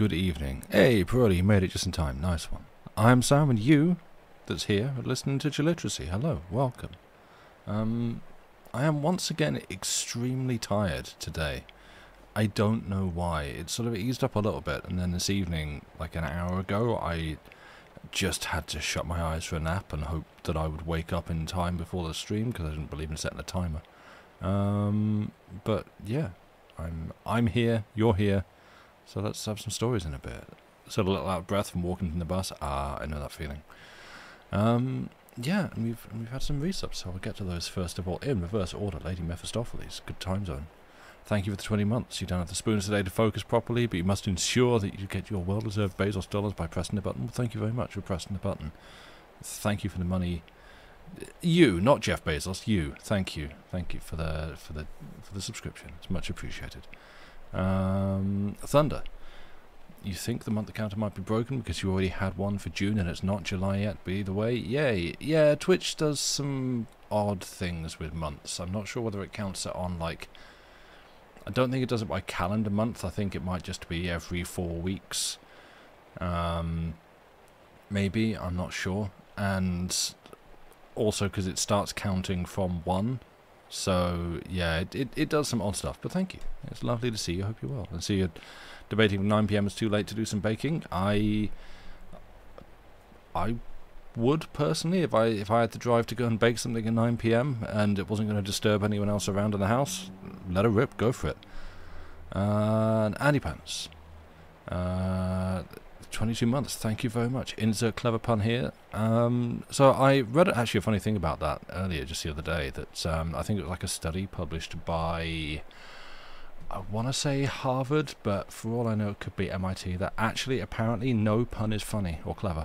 good evening. Hey, Brody, you made it just in time. Nice one. I'm Sam, and you, that's here, are listening to Chilliteracy. Hello, welcome. Um, I am once again extremely tired today. I don't know why. It sort of eased up a little bit, and then this evening, like an hour ago, I just had to shut my eyes for a nap and hope that I would wake up in time before the stream because I didn't believe in setting a timer. Um, but yeah, I'm I'm here, you're here, so let's have some stories in a bit. Sort of a little out of breath from walking from the bus. Ah, I know that feeling. Um, yeah, and we've we've had some resubs, so I'll get to those first of all in reverse order. Lady Mephistopheles, good time zone. Thank you for the 20 months. You don't have the spoons today to focus properly, but you must ensure that you get your well-deserved Bezos dollars by pressing the button. Well, thank you very much for pressing the button. Thank you for the money. You, not Jeff Bezos. You. Thank you. Thank you for the for the for the subscription. It's much appreciated. Um, Thunder. You think the month counter might be broken because you already had one for June and it's not July yet, but either way, yay. Yeah, Twitch does some odd things with months. I'm not sure whether it counts it on like I don't think it does it by calendar month. I think it might just be every four weeks. Um, maybe, I'm not sure. And also because it starts counting from one. So, yeah, it, it, it, does some odd stuff. But thank you. It's lovely to see you. I hope you're well. And see you debating 9pm is too late to do some baking. I... I would personally if I if I had to drive to go and bake something at 9 p.m. and it wasn't going to disturb anyone else around in the house, let her rip, go for it. Uh, Andy Pants, uh, 22 months. Thank you very much. Insert clever pun here. Um, so I read actually a funny thing about that earlier, just the other day. That um, I think it was like a study published by. I want to say Harvard, but for all I know, it could be MIT. That actually, apparently, no pun is funny or clever.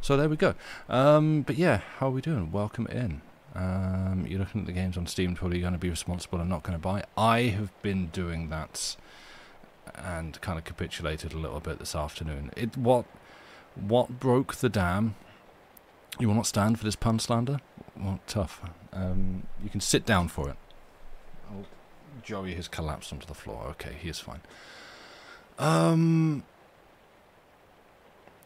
So there we go. Um, but yeah, how are we doing? Welcome in. Um, you're looking at the games on Steam, probably going to be responsible and not going to buy. I have been doing that and kind of capitulated a little bit this afternoon. It what what broke the dam? You will not stand for this pun slander? Well, tough. Um, you can sit down for it. Oh, Joey has collapsed onto the floor. Okay, he is fine. Um.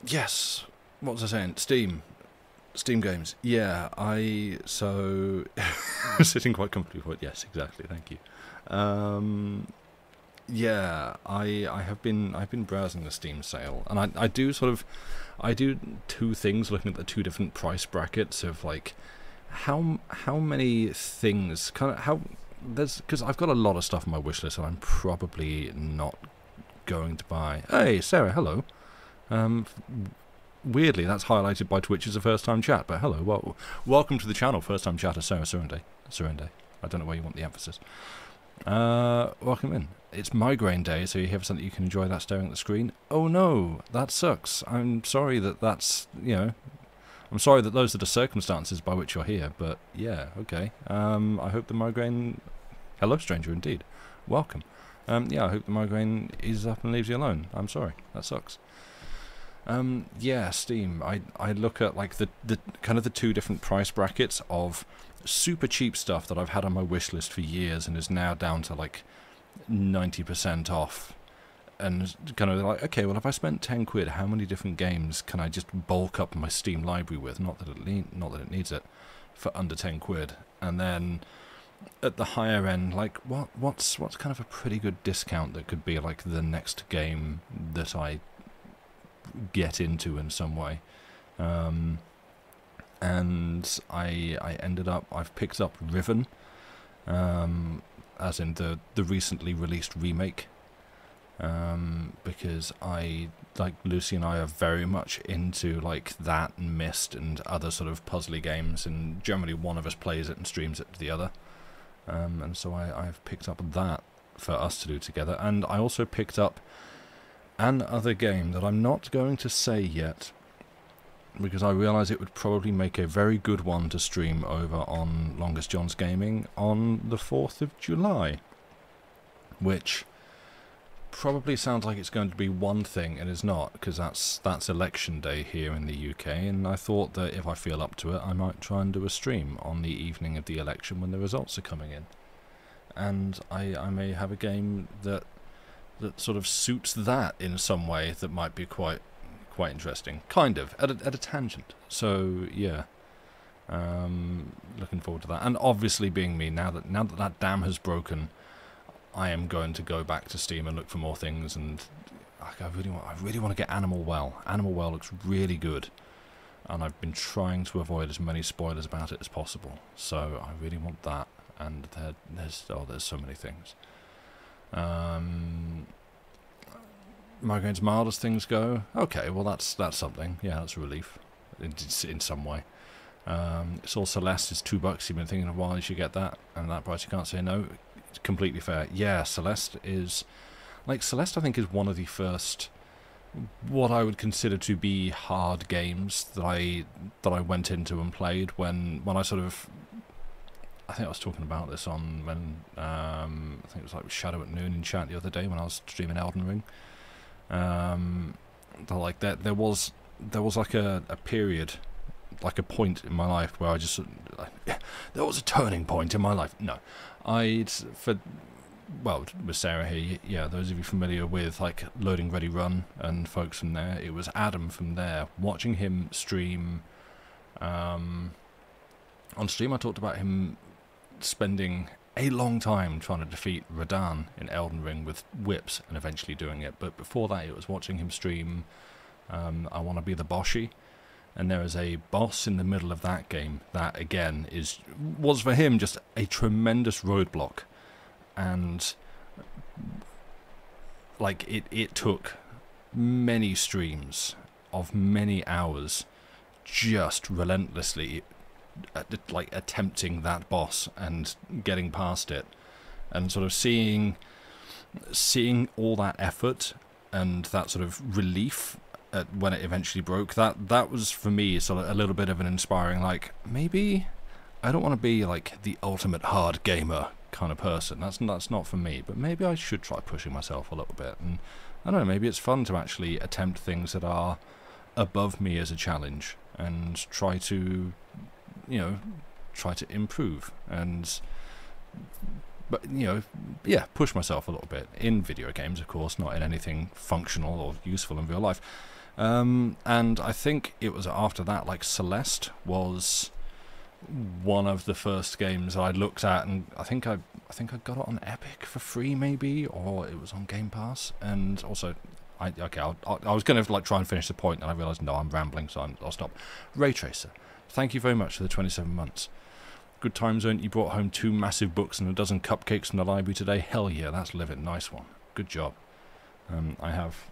Yes, what was I saying? Steam. Steam games. Yeah, I so sitting quite comfortably for it. Yes, exactly. Thank you. Um, yeah, I I have been I've been browsing the Steam sale, and I I do sort of I do two things, looking at the two different price brackets of like how how many things kind of how there's because I've got a lot of stuff on my wish list, and I'm probably not going to buy. Hey, Sarah, hello. Um, weirdly, that's highlighted by Twitch as a first-time chat. But hello, well, welcome to the channel, first-time chatter, Sarah Surrende. Surrende. I don't know where you want the emphasis. Uh, welcome in. It's migraine day, so you have something you can enjoy that staring at the screen. Oh no, that sucks. I'm sorry that that's, you know, I'm sorry that those are the circumstances by which you're here, but yeah, okay. Um, I hope the migraine... Hello, stranger, indeed. Welcome. Um, yeah, I hope the migraine eases up and leaves you alone. I'm sorry. That sucks. Um, yeah, Steam. I I look at like the the kind of the two different price brackets of super cheap stuff that I've had on my wish list for years and is now down to like ninety percent off. And kind of like, okay, well, if I spent ten quid, how many different games can I just bulk up my Steam library with? Not that it not that it needs it, for under ten quid. And then at the higher end, like what what's what's kind of a pretty good discount that could be like the next game that I get into in some way. Um, and I I ended up I've picked up Riven, um, as in the the recently released remake, um, because I like Lucy and I are very much into like that and Myst and other sort of puzzly games, and generally one of us plays it and streams it to the other, um, and so I I've picked up that for us to do together, and I also picked up an other game that I'm not going to say yet because I realise it would probably make a very good one to stream over on Longest John's Gaming on the 4th of July. Which probably sounds like it's going to be one thing and is not because that's that's election day here in the UK and I thought that if I feel up to it I might try and do a stream on the evening of the election when the results are coming in. and I, I may have a game that that sort of suits that in some way that might be quite quite interesting. Kind of at a, at a tangent. So yeah, um, looking forward to that. And obviously, being me now that now that that dam has broken, I am going to go back to Steam and look for more things. And I really want I really want to get Animal Well. Animal Well looks really good. And I've been trying to avoid as many spoilers about it as possible. So I really want that. And there, there's oh, there's so many things. Um, to mild as things go? Okay, well that's that's something. Yeah, that's a relief in, in some way. Um, it's also Celeste. It's two bucks. You've been thinking of why you should get that, and that price you can't say no. It's completely fair. Yeah, Celeste is like Celeste. I think is one of the first what I would consider to be hard games that I that I went into and played when when I sort of I think I was talking about this on when um, I think it was like Shadow at Noon in chat the other day when I was streaming Elden Ring. Um, like there there was there was like a, a period like a point in my life where I just like, there was a turning point in my life. No, I'd for well with Sarah here. Yeah, those of you familiar with like Loading Ready Run and folks from there, it was Adam from there. Watching him stream, um, on stream, I talked about him spending a long time trying to defeat Radahn in Elden Ring with whips and eventually doing it. But before that, it was watching him stream. Um, I want to be the Boshy, and there is a boss in the middle of that game that again is was for him just a tremendous roadblock, and like it it took many streams of many hours just relentlessly Uh, like attempting that boss and getting past it, and sort of seeing seeing all that effort and that sort of relief at when it eventually broke. That that was for me sort of a little bit of an inspiring. Like maybe I don't want to be like the ultimate hard gamer kind of person. That's that's not for me. But maybe I should try pushing myself a little bit. And I don't know. Maybe it's fun to actually attempt things that are above me as a challenge and try to you know, try to improve and but you know, yeah, push myself a little bit in video games, of course, not in anything functional or useful in real life. Um, and I think it was after that, like Celeste was one of the first games I looked at, and I think I, I think I got it on Epic for free, maybe, or it was on Game Pass. And also, I okay, I'll, i was going to like try and finish the point, and I realised no, I'm rambling, so i will stop. Ray Tracer. Thank you very much for the 27 months. Good time zone. You brought home two massive books and a dozen cupcakes from the library today. Hell yeah, that's living. Nice one. Good job. Um, I have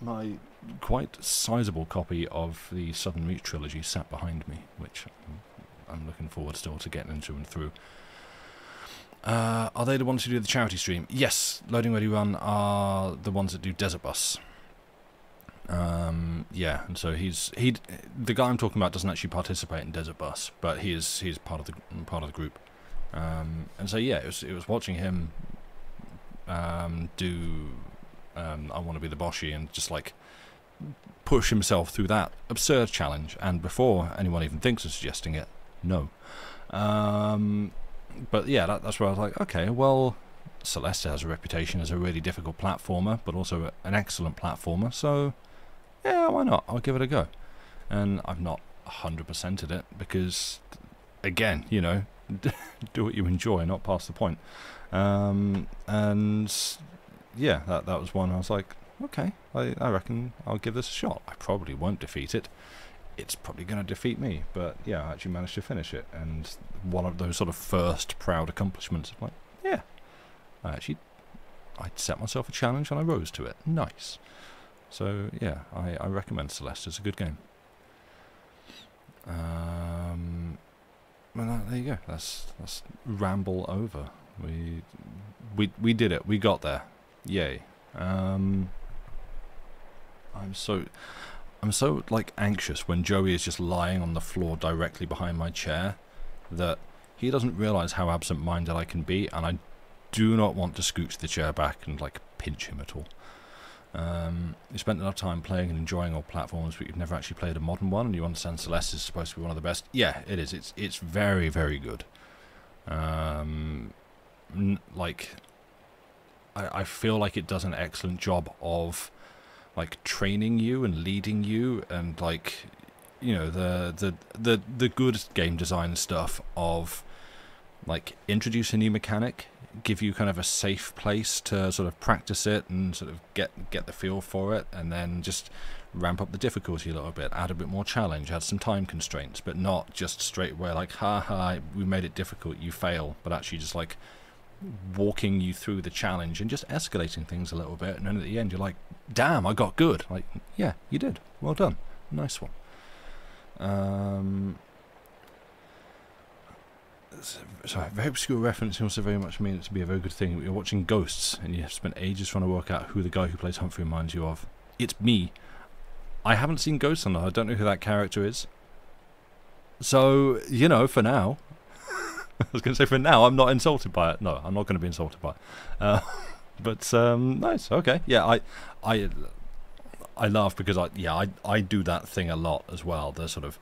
my quite sizable copy of the Southern Reach trilogy sat behind me, which I'm looking forward still to getting into and through. Uh, are they the ones who do the charity stream? Yes, Loading Ready Run are the ones that do Desert Bus. Um, yeah, and so he's he the guy I'm talking about doesn't actually participate in Desert Bus, but he is he's part of the part of the group. Um, and so yeah, it was it was watching him um, do um, I want to be the Boshy and just like push himself through that absurd challenge. And before anyone even thinks of suggesting it, no. Um, but yeah, that, that's where I was like, okay, well, Celeste has a reputation as a really difficult platformer, but also an excellent platformer. So yeah, why not? I'll give it a go. And I've not 100%ed it because, again, you know, do what you enjoy, not past the point. Um, and yeah, that that was one. I was like, okay, I, I reckon I'll give this a shot. I probably won't defeat it. It's probably going to defeat me, but yeah, I actually managed to finish it. And one of those sort of first proud accomplishments. Of like, yeah, I actually I set myself a challenge and I rose to it. Nice. So yeah, I, I recommend Celeste. It's a good game. Um, well, that, there you go. That's that's ramble over. We we we did it. We got there. Yay. Um, I'm so I'm so like anxious when Joey is just lying on the floor directly behind my chair that he doesn't realize how absent-minded I can be, and I do not want to scooch the chair back and like pinch him at all. Um, you spent enough time playing and enjoying old platforms, but you've never actually played a modern one, and you understand Celeste is supposed to be one of the best. Yeah, it is. It's it's very very good. Um, like I, I feel like it does an excellent job of like training you and leading you and like you know the the the the good game design stuff of like introduce a new mechanic give you kind of a safe place to sort of practice it and sort of get get the feel for it and then just ramp up the difficulty a little bit add a bit more challenge add some time constraints but not just straight away like ha ha we made it difficult you fail but actually just like walking you through the challenge and just escalating things a little bit. And then at the end you're like damn i got good. Like yeah you did. Well done. Nice one. Um sorry, very obscure reference also very much means to be a very good thing. You're watching Ghosts and you have spent ages trying to work out who the guy who plays Humphrey reminds you of. It's me. I haven't seen Ghosts on that. I don't know who that character is. So, you know, for now, I was going to say for now, I'm not insulted by it. No, I'm not going to be insulted by it. Uh, but um, nice, okay, yeah, I, I, I laugh because I, yeah, I, I do that thing a lot as well. The sort of,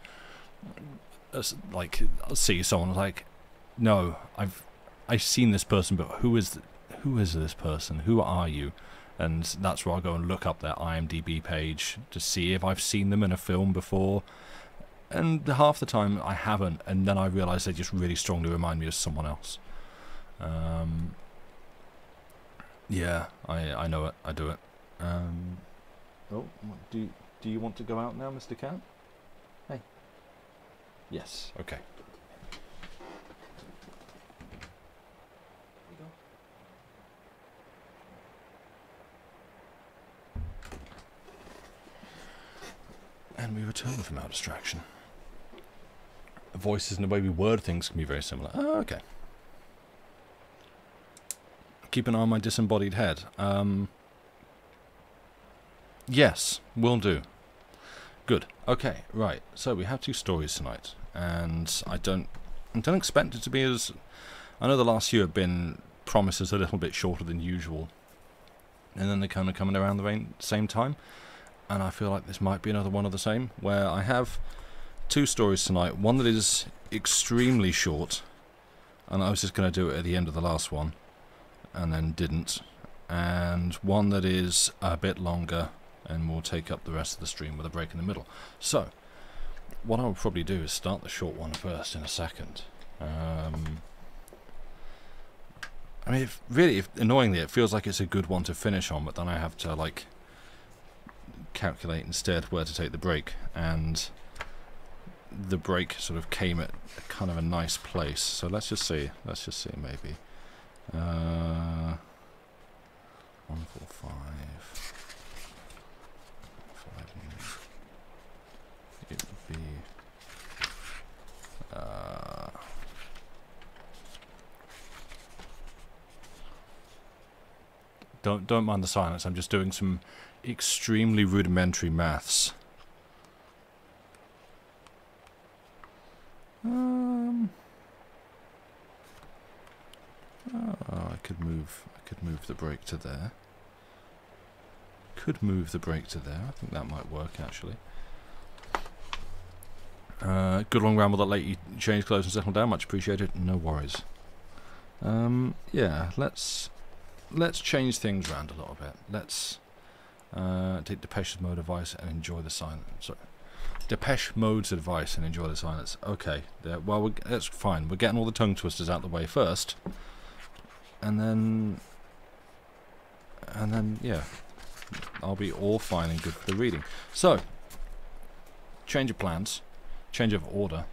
uh, like, I'll see someone like, no, I've I've seen this person, but who is who is this person? Who are you? And that's where I go and look up their IMDb page to see if I've seen them in a film before. And half the time I haven't, and then I realise they just really strongly remind me of someone else. Um, yeah, I I know it. I do it. Um, oh, do do you want to go out now, Mr. Cat? Hey. Yes. Okay. And we return from our distraction. Voices and the way we word things can be very similar. Oh, okay. Keep an eye on my disembodied head. Um, yes, will do. Good. Okay, right. So we have two stories tonight, and I don't, I don't expect it to be as. I know the last few have been promises a little bit shorter than usual, and then they're kind of coming around the same time and I feel like this might be another one of the same, where I have two stories tonight. One that is extremely short, and I was just going to do it at the end of the last one, and then didn't. And one that is a bit longer, and will take up the rest of the stream with a break in the middle. So, what I will probably do is start the short one first in a second. Um, I mean, if, really, if, annoyingly, it feels like it's a good one to finish on, but then I have to, like, calculate instead where to take the break and the break sort of came at kind of a nice place. So let's just see let's just see maybe. Uh, one four five. Five it would be uh, don't don't mind the silence. I'm just doing some extremely rudimentary maths. Um, oh, I could move. I could move the break to there. Could move the break to there. I think that might work actually. Uh, good long ramble that let you change clothes and settle down. Much appreciated. No worries. Um, yeah, let's let's change things around a little bit. Let's uh, take Depeche Mode advice and enjoy the silence. Sorry. Depeche Mode's advice and enjoy the silence. Okay, yeah, well, that's fine. We're getting all the tongue twisters out the way first. And then... And then, yeah. I'll be all fine and good for the reading. So, change of plans. Change of order.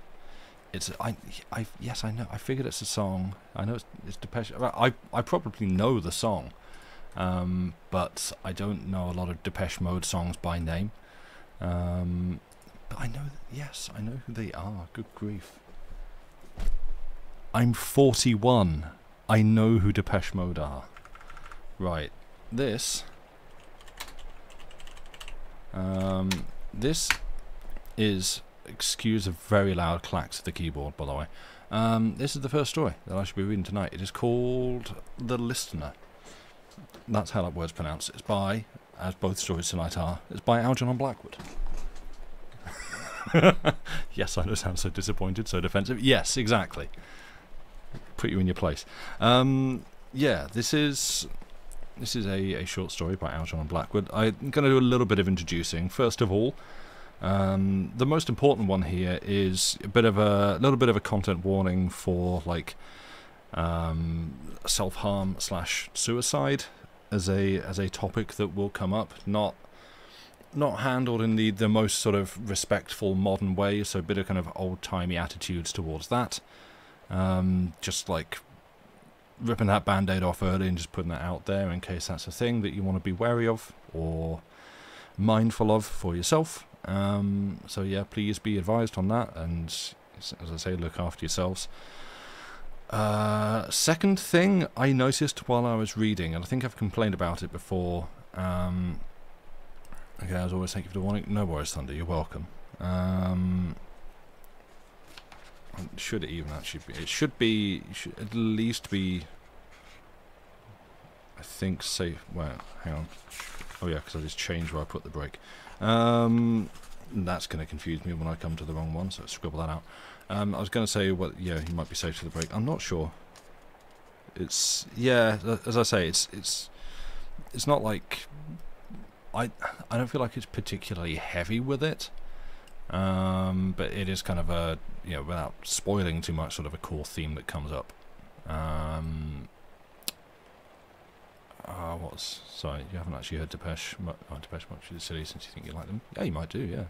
It's I I yes I know I figured it's a song I know it's, it's Depeche I I probably know the song um, but I don't know a lot of Depeche Mode songs by name. Um, but I know, yes, I know who they are. Good grief. I'm 41. I know who Depeche Mode are. Right. This. Um, this is, excuse a very loud clacks of the keyboard, by the way. Um, this is the first story that I should be reading tonight. It is called The Listener that's how that word's pronounced. It's by, as both stories tonight are, it's by Algernon Blackwood. yes, I know, sound so disappointed, so defensive. Yes, exactly. Put you in your place. Um, yeah, this is this is a, a short story by Algernon Blackwood. I'm going to do a little bit of introducing. First of all, um, the most important one here is a bit of a, little bit of a content warning for like um, self harm slash suicide as a as a topic that will come up. Not not handled in the the most sort of respectful modern way. So a bit of kind of old timey attitudes towards that. Um, just like ripping that band-aid off early and just putting that out there in case that's a thing that you want to be wary of or mindful of for yourself. Um, so yeah, please be advised on that, and as I say, look after yourselves. Uh, second thing I noticed while I was reading, and I think I've complained about it before. Um, okay, as always, thank you for the warning. No worries, Thunder. You're welcome. Um, should it even actually be? It should be. Should at least be. I think safe. Well, hang on. Oh yeah, because I just changed where I put the break. Um, that's going to confuse me when I come to the wrong one, so scribble that out. Um, I was going to say, well, yeah, he might be safe to the break. I'm not sure. It's yeah, as I say, it's it's it's not like I I don't feel like it's particularly heavy with it. Um, but it is kind of a you know without spoiling too much, sort of a core theme that comes up. Um, uh, what's sorry? You haven't actually heard Depeche, oh, Depeche Much is silly since you think you like them. Yeah, you might do. Yeah.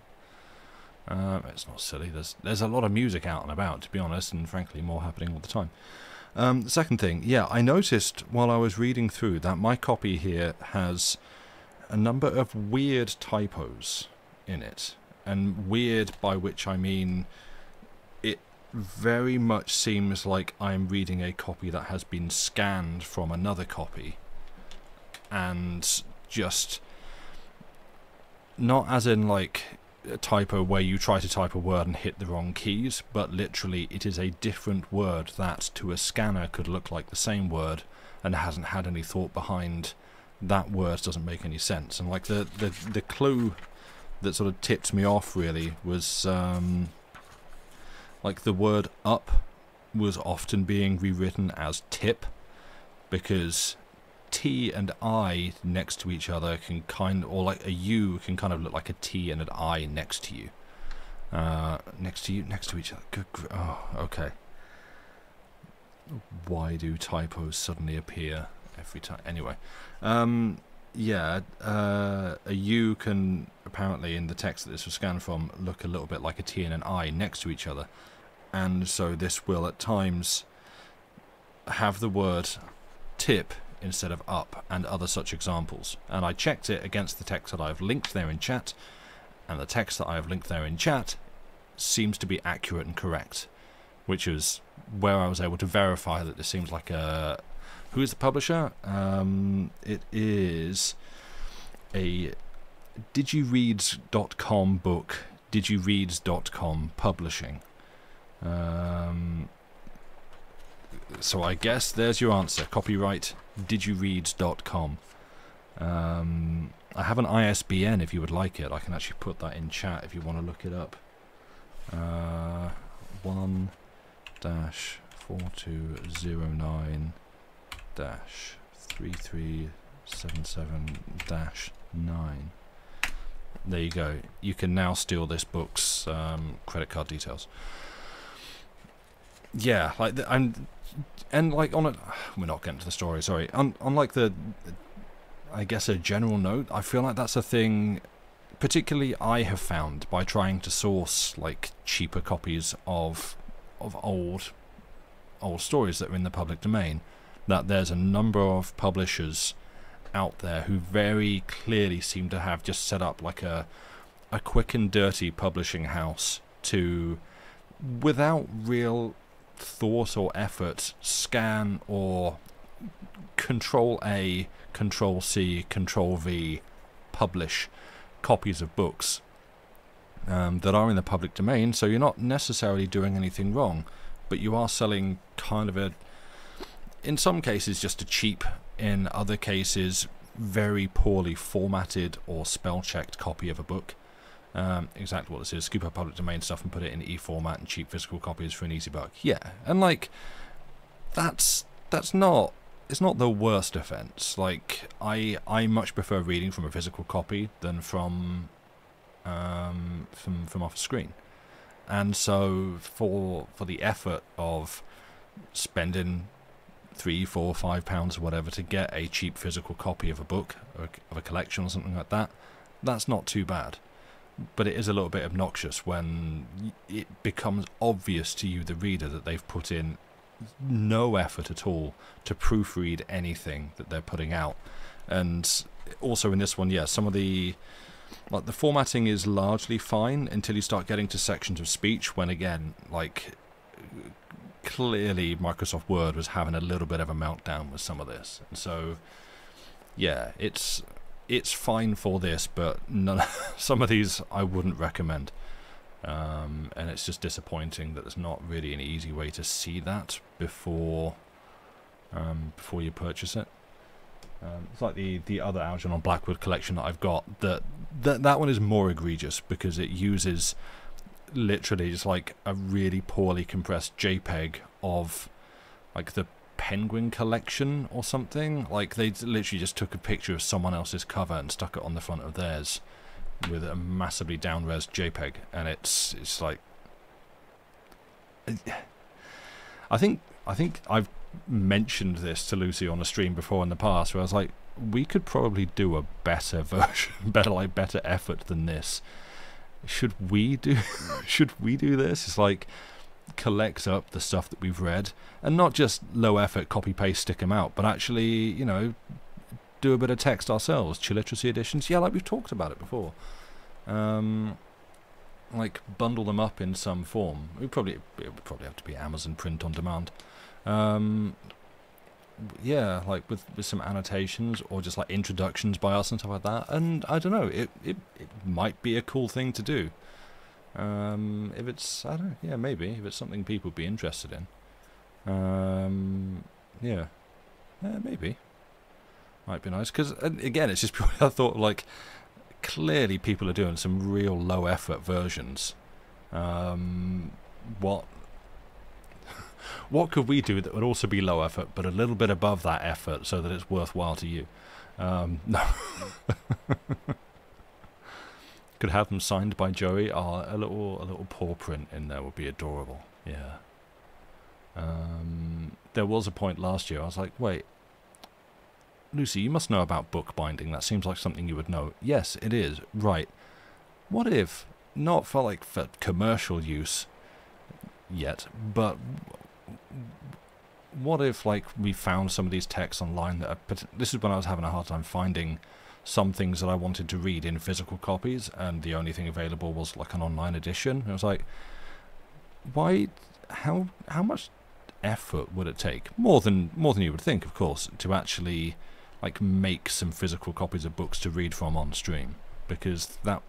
Um, it's not silly. There's there's a lot of music out and about, to be honest, and frankly, more happening all the time. Um, the second thing, yeah, I noticed while I was reading through that my copy here has a number of weird typos in it, and weird by which I mean it very much seems like I'm reading a copy that has been scanned from another copy, and just not as in like typo where you try to type a word and hit the wrong keys, but literally it is a different word that to a scanner could look like the same word and hasn't had any thought behind that word doesn't make any sense. And like the the, the clue that sort of tipped me off really was um, like the word up was often being rewritten as tip because T and I next to each other can kind or like a U can kind of look like a T and an I next to you. Uh, next to you, next to each other. Good. Oh, okay. Why do typos suddenly appear every time? Anyway, um, yeah, uh, a U can apparently in the text that this was scanned from look a little bit like a T and an I next to each other, and so this will at times have the word tip instead of up, and other such examples. And I checked it against the text that I've linked there in chat, and the text that I have linked there in chat seems to be accurate and correct, which is where I was able to verify that this seems like a. Who is the publisher? Um, it is a digireads.com book, digireads.com publishing. Um, so I guess there's your answer. Copyright digireads.com. Um, I have an ISBN if you would like it. I can actually put that in chat if you want to look it up. Uh, 1 dash 4209 dash 3377 dash 9. There you go. You can now steal this book's um, credit card details. Yeah, like I'm and like on a, we're not getting to the story. Sorry. On on like the, I guess a general note, I feel like that's a thing. Particularly, I have found by trying to source like cheaper copies of of old old stories that are in the public domain, that there's a number of publishers out there who very clearly seem to have just set up like a a quick and dirty publishing house to without real thought or effort scan or control A, control C, control V, publish copies of books um, that are in the public domain. So you're not necessarily doing anything wrong, but you are selling kind of a, in some cases, just a cheap, in other cases, very poorly formatted or spell checked copy of a book. Um, exactly what this is. Scoop up public domain stuff and put it in e format and cheap physical copies for an easy buck. Yeah, and like that's that's not it's not the worst offense. Like I I much prefer reading from a physical copy than from um, from from off screen. And so for for the effort of spending three, four, five pounds or whatever to get a cheap physical copy of a book or of a collection or something like that, that's not too bad. But it is a little bit obnoxious when it becomes obvious to you, the reader, that they've put in no effort at all to proofread anything that they're putting out. And also in this one, yeah, some of the like the formatting is largely fine until you start getting to sections of speech when again, like clearly Microsoft Word was having a little bit of a meltdown with some of this. And so yeah, it's it's fine for this, but none some of these I wouldn't recommend. Um, and it's just disappointing that there's not really an easy way to see that before um, before you purchase it. Um, it's like the the other Algernon Blackwood collection that I've got. That that that one is more egregious because it uses literally just like a really poorly compressed JPEG of like the Penguin collection or something. Like they literally just took a picture of someone else's cover and stuck it on the front of theirs with a massively down-res JPEG, and it's it's like I think I think I've mentioned this to Lucy on a stream before in the past, where I was like, we could probably do a better version, better like better effort than this. Should we do? should we do this? It's like collect up the stuff that we've read and not just low effort copy paste stick them out, but actually you know do a bit of text ourselves. Chilliteracy editions, yeah, like we've talked about it before. Um, like bundle them up in some form. We probably it would probably have to be Amazon print on demand. Um, yeah, like with with some annotations or just like introductions by us and stuff like that. And I don't know, it it, it might be a cool thing to do. Um, if it's I don't yeah, maybe if it's something people would be interested in. Um, yeah, yeah, maybe might be nice because again, it's just I thought like clearly people are doing some real low effort versions. Um, what what could we do that would also be low effort, but a little bit above that effort, so that it's worthwhile to you? Um, no. Could have them signed by Joey. Oh, a little a little paw print in there would be adorable. Yeah. Um, there was a point last year. I was like, wait, Lucy, you must know about bookbinding. That seems like something you would know. Yes, it is. Right. What if, not for like for commercial use yet, but what if like we found some of these texts online that are, this is when I was having a hard time finding some things that I wanted to read in physical copies and the only thing available was like an online edition. And I was like why how how much effort would it take? More than more than you would think, of course, to actually like make some physical copies of books to read from on stream because that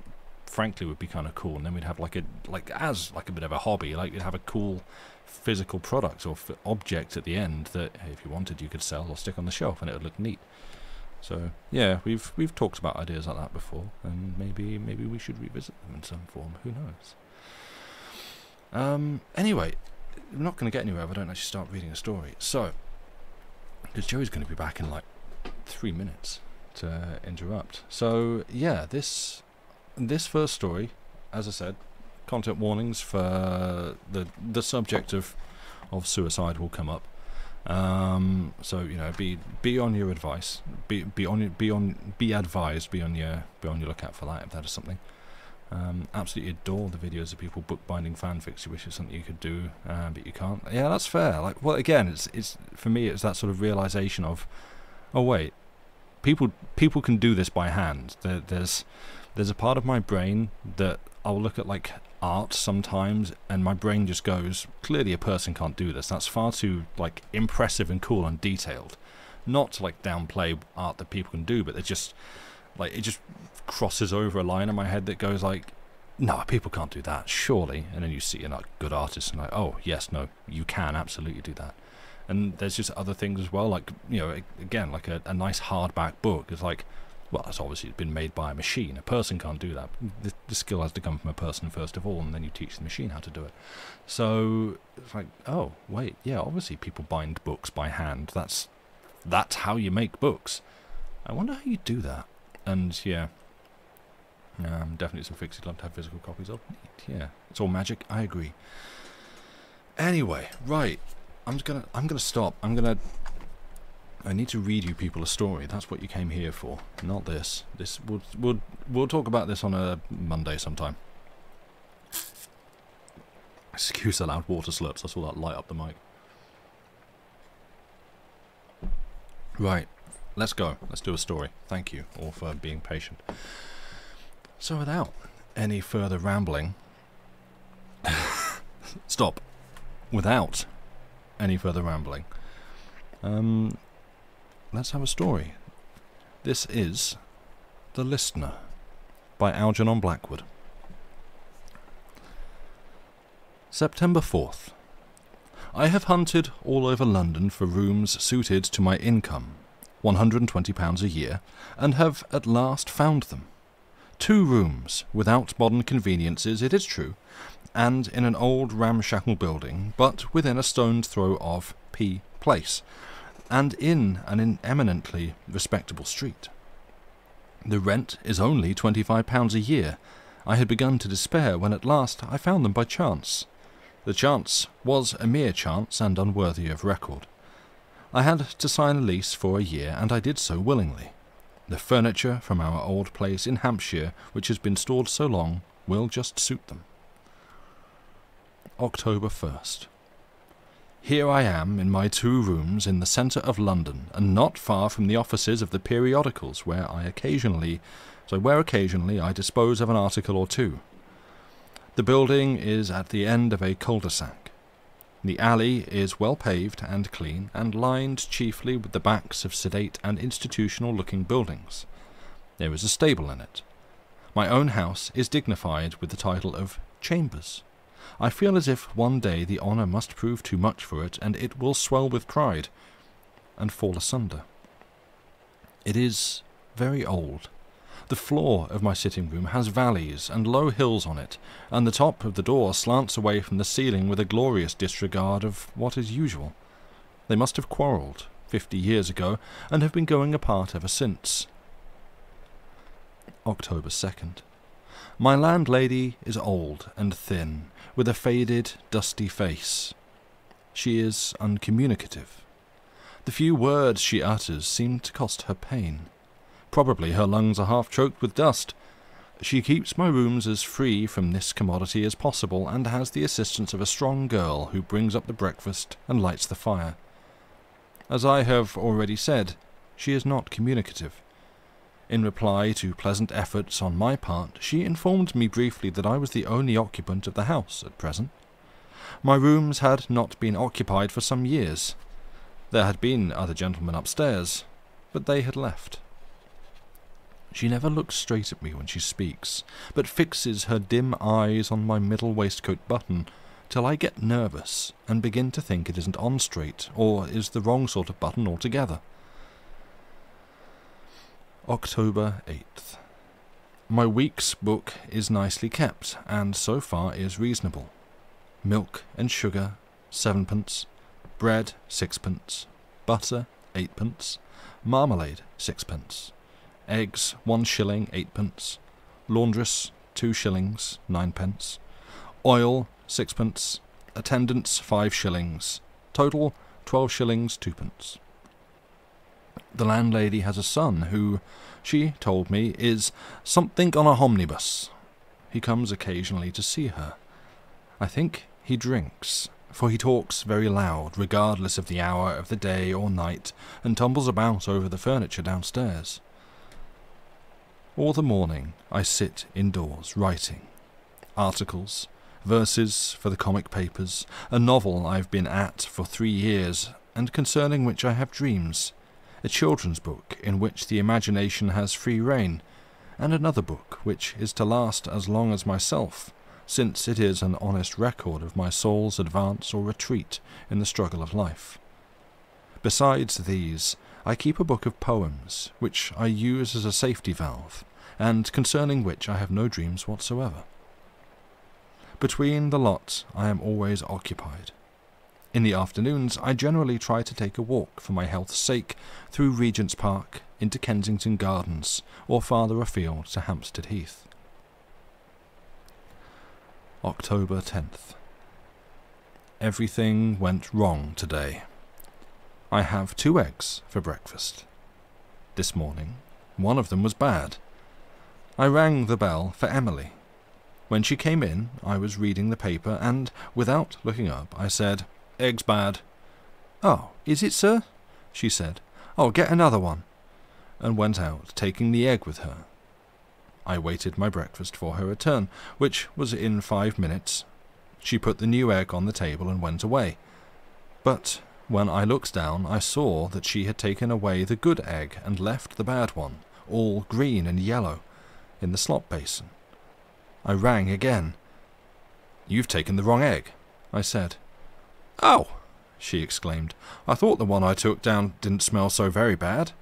frankly would be kind of cool and then we'd have like a like as like a bit of a hobby like you'd have a cool physical product or object at the end that if you wanted you could sell or stick on the shelf and it would look neat so yeah we've we've talked about ideas like that before and maybe maybe we should revisit them in some form who knows um anyway I'm not going to get anywhere if I don't actually start reading a story so because Joey's going to be back in like three minutes to interrupt. So yeah, this this first story, as I said, content warnings for the the subject of of suicide will come up. Um, so you know, be be on your advice. Be be on be on be advised. Be on your be on your lookout for that if that is something. Um, absolutely adore the videos of people bookbinding fanfics. You wish it's something you could do, uh, but you can't. Yeah, that's fair. Like, well, again, it's it's for me, it's that sort of realization of, oh wait, people people can do this by hand. There, there's there's a part of my brain that I'll look at like art sometimes, and my brain just goes, clearly a person can't do this. That's far too like impressive and cool and detailed. Not to like downplay art that people can do, but it just like it just crosses over a line in my head that goes like, no, people can't do that, surely. And then you see a like, good artist and like, oh yes, no, you can absolutely do that and there's just other things as well like you know again like a, a nice hardback book is like well that's obviously been made by a machine a person can't do that the, the, skill has to come from a person first of all and then you teach the machine how to do it so it's like oh wait yeah obviously people bind books by hand that's that's how you make books. I wonder how you do that. And yeah, um, definitely some you'd love to have physical copies of. Neat, yeah, it's all magic. I agree. Anyway, right, I'm just gonna I'm gonna stop. I'm gonna. I need to read you people a story. That's what you came here for, not this. This we'll we'll we'll talk about this on a Monday sometime. Excuse the loud water slurps. I saw that light up the mic. Right, let's go. Let's do a story. Thank you all for being patient. So, without any further rambling, stop. Without any further rambling, um, let's have a story. This is The Listener by Algernon Blackwood. September 4th. I have hunted all over London for rooms suited to my income, £120 a year, and have at last found them. Two rooms, without modern conveniences, it is true, and in an old ramshackle building, but within a stone's throw of P Place, and in an eminently respectable street. The rent is only £25 a year. I had begun to despair when at last I found them by chance. The chance was a mere chance and unworthy of record. I had to sign a lease for a year, and I did so willingly. The furniture from our old place in Hampshire, which has been stored so long, will just suit them. October 1st. Here I am in my two rooms in the centre of London, and not far from the offices of the periodicals, where I occasionally, so where occasionally I dispose of an article or two. The building is at the end of a cul-de-sac. The alley is well paved and clean, and lined chiefly with the backs of sedate and institutional-looking buildings. There is a stable in it. My own house is dignified with the title of Chambers. I feel as if one day the honour must prove too much for it, and it will swell with pride, and fall asunder. It is very old, the floor of my sitting room has valleys and low hills on it, and the top of the door slants away from the ceiling with a glorious disregard of what is usual. They must have quarrelled fifty years ago, and have been going apart ever since. October 2nd. My landlady is old and thin, with a faded, dusty face. She is uncommunicative. The few words she utters seem to cost her pain. Probably her lungs are half choked with dust. She keeps my rooms as free from this commodity as possible, and has the assistance of a strong girl who brings up the breakfast and lights the fire. As I have already said, she is not communicative. In reply to pleasant efforts on my part, she informed me briefly that I was the only occupant of the house at present. My rooms had not been occupied for some years. There had been other gentlemen upstairs, but they had left. She never looks straight at me when she speaks, but fixes her dim eyes on my middle waistcoat button till I get nervous and begin to think it isn't on straight or is the wrong sort of button altogether. October 8th. My week's book is nicely kept, and so far is reasonable. Milk and sugar, sevenpence, bread, sixpence, butter, eightpence, marmalade, sixpence, eggs one shilling eightpence, laundress two shillings ninepence, oil sixpence, attendance five shillings, total twelve shillings twopence. The landlady has a son who, she told me, is something on a omnibus. He comes occasionally to see her. I think he drinks, for he talks very loud, regardless of the hour of the day or night, and tumbles about over the furniture downstairs. All the morning I sit indoors writing. Articles, verses for the comic papers, a novel I've been at for three years, and concerning which I have dreams, a children's book in which the imagination has free rein, and another book which is to last as long as myself, since it is an honest record of my soul's advance or retreat in the struggle of life. Besides these, I keep a book of poems, which I use as a safety valve, and concerning which I have no dreams whatsoever. Between the lots I am always occupied. In the afternoons, I generally try to take a walk for my health's sake through Regent's Park into Kensington Gardens or farther afield to Hampstead Heath. October 10th. Everything went wrong today. I have two eggs for breakfast. This morning, one of them was bad. I rang the bell for Emily. When she came in, I was reading the paper, and, without looking up, I said, Egg's bad. Oh, is it, sir? she said. I'll get another one, and went out, taking the egg with her. I waited my breakfast for her return, which was in five minutes. She put the new egg on the table and went away. But when I looked down, I saw that she had taken away the good egg and left the bad one, all green and yellow, in the slop basin. I rang again. You've taken the wrong egg, I said. Oh, she exclaimed. I thought the one I took down didn't smell so very bad.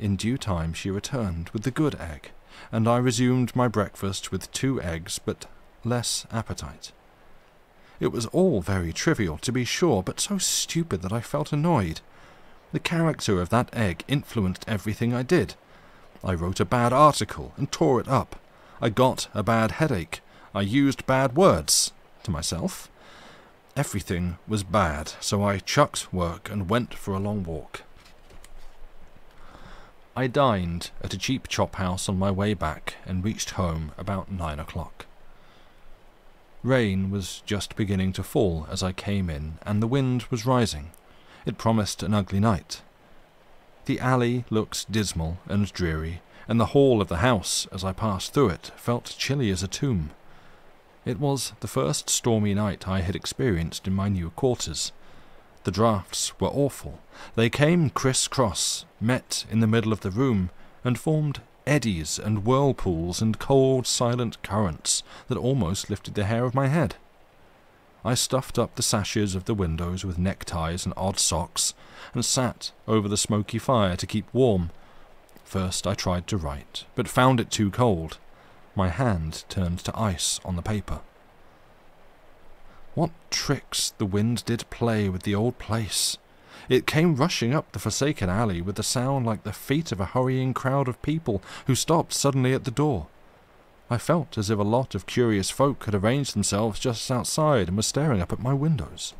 In due time she returned with the good egg, and I resumed my breakfast with two eggs, but less appetite. It was all very trivial, to be sure, but so stupid that I felt annoyed. The character of that egg influenced everything I did. I wrote a bad article and tore it up. I got a bad headache. I used bad words to myself. Everything was bad, so I chucked work and went for a long walk. I dined at a cheap chop house on my way back and reached home about nine o'clock. Rain was just beginning to fall as I came in, and the wind was rising. It promised an ugly night. The alley looked dismal and dreary, and the hall of the house, as I passed through it, felt chilly as a tomb. It was the first stormy night I had experienced in my new quarters. The draughts were awful. They came criss-cross, met in the middle of the room, and formed eddies and whirlpools and cold, silent currents that almost lifted the hair of my head. I stuffed up the sashes of the windows with neckties and odd socks, and sat over the smoky fire to keep warm. First I tried to write, but found it too cold. My hand turned to ice on the paper. What tricks the wind did play with the old place! It came rushing up the forsaken alley with a sound like the feet of a hurrying crowd of people who stopped suddenly at the door. I felt as if a lot of curious folk had arranged themselves just outside and were staring up at my windows.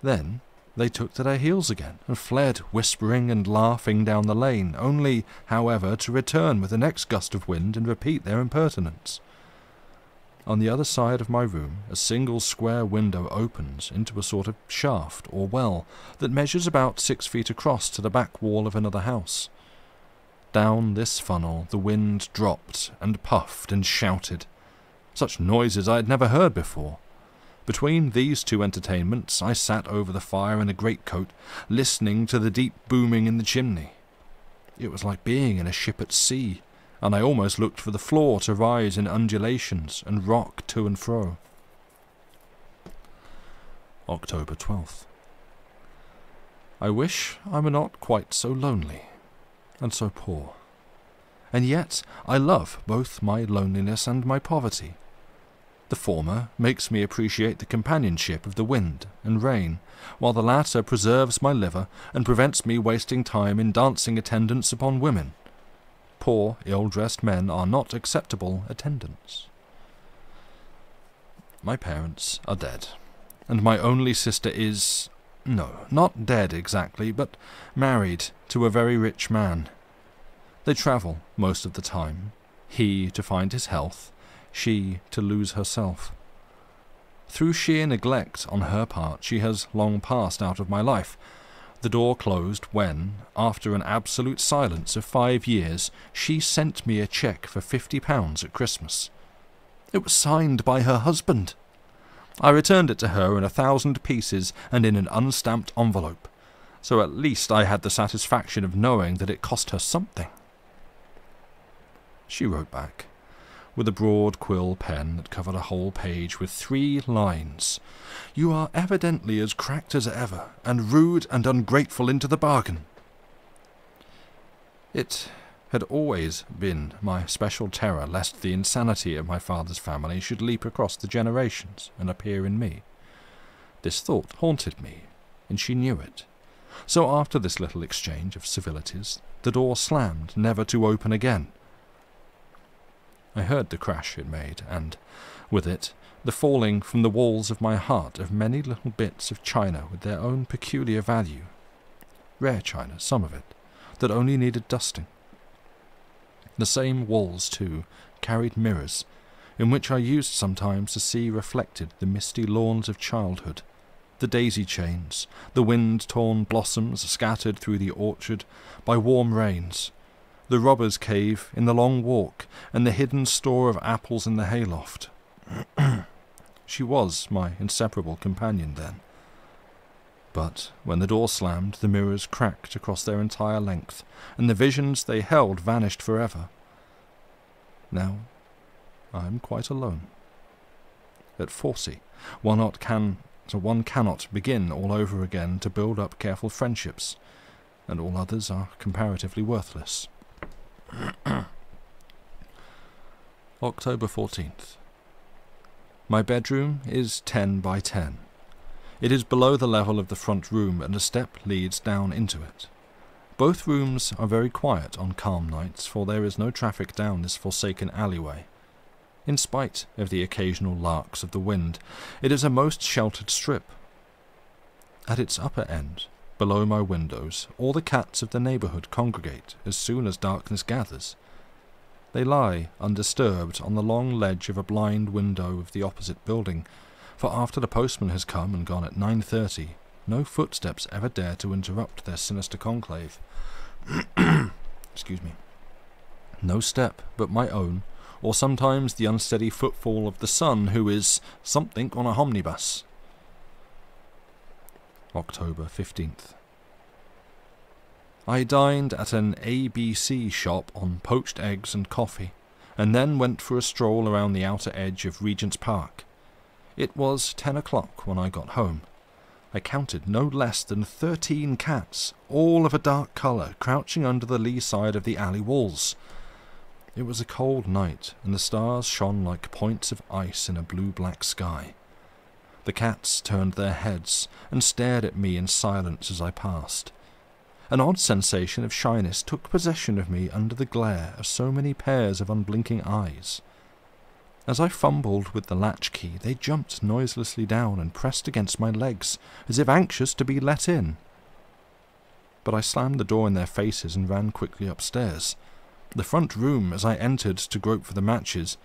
Then they took to their heels again and fled, whispering and laughing down the lane, only, however, to return with the next gust of wind and repeat their impertinence. On the other side of my room, a single square window opens into a sort of shaft or well that measures about six feet across to the back wall of another house. Down this funnel the wind dropped and puffed and shouted. Such noises I had never heard before. Between these two entertainments I sat over the fire in a greatcoat, listening to the deep booming in the chimney. It was like being in a ship at sea and I almost looked for the floor to rise in undulations and rock to and fro. October 12th. I wish I were not quite so lonely and so poor. And yet I love both my loneliness and my poverty. The former makes me appreciate the companionship of the wind and rain, while the latter preserves my liver and prevents me wasting time in dancing attendance upon women poor, ill-dressed men are not acceptable attendants. My parents are dead, and my only sister is, no, not dead exactly, but married to a very rich man. They travel most of the time, he to find his health, she to lose herself. Through sheer neglect on her part, she has long passed out of my life, the door closed when, after an absolute silence of five years, she sent me a cheque for fifty pounds at Christmas. It was signed by her husband. I returned it to her in a thousand pieces and in an unstamped envelope, so at least I had the satisfaction of knowing that it cost her something. She wrote back with a broad quill pen that covered a whole page with three lines. You are evidently as cracked as ever, and rude and ungrateful into the bargain. It had always been my special terror lest the insanity of my father's family should leap across the generations and appear in me. This thought haunted me, and she knew it. So after this little exchange of civilities, the door slammed, never to open again. I heard the crash it made, and, with it, the falling from the walls of my heart of many little bits of china with their own peculiar value. Rare china, some of it, that only needed dusting. The same walls, too, carried mirrors, in which I used sometimes to see reflected the misty lawns of childhood, the daisy chains, the wind torn blossoms scattered through the orchard by warm rains, the robber's cave in the long walk, and the hidden store of apples in the hayloft. she was my inseparable companion then. But when the door slammed, the mirrors cracked across their entire length, and the visions they held vanished forever. Now I am quite alone. At forty, one not can so one cannot begin all over again to build up careful friendships, and all others are comparatively worthless. October 14th. My bedroom is 10 by 10. It is below the level of the front room, and a step leads down into it. Both rooms are very quiet on calm nights, for there is no traffic down this forsaken alleyway. In spite of the occasional larks of the wind, it is a most sheltered strip. At its upper end, below my windows, all the cats of the neighbourhood congregate as soon as darkness gathers. They lie undisturbed on the long ledge of a blind window of the opposite building, for after the postman has come and gone at nine thirty, no footsteps ever dare to interrupt their sinister conclave. Excuse me. No step but my own or sometimes the unsteady footfall of the son who is something on a omnibus. October 15th. I dined at an ABC shop on poached eggs and coffee, and then went for a stroll around the outer edge of Regent's Park. It was ten o'clock when I got home. I counted no less than thirteen cats, all of a dark colour, crouching under the lee side of the alley walls. It was a cold night, and the stars shone like points of ice in a blue-black sky. The cats turned their heads and stared at me in silence as I passed. An odd sensation of shyness took possession of me under the glare of so many pairs of unblinking eyes. As I fumbled with the latch key, they jumped noiselessly down and pressed against my legs, as if anxious to be let in. But I slammed the door in their faces and ran quickly upstairs. The front room, as I entered to grope for the matches,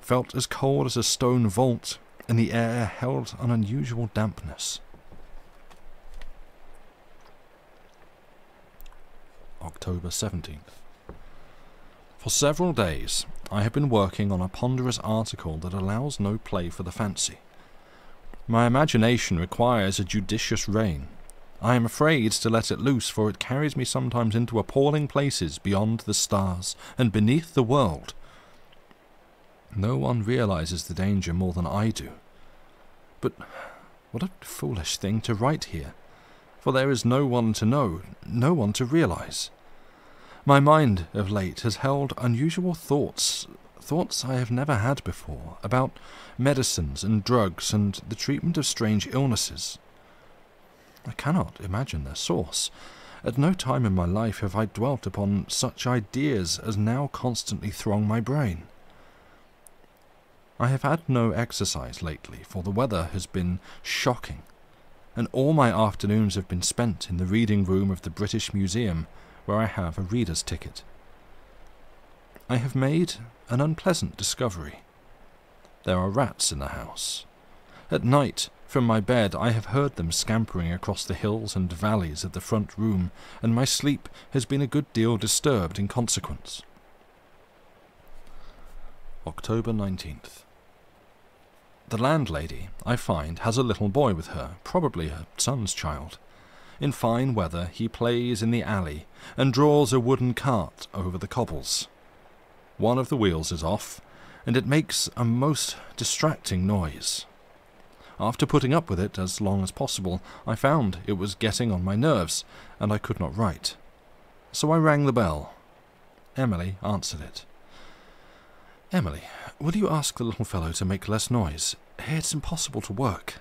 felt as cold as a stone vault, and the air held an unusual dampness. October 17th. For several days, I have been working on a ponderous article that allows no play for the fancy. My imagination requires a judicious rein, I am afraid to let it loose, for it carries me sometimes into appalling places beyond the stars and beneath the world. No one realizes the danger more than I do. But what a foolish thing to write here, for there is no one to know, no one to realize. My mind of late has held unusual thoughts, thoughts I have never had before, about medicines and drugs and the treatment of strange illnesses. I cannot imagine their source. At no time in my life have I dwelt upon such ideas as now constantly throng my brain. I have had no exercise lately, for the weather has been shocking, and all my afternoons have been spent in the reading room of the British Museum, where I have a reader's ticket. I have made an unpleasant discovery. There are rats in the house. At night, from my bed, I have heard them scampering across the hills and valleys of the front room, and my sleep has been a good deal disturbed in consequence. October 19th. The landlady, I find, has a little boy with her, probably her son's child. In fine weather, he plays in the alley and draws a wooden cart over the cobbles. One of the wheels is off, and it makes a most distracting noise. After putting up with it as long as possible, I found it was getting on my nerves, and I could not write. So I rang the bell. Emily answered it. Emily, will you ask the little fellow to make less noise? It's impossible to work.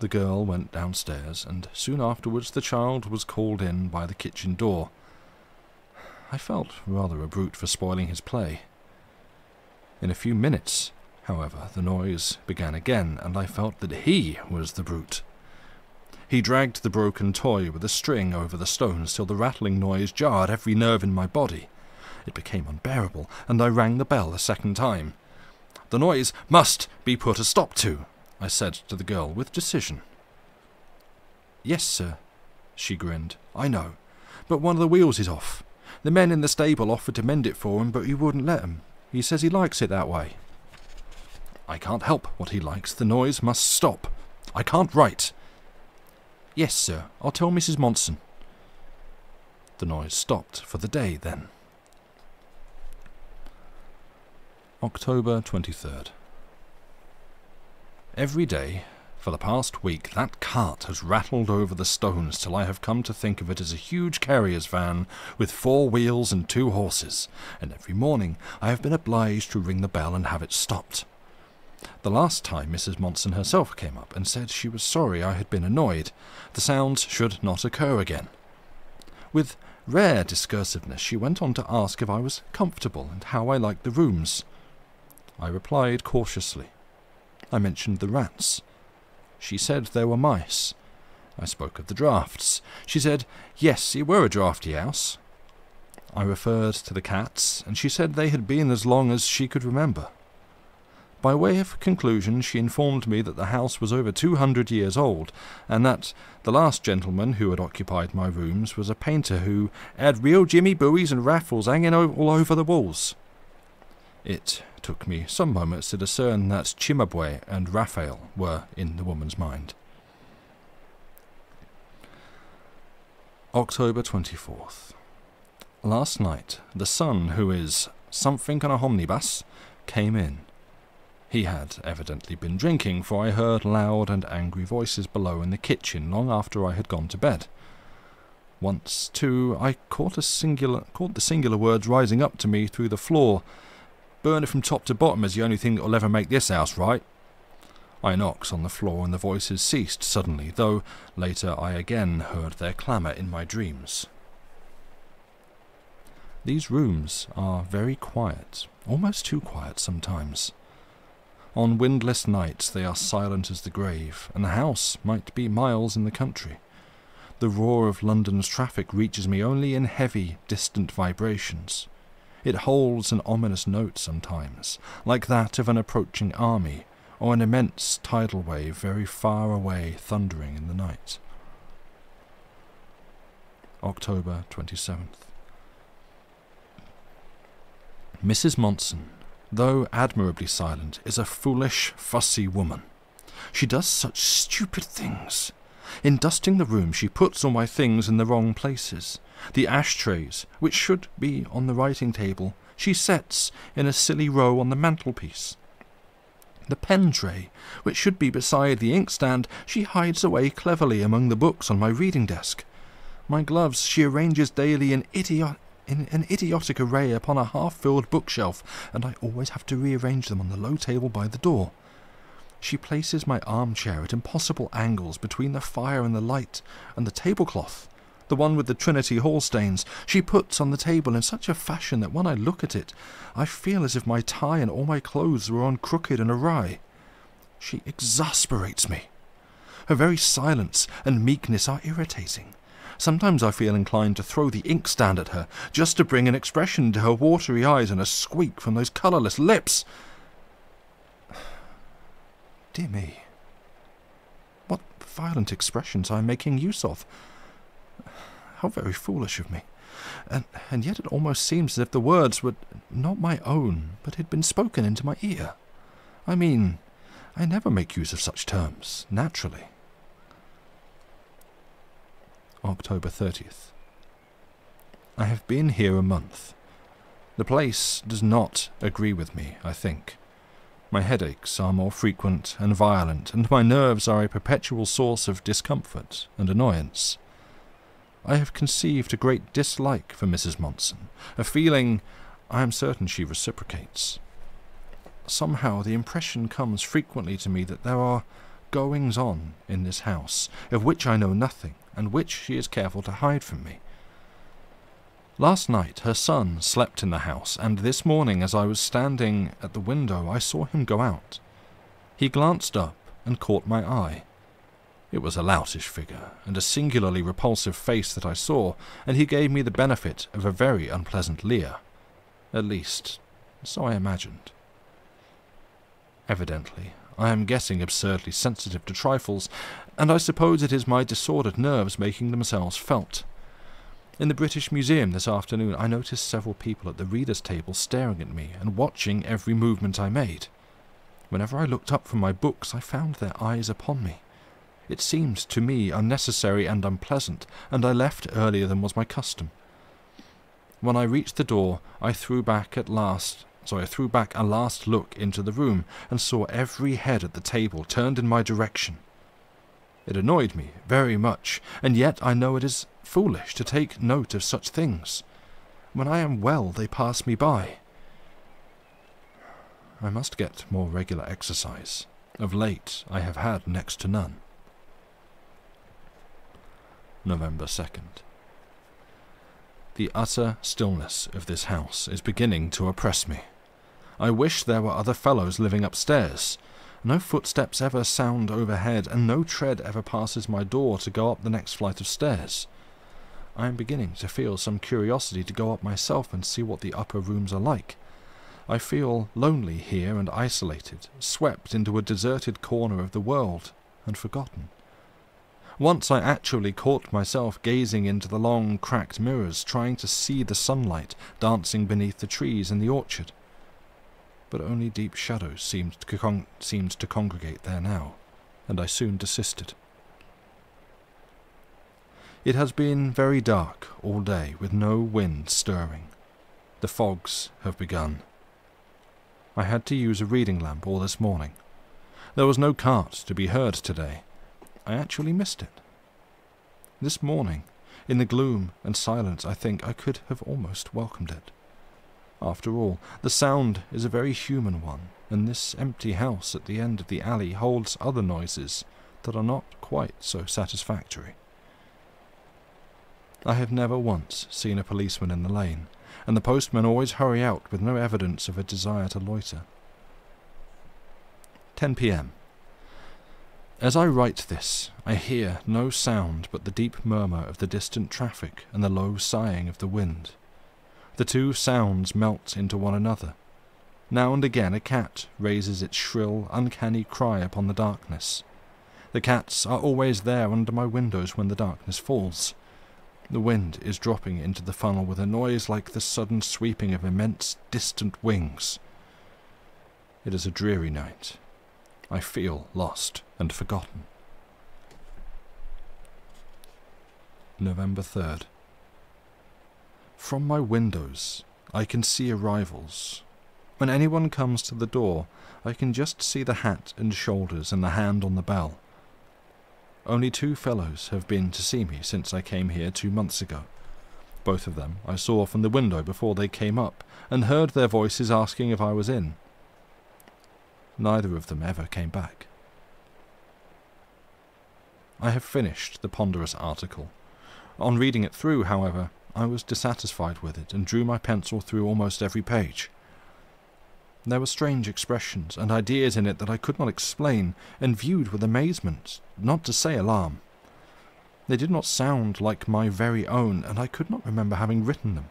The girl went downstairs, and soon afterwards the child was called in by the kitchen door. I felt rather a brute for spoiling his play. In a few minutes, however, the noise began again, and I felt that he was the brute. He dragged the broken toy with a string over the stones till the rattling noise jarred every nerve in my body. It became unbearable, and I rang the bell a second time. The noise must be put a stop to, I said to the girl with decision. Yes, sir, she grinned. I know, but one of the wheels is off. The men in the stable offered to mend it for him, but he wouldn't let 'em. He says he likes it that way. I can't help what he likes. The noise must stop. I can't write. Yes, sir. I'll tell Mrs. Monson. The noise stopped for the day then. October 23rd. Every day, for the past week, that cart has rattled over the stones till I have come to think of it as a huge carrier's van with four wheels and two horses, and every morning I have been obliged to ring the bell and have it stopped. The last time Mrs. Monson herself came up and said she was sorry I had been annoyed. The sounds should not occur again. With rare discursiveness, she went on to ask if I was comfortable and how I liked the rooms. I replied cautiously. I mentioned the rats. She said there were mice. I spoke of the draughts. She said, yes, it were a draughty house. I referred to the cats, and she said they had been as long as she could remember. By way of conclusion, she informed me that the house was over two hundred years old, and that the last gentleman who had occupied my rooms was a painter who had real Jimmy buoys and raffles hanging all over the walls. It took me some moments to discern that Cimabue and Raphael were in the woman's mind. October 24th. Last night, the son, who is something on a omnibus, came in. He had evidently been drinking, for I heard loud and angry voices below in the kitchen long after I had gone to bed. Once, too, I caught a singular caught the singular words rising up to me through the floor, Burn it from top to bottom is the only thing that'll ever make this house right. I knocked on the floor and the voices ceased suddenly, though later I again heard their clamour in my dreams. These rooms are very quiet, almost too quiet sometimes. On windless nights they are silent as the grave, and the house might be miles in the country. The roar of London's traffic reaches me only in heavy, distant vibrations. It holds an ominous note sometimes, like that of an approaching army, or an immense tidal wave very far away thundering in the night. October 27th. Mrs. Monson, though admirably silent, is a foolish, fussy woman. She does such stupid things. In dusting the room, she puts all my things in the wrong places. The ashtrays, which should be on the writing table, she sets in a silly row on the mantelpiece. The pen tray, which should be beside the inkstand, she hides away cleverly among the books on my reading desk. My gloves she arranges daily in, idiot, in an idiotic array upon a half-filled bookshelf, and I always have to rearrange them on the low table by the door. She places my armchair at impossible angles between the fire and the light and the tablecloth, the one with the Trinity Hall stains, she puts on the table in such a fashion that when I look at it, I feel as if my tie and all my clothes were on crooked and awry. She exasperates me. Her very silence and meekness are irritating. Sometimes I feel inclined to throw the inkstand at her, just to bring an expression to her watery eyes and a squeak from those colourless lips. Dear me, what violent expressions I am making use of. How very foolish of me. And, and yet it almost seems as if the words were not my own, but had been spoken into my ear. I mean, I never make use of such terms, naturally. October 30th. I have been here a month. The place does not agree with me, I think. My headaches are more frequent and violent, and my nerves are a perpetual source of discomfort and annoyance. I have conceived a great dislike for Mrs. Monson, a feeling I am certain she reciprocates. Somehow the impression comes frequently to me that there are goings on in this house, of which I know nothing, and which she is careful to hide from me. Last night her son slept in the house, and this morning, as I was standing at the window, I saw him go out. He glanced up and caught my eye. It was a loutish figure, and a singularly repulsive face that I saw, and he gave me the benefit of a very unpleasant leer. At least, so I imagined. Evidently, I am getting absurdly sensitive to trifles, and I suppose it is my disordered nerves making themselves felt. In the British Museum this afternoon, I noticed several people at the readers' table staring at me and watching every movement I made. Whenever I looked up from my books, I found their eyes upon me. It seemed to me unnecessary and unpleasant, and I left earlier than was my custom. When I reached the door, I threw back at last, so I threw back a last look into the room and saw every head at the table turned in my direction. It annoyed me very much, and yet I know it is foolish to take note of such things. When I am well, they pass me by. I must get more regular exercise. Of late, I have had next to none. November 2nd. The utter stillness of this house is beginning to oppress me. I wish there were other fellows living upstairs. No footsteps ever sound overhead, and no tread ever passes my door to go up the next flight of stairs. I am beginning to feel some curiosity to go up myself and see what the upper rooms are like. I feel lonely here and isolated, swept into a deserted corner of the world, and forgotten. Once I actually caught myself gazing into the long, cracked mirrors, trying to see the sunlight dancing beneath the trees in the orchard. But only deep shadows seemed to, seemed to congregate there now, and I soon desisted. It has been very dark all day, with no wind stirring. The fogs have begun. I had to use a reading lamp all this morning. There was no cart to be heard today, I actually missed it. This morning, in the gloom and silence, I think I could have almost welcomed it. After all, the sound is a very human one, and this empty house at the end of the alley holds other noises that are not quite so satisfactory. I have never once seen a policeman in the lane, and the postmen always hurry out with no evidence of a desire to loiter. 10 p.m. As I write this, I hear no sound but the deep murmur of the distant traffic and the low sighing of the wind. The two sounds melt into one another. Now and again a cat raises its shrill, uncanny cry upon the darkness. The cats are always there under my windows when the darkness falls. The wind is dropping into the funnel with a noise like the sudden sweeping of immense, distant wings. It is a dreary night. I feel lost and forgotten. November 3rd. From my windows, I can see arrivals. When anyone comes to the door, I can just see the hat and shoulders and the hand on the bell. Only two fellows have been to see me since I came here two months ago. Both of them I saw from the window before they came up, and heard their voices asking if I was in. Neither of them ever came back. I have finished the ponderous article. On reading it through, however, I was dissatisfied with it and drew my pencil through almost every page. There were strange expressions and ideas in it that I could not explain, and viewed with amazement, not to say alarm. They did not sound like my very own, and I could not remember having written them.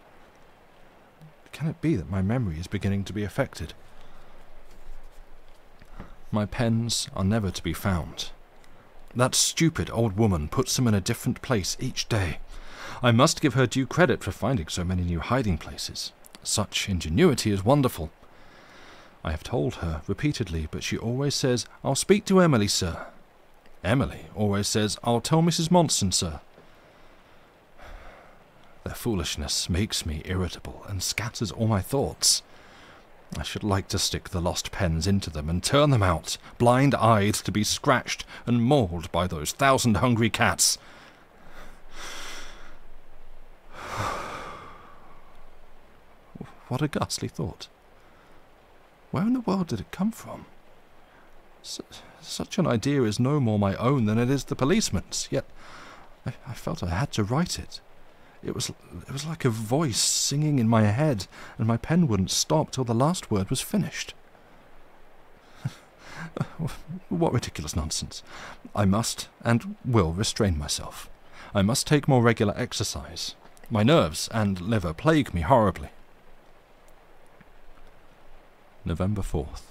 Can it be that my memory is beginning to be affected? My pens are never to be found. That stupid old woman puts them in a different place each day. I must give her due credit for finding so many new hiding places. Such ingenuity is wonderful. I have told her repeatedly, but she always says, I'll speak to Emily, sir. Emily always says, I'll tell Mrs. Monson, sir. Their foolishness makes me irritable and scatters all my thoughts. I should like to stick the lost pens into them and turn them out, blind eyed to be scratched and mauled by those thousand hungry cats. What a ghastly thought. Where in the world did it come from? S- Such an idea is no more my own than it is the policeman's, yet I, I felt I had to write it. It was, it was like a voice singing in my head, and my pen wouldn't stop till the last word was finished. what ridiculous nonsense. I must and will restrain myself. I must take more regular exercise. My nerves and liver plague me horribly. November 4th.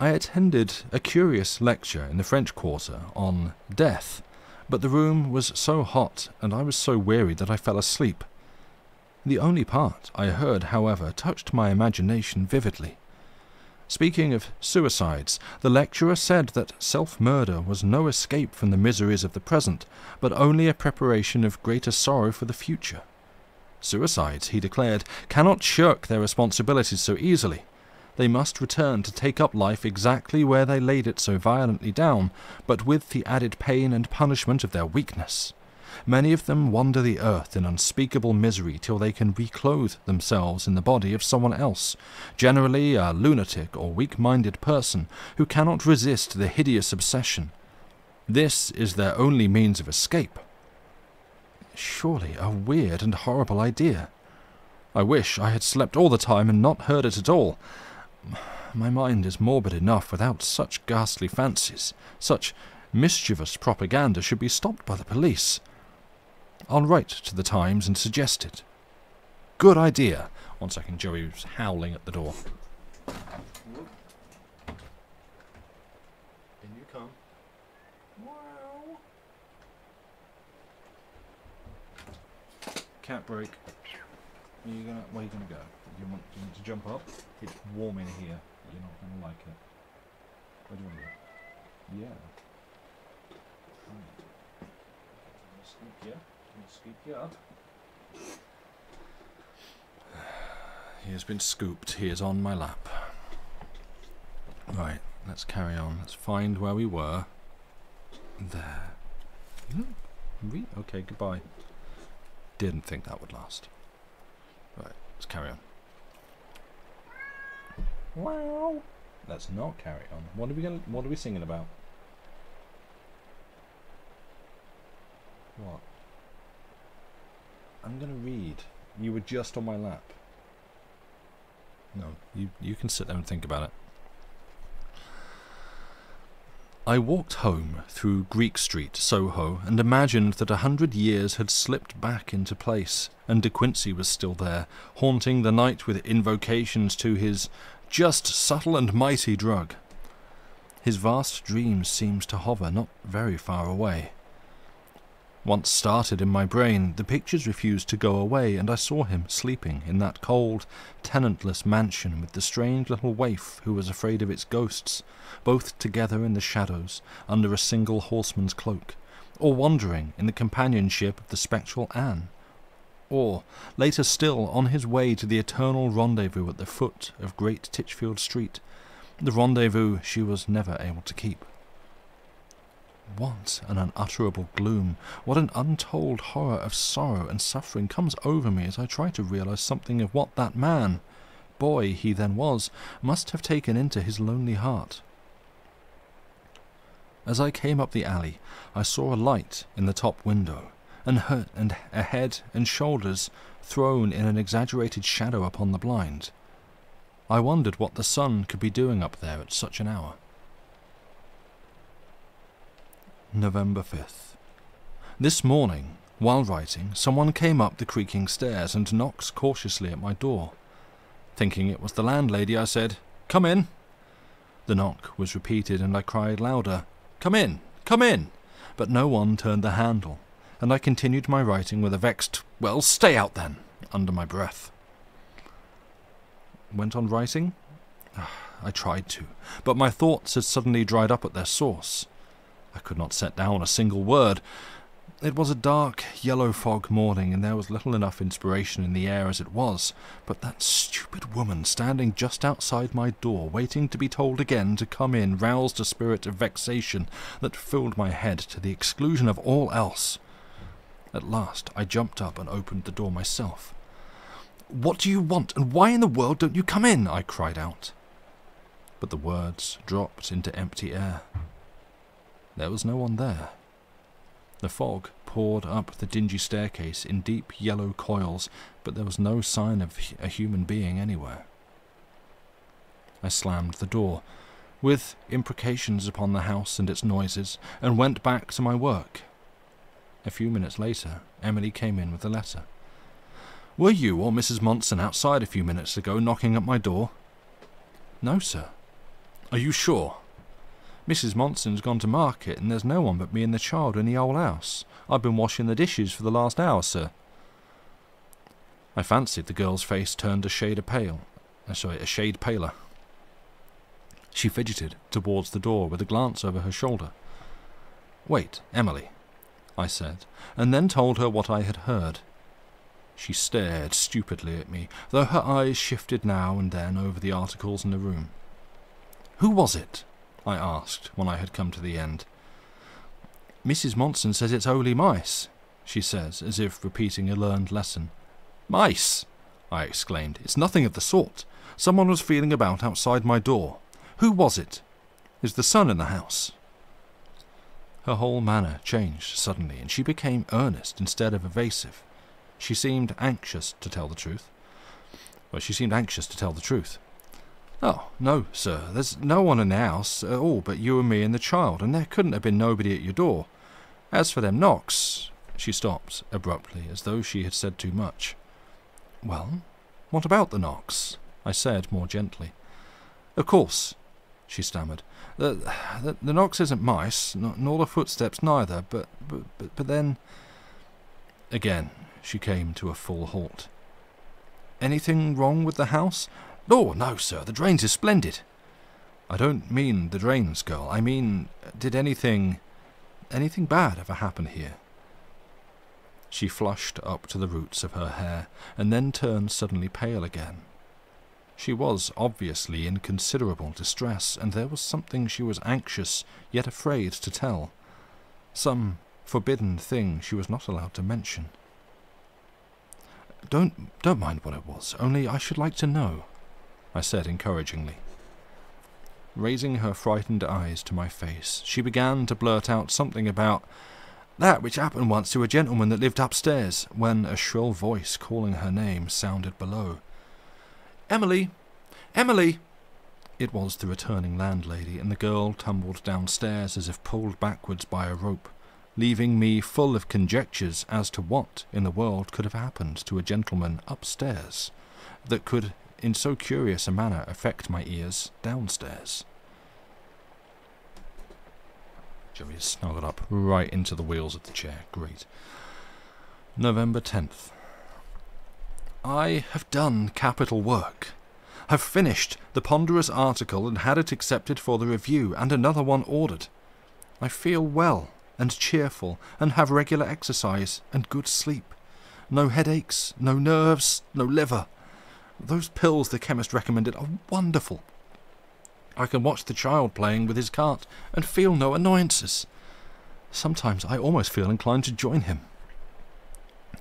I attended a curious lecture in the French Quarter on death, but the room was so hot and I was so weary that I fell asleep. The only part I heard, however, touched my imagination vividly. Speaking of suicides, the lecturer said that self murder was no escape from the miseries of the present, but only a preparation of greater sorrow for the future. Suicides, he declared, cannot shirk their responsibilities so easily. They must return to take up life exactly where they laid it so violently down, but with the added pain and punishment of their weakness. Many of them wander the earth in unspeakable misery till they can reclothe themselves in the body of someone else, generally a lunatic or weak minded person who cannot resist the hideous obsession. This is their only means of escape. Surely a weird and horrible idea. I wish I had slept all the time and not heard it at all. My mind is morbid enough without such ghastly fancies. Such mischievous propaganda should be stopped by the police. I'll write to the Times and suggest it. Good idea. One second, Joey was howling at the door. Can you come? Wow. Cat break. Are you gonna? Where are you gonna go? You want, to jump up? It's warm in here. You're not gonna like it. Where do you want to go? Yeah. Right. Scoop you. Scoop you up. He has been scooped. He is on my lap. Right, let's carry on. Let's find where we were. There. Hmm. Okay, goodbye. Didn't think that would last. Right, let's carry on. Wow. Let's not carry on. What are we going what are we singing about? What? I'm going to read. You were just on my lap. No, you, you can sit there and think about it. I walked home through Greek Street, Soho, and imagined that a hundred years had slipped back into place, and De Quincey was still there, haunting the night with invocations to his just subtle and mighty drug. His vast dream seems to hover not very far away. Once started in my brain, the pictures refused to go away, and I saw him sleeping in that cold, tenantless mansion with the strange little waif who was afraid of its ghosts, both together in the shadows, under a single horseman's cloak, or wandering in the companionship of the spectral Anne, or, later still, on his way to the eternal rendezvous at the foot of Great Titchfield Street, the rendezvous she was never able to keep. What an unutterable gloom, what an untold horror of sorrow and suffering comes over me as I try to realize something of what that man, boy he then was, must have taken into his lonely heart. As I came up the alley, I saw a light in the top window, and, her, and a head and shoulders thrown in an exaggerated shadow upon the blind. I wondered what the sun could be doing up there at such an hour. November 5th. This morning, while writing, someone came up the creaking stairs and knocked cautiously at my door. Thinking it was the landlady, I said, Come in. The knock was repeated, and I cried louder, Come in, come in. But no one turned the handle, and I continued my writing with a vexed, Well, stay out then, under my breath. Went on writing? Ah, I tried to, but my thoughts had suddenly dried up at their source. I could not set down a single word. It was a dark, yellow fog morning, and there was little enough inspiration in the air as it was, but that stupid woman standing just outside my door, waiting to be told again to come in, roused a spirit of vexation that filled my head to the exclusion of all else. At last I jumped up and opened the door myself. What do you want, and why in the world don't you come in? I cried out. but the words dropped into empty air. There was no one there. The fog poured up the dingy staircase in deep yellow coils, but there was no sign of a human being anywhere. I slammed the door, with imprecations upon the house and its noises, and went back to my work. A few minutes later, Emily came in with the letter. Were you or Mrs. Monson outside a few minutes ago knocking at my door? No, sir. Are you sure? Mrs. Monson's gone to market, and there's no one but me and the child in the old house. I've been washing the dishes for the last hour, sir. I fancied the girl's face turned a shade pale. Uh, sorry, a shade paler. She fidgeted towards the door with a glance over her shoulder. Wait, Emily, I said, and then told her what I had heard. She stared stupidly at me, though her eyes shifted now and then over the articles in the room. Who was it? I asked when I had come to the end. Mrs. Monson says it's only mice, she says, as if repeating a learned lesson. Mice! I exclaimed. It's nothing of the sort. Someone was feeling about outside my door. Who was it? Is the son in the house? Her whole manner changed suddenly, and she became earnest instead of evasive. She seemed anxious to tell the truth. Well, she seemed anxious to tell the truth. Oh, no, sir. There's no one in the house at all but you and me and the child, and there couldn't have been nobody at your door. As for them knocks, she stopped abruptly, as though she had said too much. Well, what about the knocks? I said more gently. Of course, she stammered. The, the, the knocks isn't mice, nor the footsteps neither, but, but, but, but then... Again, she came to a full halt. Anything wrong with the house? Oh, no, sir, the drains is splendid. I don't mean the drains, girl. I mean, did anything... anything bad ever happen here? She flushed up to the roots of her hair, and then turned suddenly pale again. She was obviously in considerable distress, and there was something she was anxious, yet afraid to tell. Some forbidden thing she was not allowed to mention. Don't, don't mind what it was, only I should like to know. I said encouragingly. Raising her frightened eyes to my face, she began to blurt out something about that which happened once to a gentleman that lived upstairs, when a shrill voice calling her name sounded below. Emily! Emily! It was the returning landlady, and the girl tumbled downstairs as if pulled backwards by a rope, leaving me full of conjectures as to what in the world could have happened to a gentleman upstairs that could in so curious a manner affect my ears downstairs. Joey is snuggled up right into the wheels of the chair. Great. November 10th. I have done capital work. Have finished the ponderous article and had it accepted for the review, and another one ordered. I feel well and cheerful, and have regular exercise and good sleep. No headaches, no nerves, no liver. Those pills the chemist recommended are wonderful. I can watch the child playing with his cart and feel no annoyances. Sometimes I almost feel inclined to join him.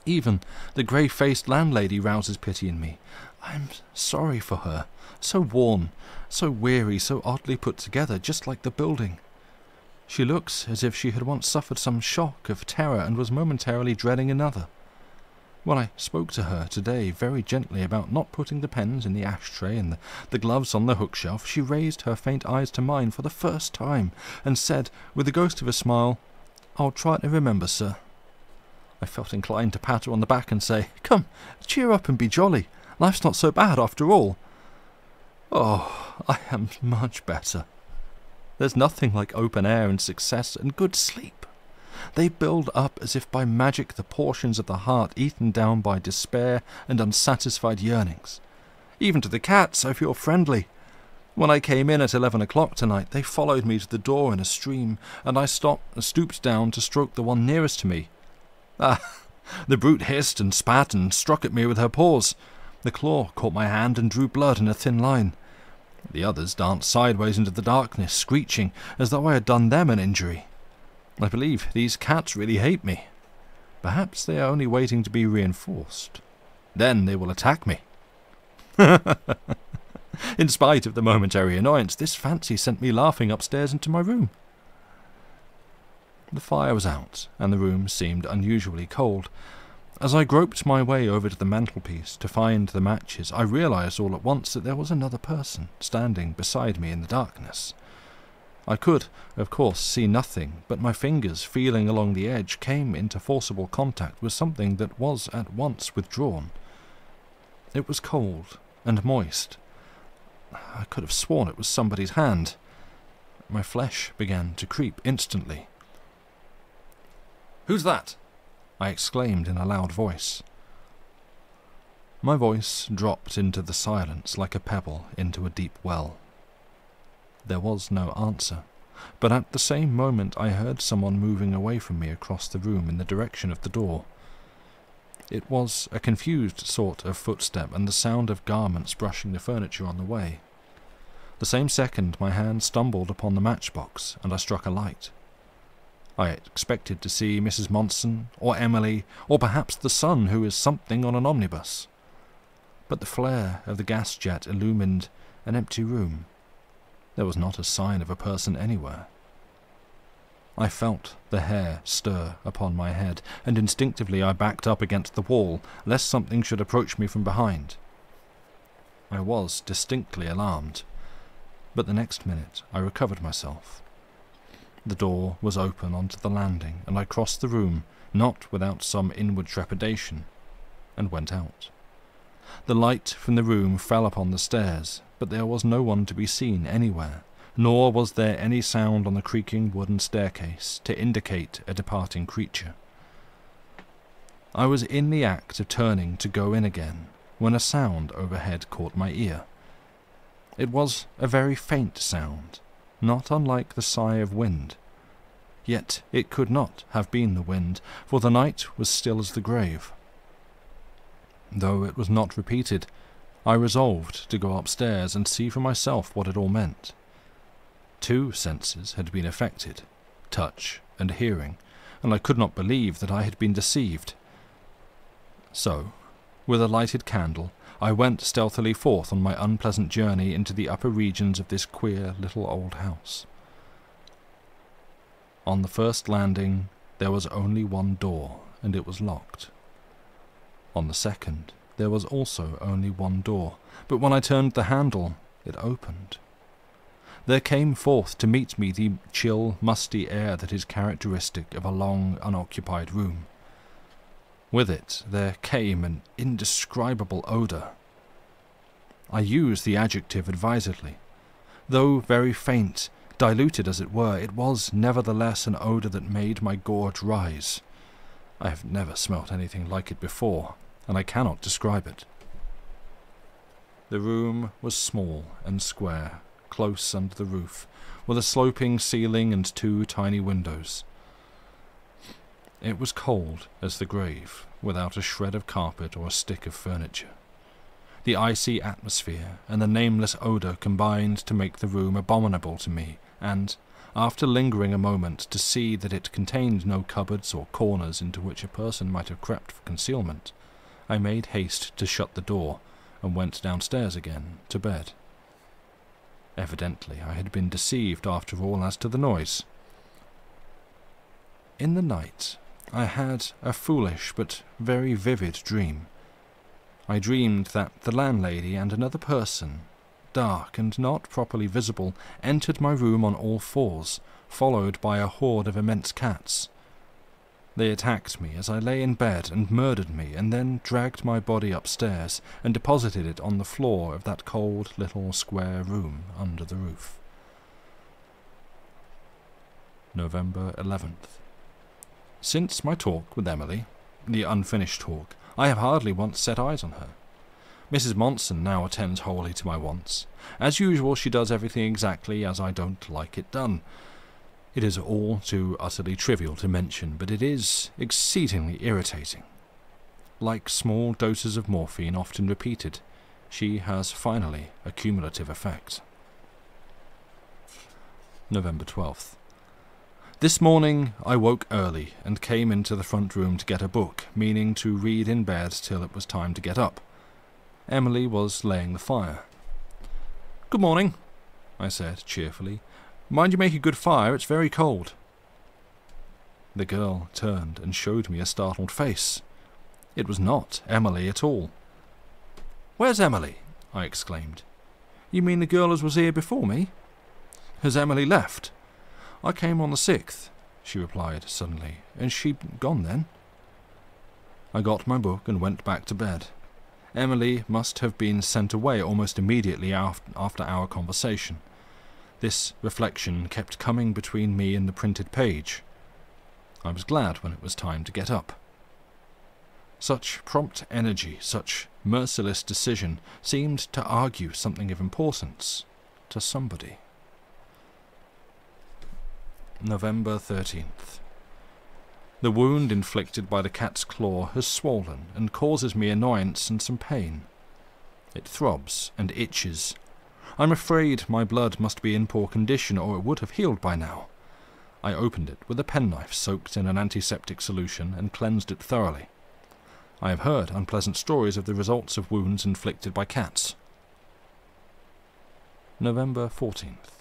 Even the grey faced landlady rouses pity in me. I am sorry for her. So worn, so weary, so oddly put together, just like the building. She looks as if she had once suffered some shock of terror and was momentarily dreading another. When I spoke to her today very gently about not putting the pens in the ashtray and the, the gloves on the hook shelf, she raised her faint eyes to mine for the first time and said, with the ghost of a smile, I'll try to remember, sir. I felt inclined to pat her on the back and say, Come, cheer up and be jolly. Life's not so bad after all. Oh, I am much better. There's nothing like open air and success and good sleep. They build up as if by magic the portions of the heart eaten down by despair and unsatisfied yearnings. Even to the cats I feel friendly. When I came in at eleven o'clock tonight, they followed me to the door in a stream, and I stopped, and stooped down to stroke the one nearest to me. Ah, the brute hissed and spat and struck at me with her paws. The claw caught my hand and drew blood in a thin line. The others danced sideways into the darkness, screeching as though I had done them an injury. I believe these cats really hate me. Perhaps they are only waiting to be reinforced. Then they will attack me. In spite of the momentary annoyance, this fancy sent me laughing upstairs into my room. The fire was out, and the room seemed unusually cold. As I groped my way over to the mantelpiece to find the matches, I realized all at once that there was another person standing beside me in the darkness. I could, of course, see nothing, but my fingers, feeling along the edge, came into forcible contact with something that was at once withdrawn. It was cold and moist. I could have sworn it was somebody's hand. My flesh began to creep instantly. Who's that? I exclaimed in a loud voice. My voice dropped into the silence like a pebble into a deep well. There was no answer, but at the same moment I heard someone moving away from me across the room in the direction of the door. It was a confused sort of footstep and the sound of garments brushing the furniture on the way. The same second my hand stumbled upon the matchbox and I struck a light. I expected to see Mrs. Monson, or Emily, or perhaps the son who is something on an omnibus. But the flare of the gas jet illumined an empty room. There was not a sign of a person anywhere. I felt the hair stir upon my head, and instinctively I backed up against the wall, lest something should approach me from behind. I was distinctly alarmed, but the next minute I recovered myself. The door was open onto the landing, and I crossed the room, not without some inward trepidation, and went out. The light from the room fell upon the stairs, but there was no one to be seen anywhere, nor was there any sound on the creaking wooden staircase to indicate a departing creature. I was in the act of turning to go in again, when a sound overhead caught my ear. It was a very faint sound, not unlike the sigh of wind. Yet it could not have been the wind, for the night was still as the grave. Though it was not repeated, I resolved to go upstairs and see for myself what it all meant. Two senses had been affected touch and hearing, and I could not believe that I had been deceived. So, with a lighted candle, I went stealthily forth on my unpleasant journey into the upper regions of this queer little old house. On the first landing, there was only one door, and it was locked. On the second, there was also only one door, but when I turned the handle, it opened. There came forth to meet me the chill, musty air that is characteristic of a long, unoccupied room. With it there came an indescribable odour. I use the adjective advisedly. Though very faint, diluted as it were, it was nevertheless an odour that made my gorge rise. I have never smelt anything like it before, and I cannot describe it. The room was small and square, close under the roof, with a sloping ceiling and two tiny windows. It was cold as the grave, without a shred of carpet or a stick of furniture. The icy atmosphere and the nameless odour combined to make the room abominable to me, and, after lingering a moment to see that it contained no cupboards or corners into which a person might have crept for concealment, I made haste to shut the door and went downstairs again to bed. Evidently I had been deceived after all as to the noise. In the night I had a foolish but very vivid dream. I dreamed that the landlady and another person, dark and not properly visible, entered my room on all fours, followed by a horde of immense cats. They attacked me as I lay in bed and murdered me, and then dragged my body upstairs and deposited it on the floor of that cold little square room under the roof. November 11th. Since my talk with Emily, the unfinished talk, I have hardly once set eyes on her. Mrs. Monson now attends wholly to my wants. As usual, she does everything exactly as I don't like it done. It is all too utterly trivial to mention, but it is exceedingly irritating. Like small doses of morphine often repeated, she has finally a cumulative effect. November 12th. This morning I woke early and came into the front room to get a book, meaning to read in bed till it was time to get up. Emily was laying the fire. Good morning, I said cheerfully. Mind you make a good fire, it's very cold. The girl turned and showed me a startled face. It was not Emily at all. Where's Emily? I exclaimed. You mean the girl as was here before me? Has Emily left? I came on the sixth, she replied suddenly. And she'd gone then? I got my book and went back to bed. Emily must have been sent away almost immediately after our conversation. This reflection kept coming between me and the printed page. I was glad when it was time to get up. Such prompt energy, such merciless decision, seemed to argue something of importance to somebody. November 13th. The wound inflicted by the cat's claw has swollen and causes me annoyance and some pain. It throbs and itches. I'm afraid my blood must be in poor condition or it would have healed by now. I opened it with a penknife soaked in an antiseptic solution and cleansed it thoroughly. I have heard unpleasant stories of the results of wounds inflicted by cats. November 14th.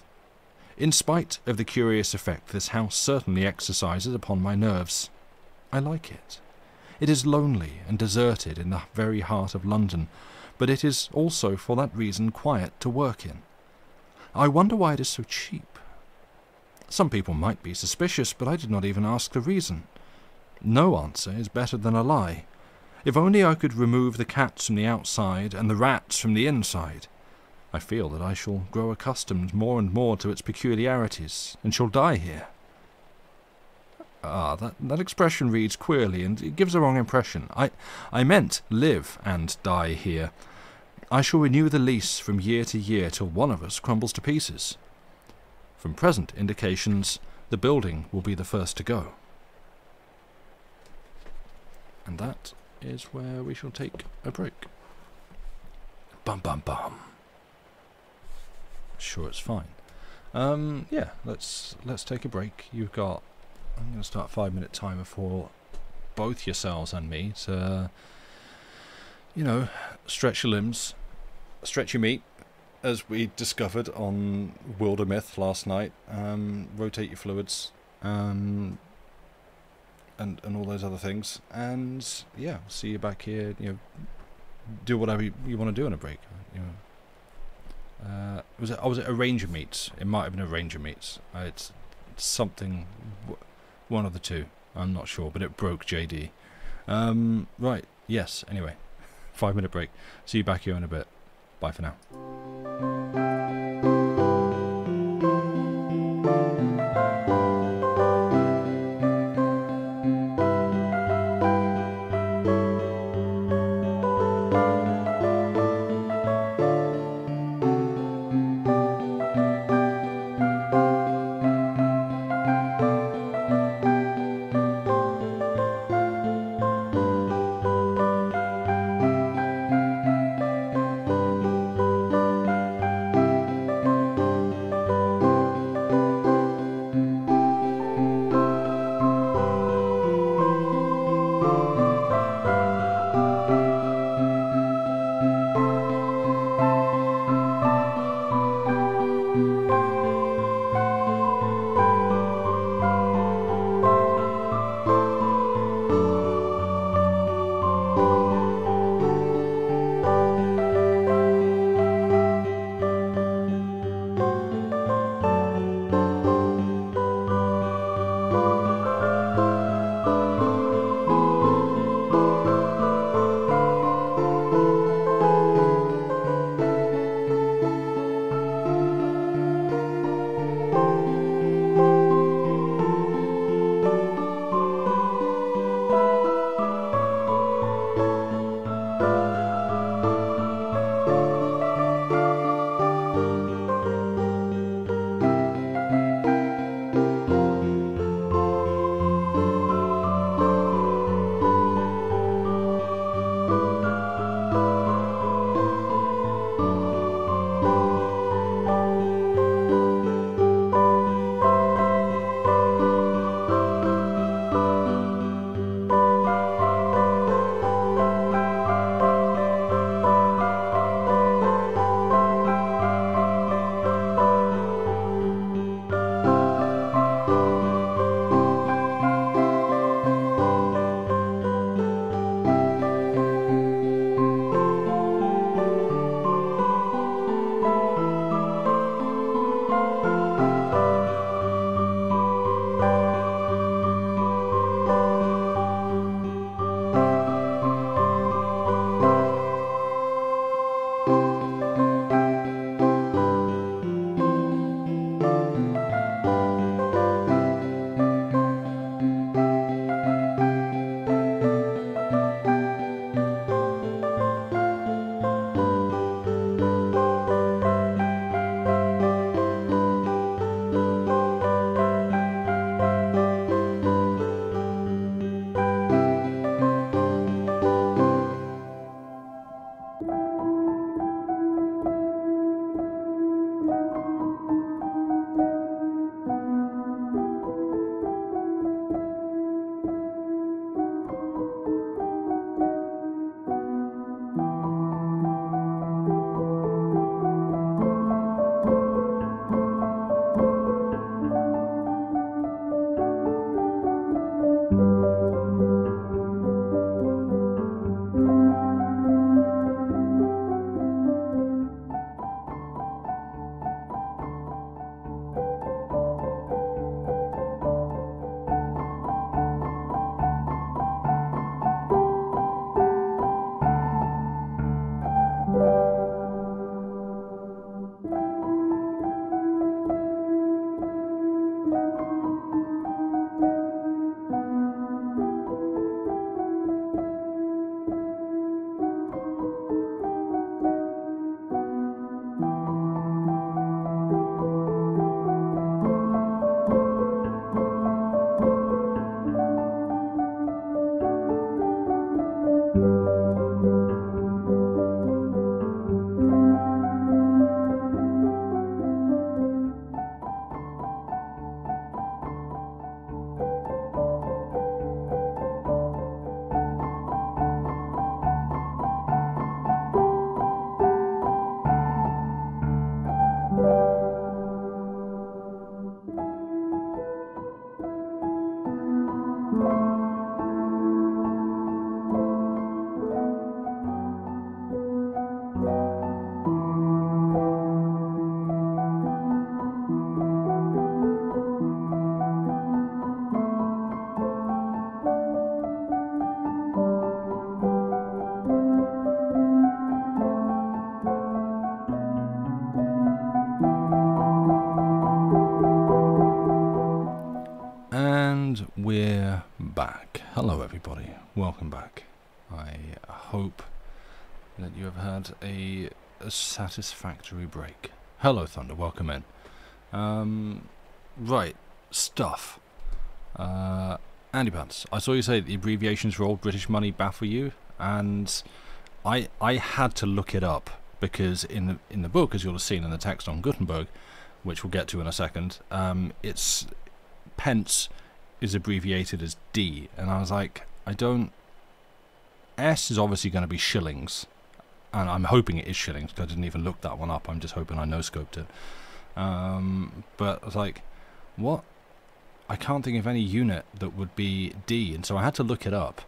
In spite of the curious effect this house certainly exercises upon my nerves, I like it. It is lonely and deserted in the very heart of London, but it is also for that reason quiet to work in. I wonder why it is so cheap. Some people might be suspicious, but I did not even ask the reason. No answer is better than a lie. If only I could remove the cats from the outside and the rats from the inside, I feel that I shall grow accustomed more and more to its peculiarities, and shall die here. Ah, that, that expression reads queerly, and it gives a wrong impression. I, I meant live and die here. I shall renew the lease from year to year till one of us crumbles to pieces. From present indications, the building will be the first to go. And that is where we shall take a break. Bum bum bum sure it's fine. Um, yeah, let's let's take a break. You've got I'm going to start five minute timer for both yourselves and me to you know stretch your limbs, stretch your meat, as we discovered on World of Wildermyth last night. Um, rotate your fluids, um, and and all those other things. And yeah, see you back here. You know, do whatever you, you want to do in a break. You know, uh, was it? Oh, was it a Ranger Meats? It might have been a Ranger Meats. Uh, it's something, one of the two. I'm not sure, but it broke JD. Um, right. Yes. Anyway, five minute break. See you back here in a bit. Bye for now. Satisfactory break. Hello, Thunder. Welcome in. Um, right, stuff. Uh, Andy Pants, I saw you say the abbreviations for old British money baffle you, and I I had to look it up because in the in the book, as you'll have seen in the text on Gutenberg, which we'll get to in a second, um, it's pence is abbreviated as D, and I was like, I don't. S is obviously going to be shillings, and I'm hoping it is shillings because I didn't even look that one up. I'm just hoping I no scoped it. Um, but I was like, what? I can't think of any unit that would be D, and so I had to look it up,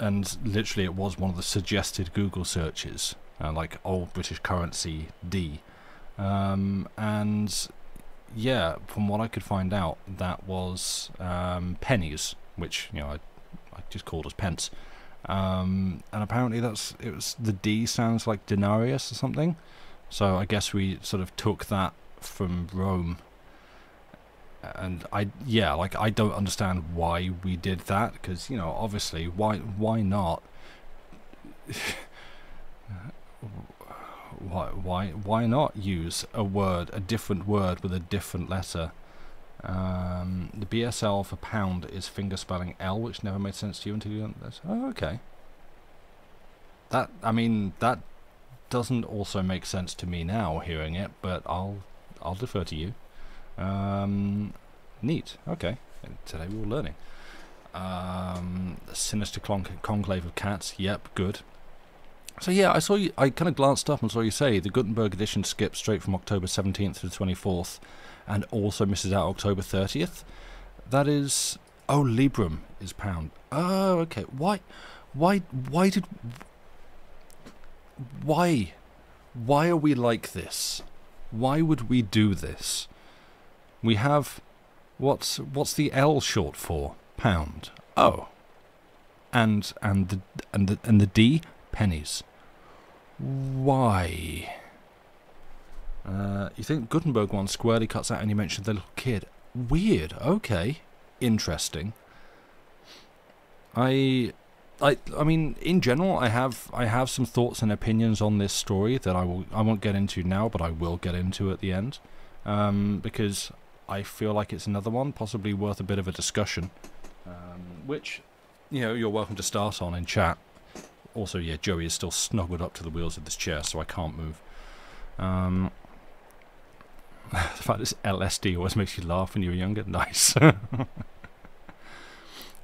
and literally it was one of the suggested Google searches, uh, like old British currency D, um, and yeah, from what I could find out, that was um, pennies, which you know I, I just called as pence. Um, and apparently that's it was the D sounds like denarius or something. So I guess we sort of took that from Rome. And I yeah, like I don't understand why we did that because you know obviously why why not why why why not use a word a different word with a different letter um, the BSL for pound is finger spelling L which never made sense to you until you learned this. Oh okay. That I mean that doesn't also make sense to me now hearing it but I'll I'll defer to you. Um, neat. Okay. Today we were learning. Um, sinister conclave of cats. Yep good. So yeah, I saw you. I kind of glanced up and saw you say the Gutenberg edition skips straight from October 17th to the 24th, and also misses out October 30th. That is oh Librum is pound. Oh okay. Why, why, why did, why, why are we like this? Why would we do this? We have, what's what's the L short for? Pound. Oh. And and the and the and the D pennies. Why? Uh, you think Gutenberg one squarely cuts out any mention of the little kid? Weird. Okay. Interesting. I, I, I mean, in general, I have I have some thoughts and opinions on this story that I will I won't get into now, but I will get into at the end, um, because I feel like it's another one possibly worth a bit of a discussion, um, which, you know, you're welcome to start on in chat also, yeah, Joey is still snuggled up to the wheels of this chair, so I can't move. Um, the fact that LSD always makes you laugh when you were younger, nice.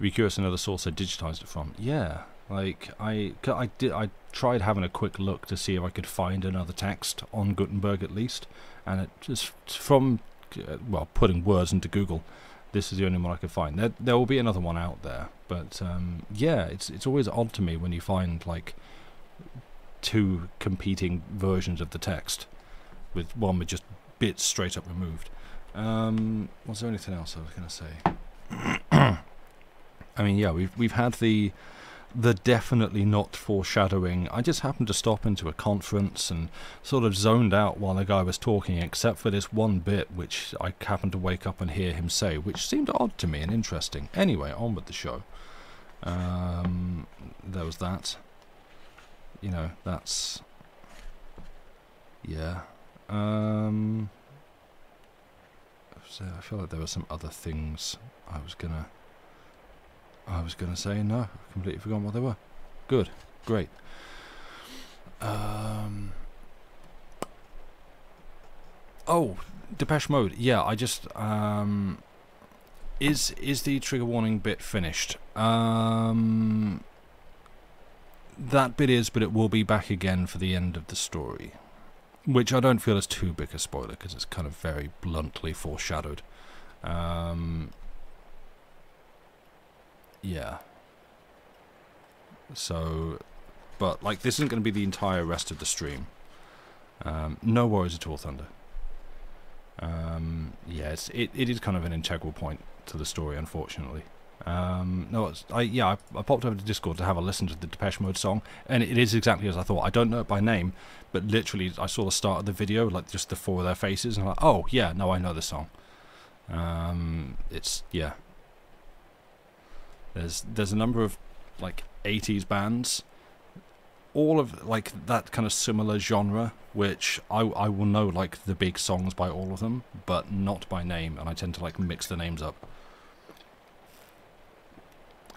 Be curious another source I digitized it from. Yeah, like I, I did. I tried having a quick look to see if I could find another text on Gutenberg at least, and it just from uh, well putting words into Google this is the only one I could find. There, there will be another one out there, but um, yeah, it's it's always odd to me when you find like two competing versions of the text, with one with just bits straight up removed. Um, was there anything else I was going to say? I mean, yeah, we've we've had the the definitely not foreshadowing. I just happened to stop into a conference and sort of zoned out while the guy was talking, except for this one bit which I happened to wake up and hear him say, which seemed odd to me and interesting. Anyway, on with the show. Um, there was that. You know, that's. Yeah. Um, I feel like there were some other things I was gonna. I was to say no. I completely forgot what they were. Good. Great. Um. Oh, Depeche Mode. Yeah, I just um. Is is the trigger warning bit finished? Um. That bit is, but it will be back again for the end of the story, which I don't feel is too big a spoiler because it's kind of very bluntly foreshadowed. Um, yeah. So, but like this isn't going to be the entire rest of the stream. Um, no worries at all, Thunder. Um, yeah, it it is kind of an integral point to the story, unfortunately. Um, no, I yeah, I, I, popped over to Discord to have a listen to the Depeche Mode song, and it is exactly as I thought. I don't know it by name, but literally, I saw the start of the video, like just the four of their faces, and I'm like, oh yeah, no, I know this song. Um, it's yeah, There's there's a number of like 80s bands, all of like that kind of similar genre, which I I will know like the big songs by all of them, but not by name, and I tend to like mix the names up.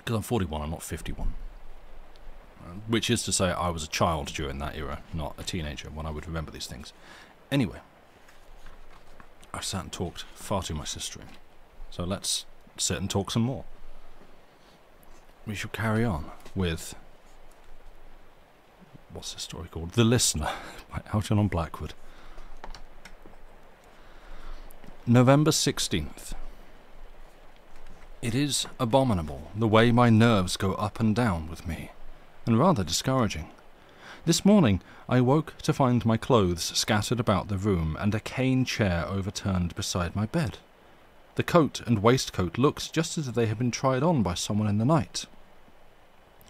Because I'm 41, I'm not 51. Uh, Which is to say, I was a child during that era, not a teenager, when I would remember these things. Anyway, I sat and talked far too much this stream. So let's sit and talk some more. We shall carry on with. What's the story called? The Listener by Algernon Blackwood. November 16th. It is abominable the way my nerves go up and down with me, and rather discouraging. This morning I woke to find my clothes scattered about the room and a cane chair overturned beside my bed. The coat and waistcoat looked just as if they had been tried on by someone in the night.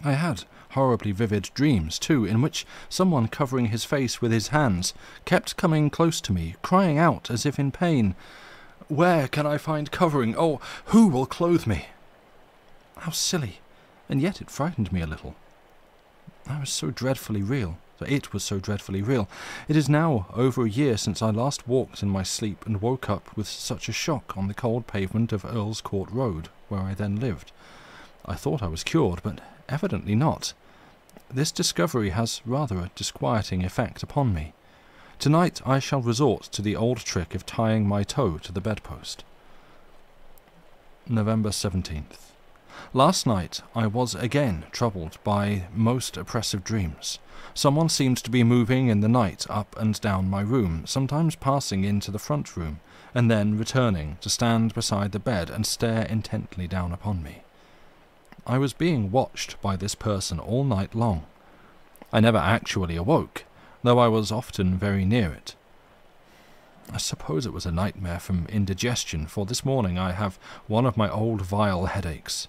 I had horribly vivid dreams, too, in which someone covering his face with his hands kept coming close to me, crying out as if in pain, Where can I find covering? Oh, who will clothe me? How silly! And yet it frightened me a little. I was so dreadfully real. It was so dreadfully real. It is now over a year since I last walked in my sleep and woke up with such a shock on the cold pavement of Earl's Court Road, where I then lived. I thought I was cured, but evidently not. This discovery has rather a disquieting effect upon me. Tonight I shall resort to the old trick of tying my toe to the bedpost. November 17th. Last night I was again troubled by most oppressive dreams. Someone seemed to be moving in the night up and down my room, sometimes passing into the front room, and then returning to stand beside the bed and stare intently down upon me. I was being watched by this person all night long. I never actually awoke, though I was often very near it. I suppose it was a nightmare from indigestion, for this morning I have one of my old vile headaches.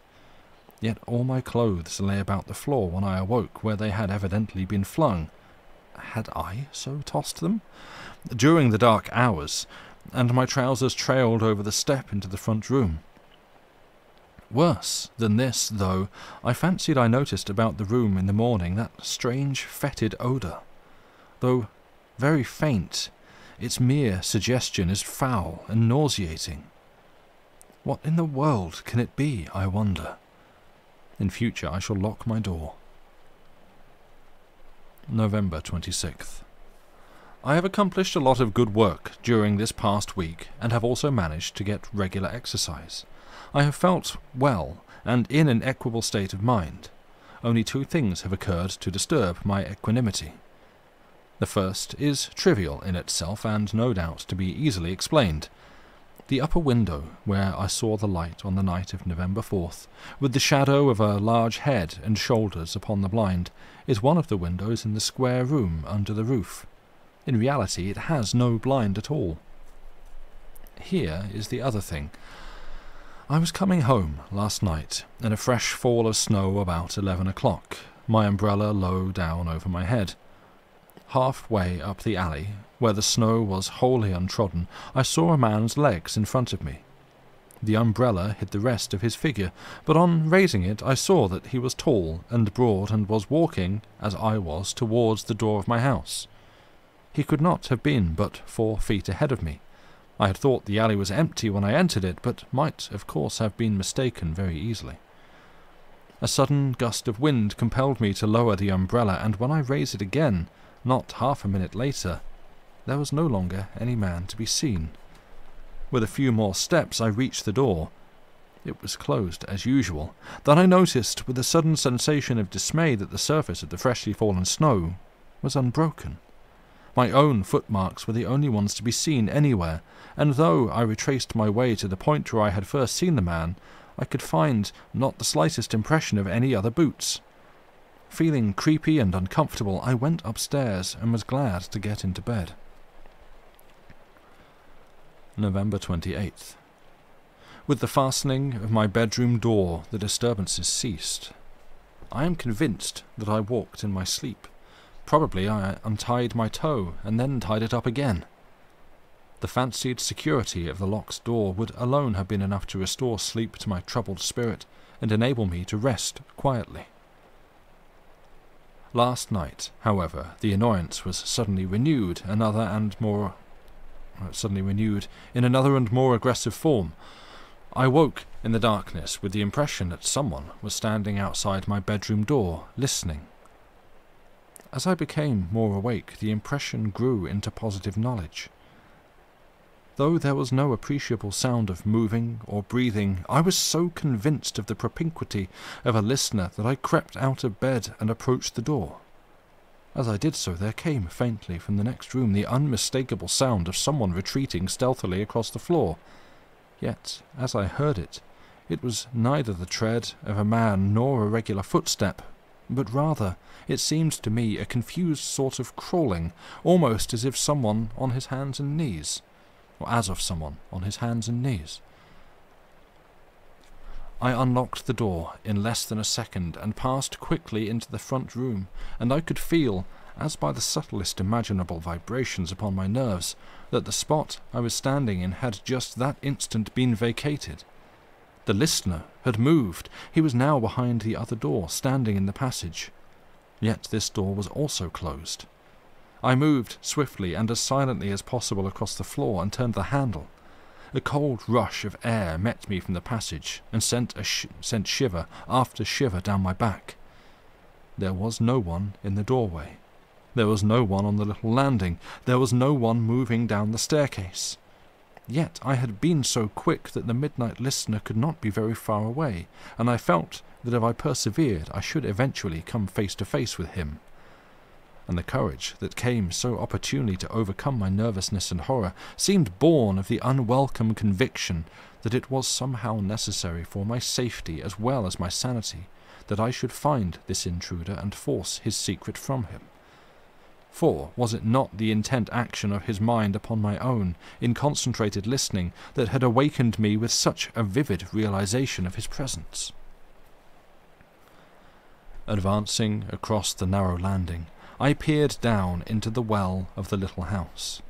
Yet all my clothes lay about the floor when I awoke, where they had evidently been flung. Had I so tossed them? During the dark hours, and my trousers trailed over the step into the front room. Worse than this, though, I fancied I noticed about the room in the morning that strange fetid odour. Though very faint, its mere suggestion is foul and nauseating. What in the world can it be, I wonder? In future I shall lock my door. November 26th. I have accomplished a lot of good work during this past week and have also managed to get regular exercise. I have felt well and in an equable state of mind. Only two things have occurred to disturb my equanimity. The first is trivial in itself and no doubt to be easily explained. The upper window, where I saw the light on the night of November 4th, with the shadow of a large head and shoulders upon the blind, is one of the windows in the square room under the roof. In reality, it has no blind at all. Here is the other thing. I was coming home last night, in a fresh fall of snow about eleven o'clock, my umbrella low down over my head. Half-way up the alley, where the snow was wholly untrodden, I saw a man's legs in front of me. The umbrella hid the rest of his figure, but on raising it I saw that he was tall and broad and was walking, as I was, towards the door of my house. He could not have been but four feet ahead of me. I had thought the alley was empty when I entered it, but might, of course, have been mistaken very easily. A sudden gust of wind compelled me to lower the umbrella, and when I raised it again, not half a minute later, there was no longer any man to be seen. With a few more steps I reached the door. It was closed as usual. Then I noticed, with a sudden sensation of dismay, that the surface of the freshly fallen snow was unbroken. My own footmarks were the only ones to be seen anywhere, and though I retraced my way to the point where I had first seen the man, I could find not the slightest impression of any other boots. Feeling creepy and uncomfortable, I went upstairs and was glad to get into bed. November 28th. With the fastening of my bedroom door, the disturbances ceased. I am convinced that I walked in my sleep. Probably I untied my toe and then tied it up again. The fancied security of the locked door would alone have been enough to restore sleep to my troubled spirit, and enable me to rest quietly. Last night, however, the annoyance was suddenly renewed, another and more suddenly renewed in another and more aggressive form. I woke in the darkness with the impression that someone was standing outside my bedroom door, listening. As I became more awake, the impression grew into positive knowledge. Though there was no appreciable sound of moving or breathing, I was so convinced of the propinquity of a listener that I crept out of bed and approached the door. As I did so, there came faintly from the next room the unmistakable sound of someone retreating stealthily across the floor. Yet, as I heard it, it was neither the tread of a man nor a regular footstep, but rather, it seemed to me, a confused sort of crawling, almost as if someone on his hands and knees or as of someone on his hands and knees. I unlocked the door in less than a second and passed quickly into the front room, and I could feel, as by the subtlest imaginable vibrations upon my nerves, that the spot I was standing in had just that instant been vacated. The listener had moved. He was now behind the other door, standing in the passage. Yet this door was also closed. I moved swiftly and as silently as possible across the floor and turned the handle. A cold rush of air met me from the passage and sent, a sh- sent shiver after shiver down my back. There was no one in the doorway. There was no one on the little landing. There was no one moving down the staircase. Yet I had been so quick that the midnight listener could not be very far away, and I felt that if I persevered I should eventually come face to face with him and the courage that came so opportunely to overcome my nervousness and horror seemed born of the unwelcome conviction that it was somehow necessary for my safety as well as my sanity that I should find this intruder and force his secret from him. For was it not the intent action of his mind upon my own, in concentrated listening, that had awakened me with such a vivid realization of his presence? Advancing across the narrow landing, I peered down into the well of the little house.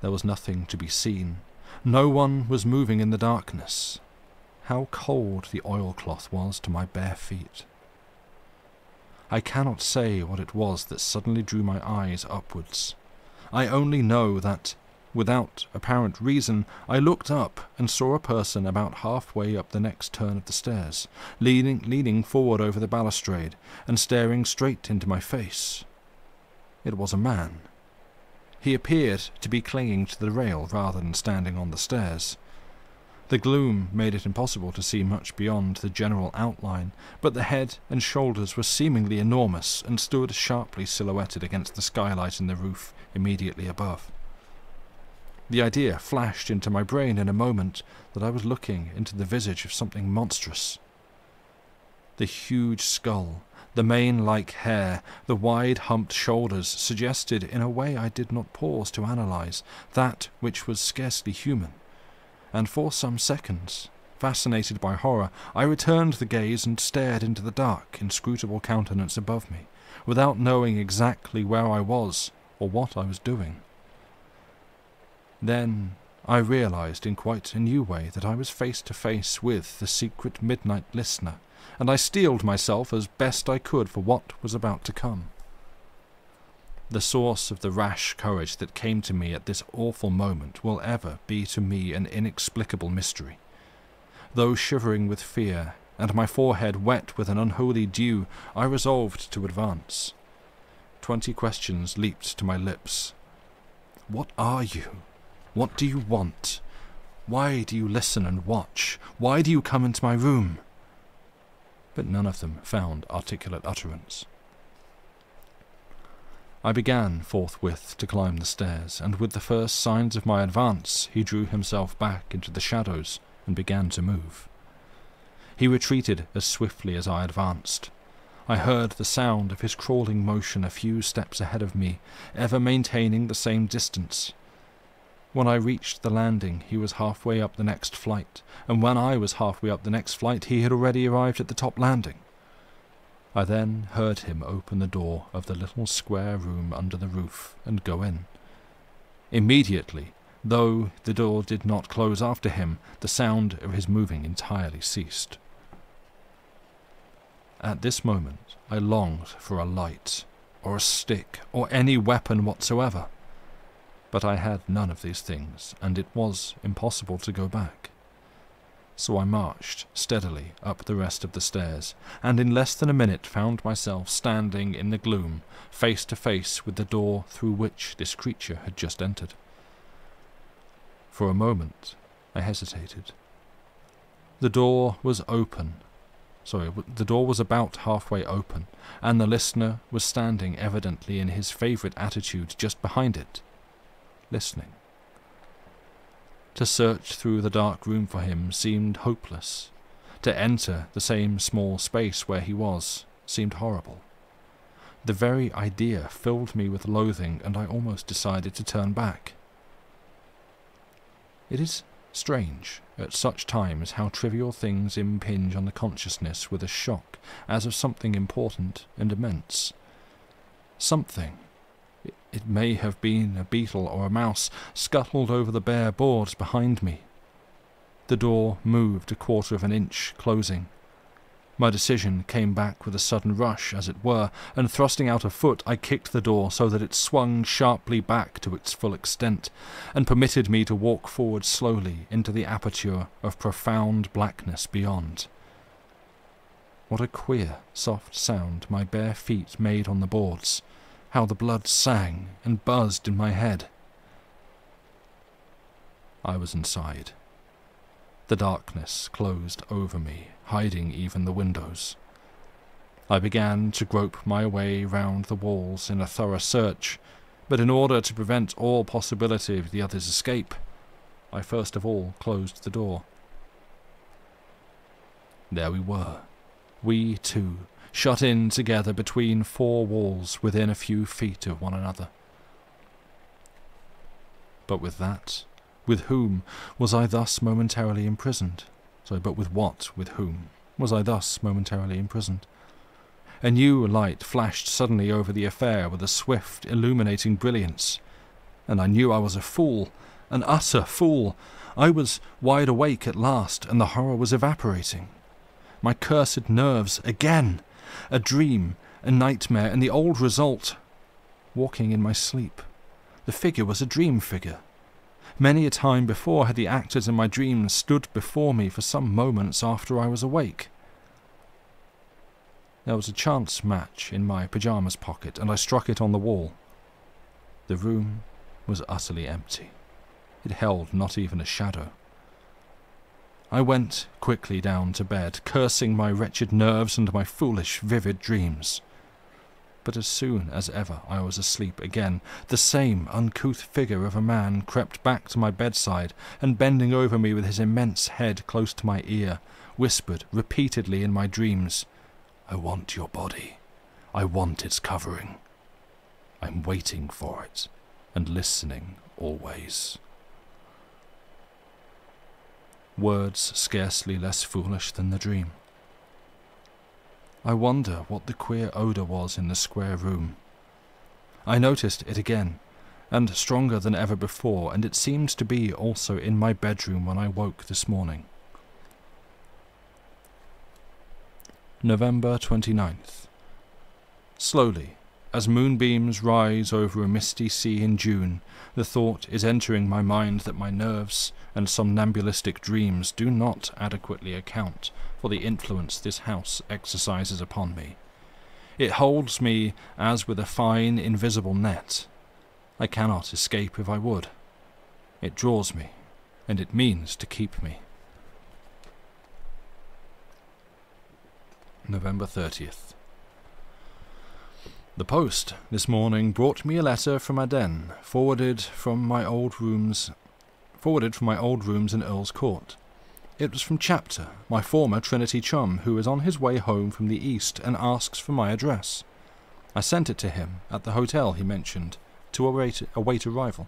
There was nothing to be seen. No one was moving in the darkness. How cold the oilcloth was to my bare feet. I cannot say what it was that suddenly drew my eyes upwards. I only know that Without apparent reason, I looked up and saw a person about halfway up the next turn of the stairs, leaning, leaning forward over the balustrade and staring straight into my face. It was a man. He appeared to be clinging to the rail rather than standing on the stairs. The gloom made it impossible to see much beyond the general outline, but the head and shoulders were seemingly enormous and stood sharply silhouetted against the skylight in the roof immediately above. The idea flashed into my brain in a moment that I was looking into the visage of something monstrous. The huge skull, the mane like hair, the wide humped shoulders suggested, in a way I did not pause to analyze, that which was scarcely human. And for some seconds, fascinated by horror, I returned the gaze and stared into the dark, inscrutable countenance above me, without knowing exactly where I was or what I was doing. Then I realized in quite a new way that I was face to face with the secret midnight listener, and I steeled myself as best I could for what was about to come. The source of the rash courage that came to me at this awful moment will ever be to me an inexplicable mystery. Though shivering with fear, and my forehead wet with an unholy dew, I resolved to advance. Twenty questions leaped to my lips. What are you? What do you want? Why do you listen and watch? Why do you come into my room? But none of them found articulate utterance. I began forthwith to climb the stairs, and with the first signs of my advance, he drew himself back into the shadows and began to move. He retreated as swiftly as I advanced. I heard the sound of his crawling motion a few steps ahead of me, ever maintaining the same distance, when I reached the landing, he was halfway up the next flight, and when I was halfway up the next flight, he had already arrived at the top landing. I then heard him open the door of the little square room under the roof and go in. Immediately, though the door did not close after him, the sound of his moving entirely ceased. At this moment I longed for a light, or a stick, or any weapon whatsoever. But I had none of these things, and it was impossible to go back. So I marched steadily up the rest of the stairs, and in less than a minute found myself standing in the gloom, face to face with the door through which this creature had just entered. For a moment I hesitated. The door was open. Sorry, the door was about halfway open, and the listener was standing evidently in his favourite attitude just behind it, listening. To search through the dark room for him seemed hopeless. To enter the same small space where he was seemed horrible. The very idea filled me with loathing, and I almost decided to turn back. It is strange at such times how trivial things impinge on the consciousness with a shock as of something important and immense. Something it may have been a beetle or a mouse scuttled over the bare boards behind me. The door moved a quarter of an inch, closing. My decision came back with a sudden rush, as it were, and thrusting out a foot, I kicked the door so that it swung sharply back to its full extent, and permitted me to walk forward slowly into the aperture of profound blackness beyond. What a queer, soft sound my bare feet made on the boards how the blood sang and buzzed in my head. I was inside. The darkness closed over me, hiding even the windows. I began to grope my way round the walls in a thorough search, but in order to prevent all possibility of the other's escape, I first of all closed the door. There we were, we two, shut in together between four walls within a few feet of one another. But with that, with whom was I thus momentarily imprisoned? Sorry, but with what, with whom, was I thus momentarily imprisoned? A new light flashed suddenly over the affair with a swift, illuminating brilliance, and I knew I was a fool, an utter fool. I was wide awake at last, and the horror was evaporating. My cursed nerves again a dream, a nightmare, and the old result walking in my sleep. The figure was a dream figure. Many a time before had the actors in my dreams stood before me for some moments after I was awake. There was a chance match in my pyjamas pocket, and I struck it on the wall. The room was utterly empty. It held not even a shadow. I went quickly down to bed, cursing my wretched nerves and my foolish, vivid dreams. But as soon as ever I was asleep again, the same uncouth figure of a man crept back to my bedside, and bending over me with his immense head close to my ear, whispered repeatedly in my dreams, I want your body. I want its covering. I'm waiting for it, and listening always words scarcely less foolish than the dream. I wonder what the queer odour was in the square room. I noticed it again, and stronger than ever before, and it seemed to be also in my bedroom when I woke this morning. November 29th. Slowly, as moonbeams rise over a misty sea in June, the thought is entering my mind that my nerves and somnambulistic dreams do not adequately account for the influence this house exercises upon me. It holds me as with a fine, invisible net. I cannot escape if I would. It draws me, and it means to keep me. November 30th. The post this morning brought me a letter from Aden, forwarded from my old rooms forwarded from my old rooms in Earl's Court. It was from Chapter, my former Trinity chum, who is on his way home from the East and asks for my address. I sent it to him at the hotel he mentioned to await, await arrival.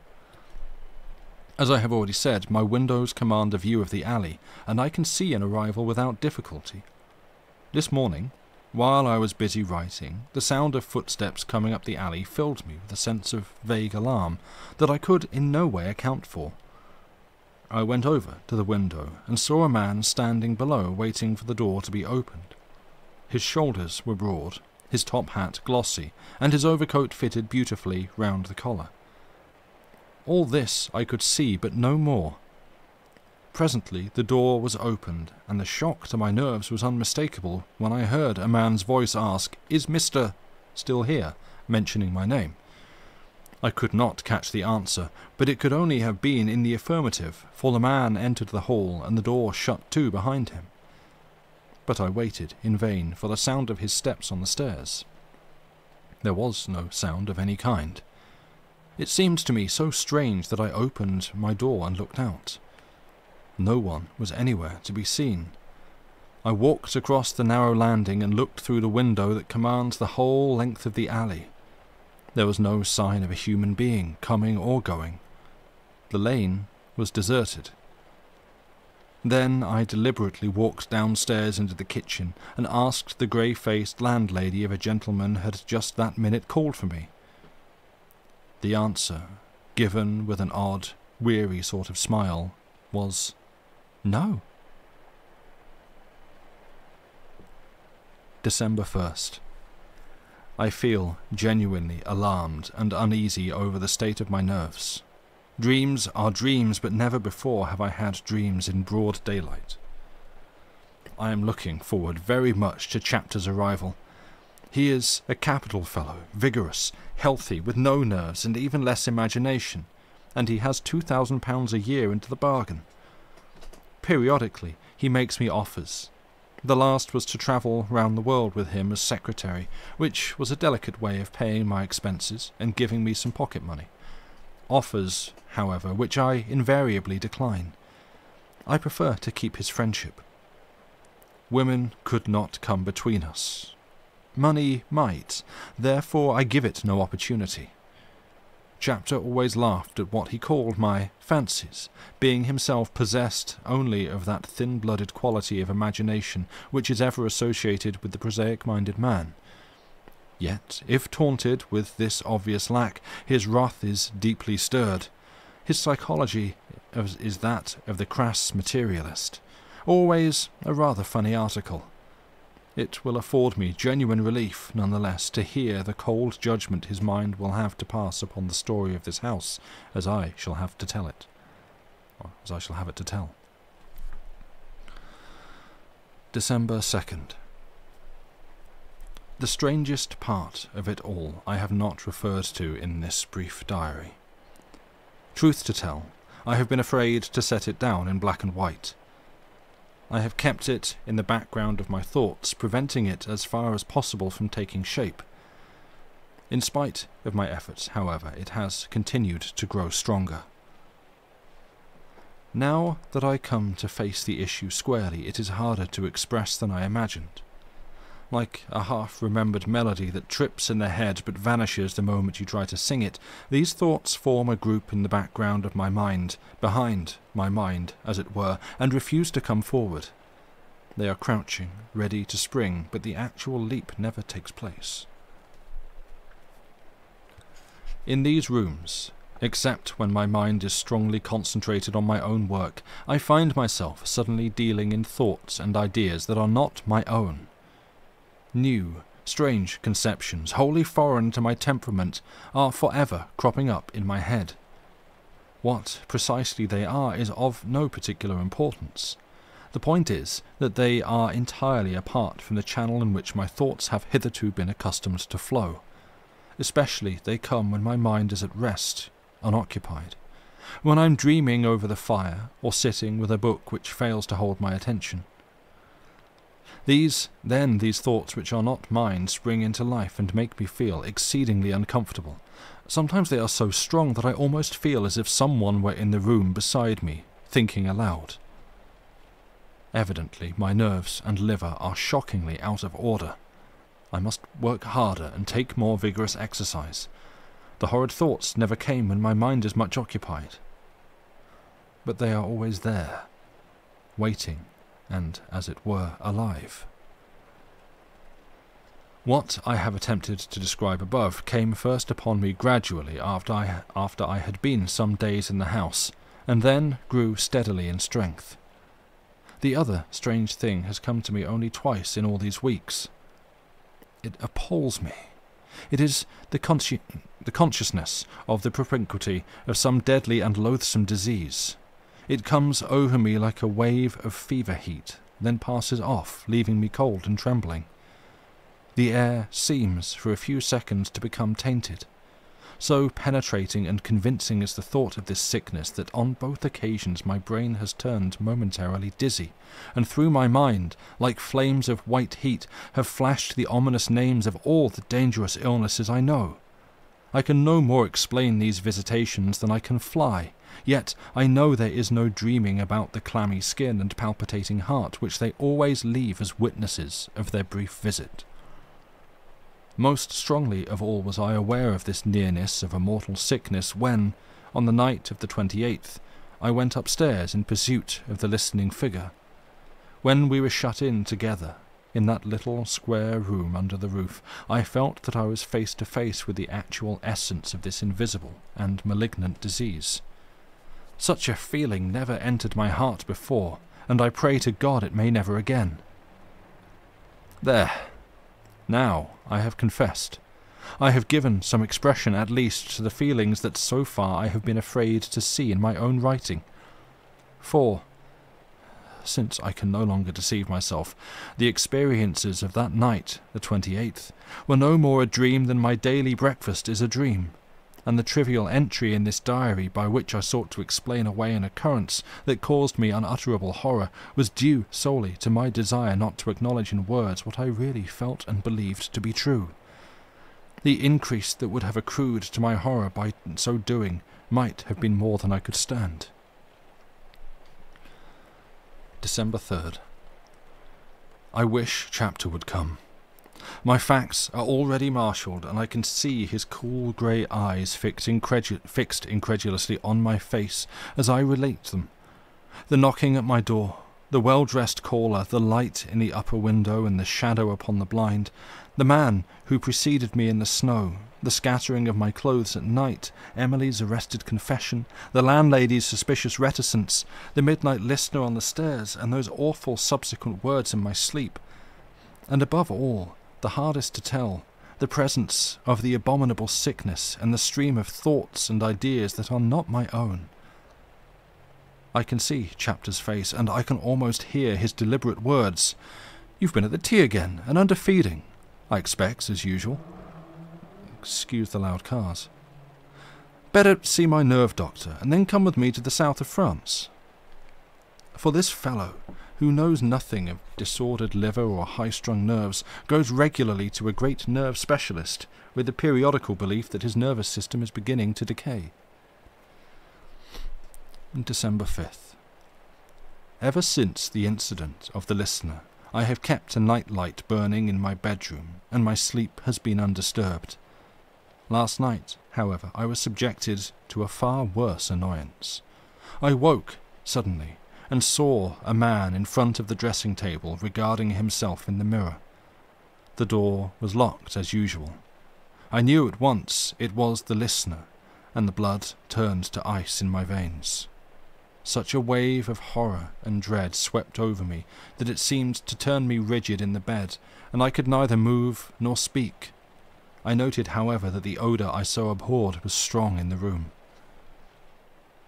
As I have already said, my windows command a view of the alley, and I can see an arrival without difficulty. This morning, while I was busy writing, the sound of footsteps coming up the alley filled me with a sense of vague alarm that I could in no way account for. I went over to the window and saw a man standing below waiting for the door to be opened. His shoulders were broad, his top hat glossy, and his overcoat fitted beautifully round the collar. All this I could see, but no more. Presently the door was opened, and the shock to my nerves was unmistakable when I heard a man's voice ask, Is Mr. still here? mentioning my name. I could not catch the answer, but it could only have been in the affirmative, for the man entered the hall and the door shut to behind him. But I waited in vain for the sound of his steps on the stairs. There was no sound of any kind. It seemed to me so strange that I opened my door and looked out. No one was anywhere to be seen. I walked across the narrow landing and looked through the window that commands the whole length of the alley. There was no sign of a human being coming or going. The lane was deserted. Then I deliberately walked downstairs into the kitchen and asked the grey faced landlady if a gentleman had just that minute called for me. The answer, given with an odd, weary sort of smile, was no. December 1st. I feel genuinely alarmed and uneasy over the state of my nerves. Dreams are dreams, but never before have I had dreams in broad daylight. I am looking forward very much to Chapter's arrival. He is a capital fellow, vigorous, healthy, with no nerves and even less imagination, and he has two thousand pounds a year into the bargain. Periodically he makes me offers, the last was to travel round the world with him as secretary, which was a delicate way of paying my expenses and giving me some pocket money. Offers, however, which I invariably decline. I prefer to keep his friendship. Women could not come between us. Money might, therefore I give it no opportunity. Chapter always laughed at what he called my fancies, being himself possessed only of that thin blooded quality of imagination which is ever associated with the prosaic minded man. Yet, if taunted with this obvious lack, his wrath is deeply stirred. His psychology is that of the crass materialist. Always a rather funny article. It will afford me genuine relief, none the less, to hear the cold judgment his mind will have to pass upon the story of this house, as I shall have to tell it, or as I shall have it to tell. December 2nd. The strangest part of it all I have not referred to in this brief diary. Truth to tell, I have been afraid to set it down in black and white. I have kept it in the background of my thoughts, preventing it as far as possible from taking shape. In spite of my efforts, however, it has continued to grow stronger. Now that I come to face the issue squarely, it is harder to express than I imagined like a half remembered melody that trips in the head but vanishes the moment you try to sing it, these thoughts form a group in the background of my mind, behind my mind, as it were, and refuse to come forward. They are crouching, ready to spring, but the actual leap never takes place. In these rooms, except when my mind is strongly concentrated on my own work, I find myself suddenly dealing in thoughts and ideas that are not my own new, strange conceptions, wholly foreign to my temperament, are forever cropping up in my head. What precisely they are is of no particular importance. The point is that they are entirely apart from the channel in which my thoughts have hitherto been accustomed to flow. Especially they come when my mind is at rest, unoccupied. When I'm dreaming over the fire, or sitting with a book which fails to hold my attention. These, then, these thoughts which are not mine spring into life and make me feel exceedingly uncomfortable. Sometimes they are so strong that I almost feel as if someone were in the room beside me, thinking aloud. Evidently, my nerves and liver are shockingly out of order. I must work harder and take more vigorous exercise. The horrid thoughts never came when my mind is much occupied. But they are always there, waiting and, as it were, alive. What I have attempted to describe above came first upon me gradually after I, after I had been some days in the house, and then grew steadily in strength. The other strange thing has come to me only twice in all these weeks. it appalls me. It is the, consci- the consciousness of the propinquity of some deadly and loathsome disease. It comes over me like a wave of fever heat, then passes off, leaving me cold and trembling. The air seems, for a few seconds, to become tainted. So penetrating and convincing is the thought of this sickness that on both occasions my brain has turned momentarily dizzy, and through my mind, like flames of white heat, have flashed the ominous names of all the dangerous illnesses I know. I can no more explain these visitations than I can fly, yet I know there is no dreaming about the clammy skin and palpitating heart which they always leave as witnesses of their brief visit. Most strongly of all was I aware of this nearness of a mortal sickness when, on the night of the twenty eighth, I went upstairs in pursuit of the listening figure. When we were shut in together, in that little square room under the roof, I felt that I was face to face with the actual essence of this invisible and malignant disease. Such a feeling never entered my heart before, and I pray to God it may never again. There, now I have confessed. I have given some expression, at least, to the feelings that so far I have been afraid to see in my own writing. For, since I can no longer deceive myself, the experiences of that night, the twenty eighth, were no more a dream than my daily breakfast is a dream and the trivial entry in this diary by which I sought to explain away an occurrence that caused me unutterable horror was due solely to my desire not to acknowledge in words what I really felt and believed to be true. The increase that would have accrued to my horror by so doing might have been more than I could stand. December 3rd. I wish Chapter would come. My facts are already marshalled, and I can see his cool grey eyes fixed, fixed incredulously on my face as I relate them. The knocking at my door, the well dressed caller, the light in the upper window and the shadow upon the blind, the man who preceded me in the snow, the scattering of my clothes at night, Emily's arrested confession, the landlady's suspicious reticence, the midnight listener on the stairs, and those awful subsequent words in my sleep. And above all, the hardest to tell, the presence of the abominable sickness and the stream of thoughts and ideas that are not my own. I can see Chapter's face, and I can almost hear his deliberate words. You've been at the tea again, and under feeding, I expect, as usual. Excuse the loud cars. Better see my nerve doctor, and then come with me to the south of France. For this fellow, who knows nothing of disordered liver or high strung nerves, goes regularly to a great nerve specialist with the periodical belief that his nervous system is beginning to decay. December 5th. Ever since the incident of the listener, I have kept a night light burning in my bedroom, and my sleep has been undisturbed. Last night, however, I was subjected to a far worse annoyance. I woke suddenly and saw a man in front of the dressing table regarding himself in the mirror. The door was locked as usual. I knew at once it was the listener, and the blood turned to ice in my veins. Such a wave of horror and dread swept over me that it seemed to turn me rigid in the bed, and I could neither move nor speak. I noted, however, that the odour I so abhorred was strong in the room.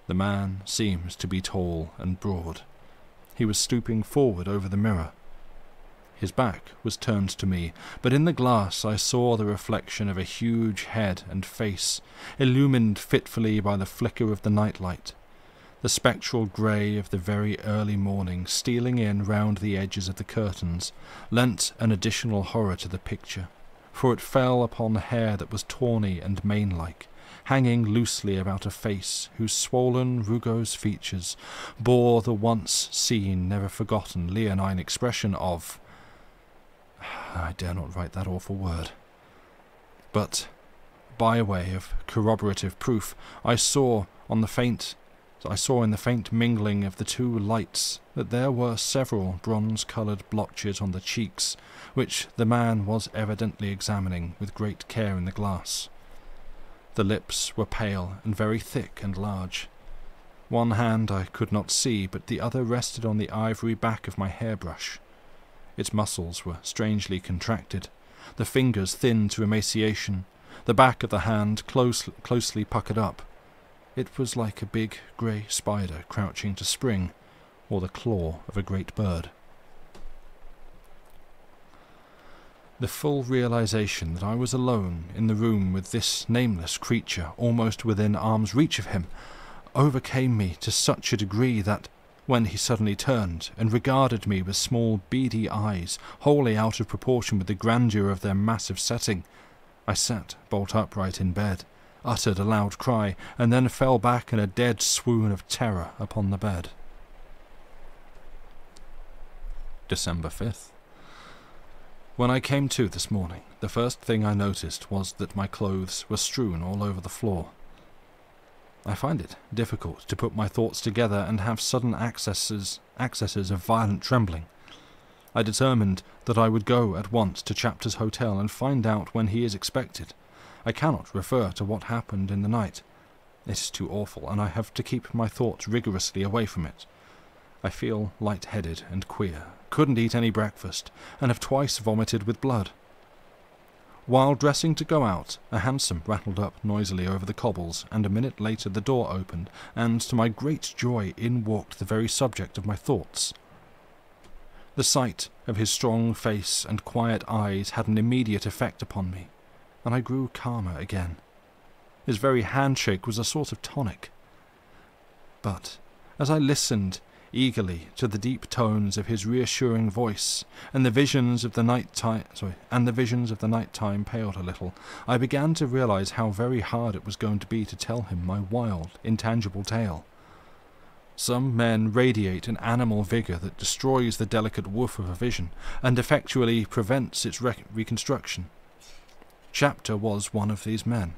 The man seems to be tall and broad. He was stooping forward over the mirror. His back was turned to me, but in the glass I saw the reflection of a huge head and face, illumined fitfully by the flicker of the nightlight. The spectral grey of the very early morning, stealing in round the edges of the curtains, lent an additional horror to the picture, for it fell upon hair that was tawny and mane-like, hanging loosely about a face whose swollen, rugose features bore the once seen, never forgotten leonine expression of. I dare not write that awful word. But, by way of corroborative proof, I saw on the faint I saw in the faint mingling of the two lights that there were several bronze coloured blotches on the cheeks, which the man was evidently examining with great care in the glass. The lips were pale and very thick and large. One hand I could not see, but the other rested on the ivory back of my hairbrush. Its muscles were strangely contracted, the fingers thin to emaciation, the back of the hand close, closely puckered up. It was like a big grey spider crouching to spring, or the claw of a great bird. The full realization that I was alone in the room with this nameless creature almost within arm's reach of him overcame me to such a degree that, when he suddenly turned and regarded me with small beady eyes wholly out of proportion with the grandeur of their massive setting, I sat bolt upright in bed, uttered a loud cry, and then fell back in a dead swoon of terror upon the bed. December 5th. When I came to this morning, the first thing I noticed was that my clothes were strewn all over the floor. I find it difficult to put my thoughts together and have sudden accesses, accesses of violent trembling. I determined that I would go at once to Chapter's hotel and find out when he is expected. I cannot refer to what happened in the night. It is too awful, and I have to keep my thoughts rigorously away from it. I feel light-headed and queer, couldn't eat any breakfast, and have twice vomited with blood. While dressing to go out, a hansom rattled up noisily over the cobbles, and a minute later the door opened, and to my great joy in walked the very subject of my thoughts. The sight of his strong face and quiet eyes had an immediate effect upon me, and I grew calmer again. His very handshake was a sort of tonic. But as I listened eagerly to the deep tones of his reassuring voice, and the visions of the night time and the visions of the night time paled a little, I began to realize how very hard it was going to be to tell him my wild, intangible tale. Some men radiate an animal vigor that destroys the delicate woof of a vision, and effectually prevents its re- reconstruction. Chapter was one of these men.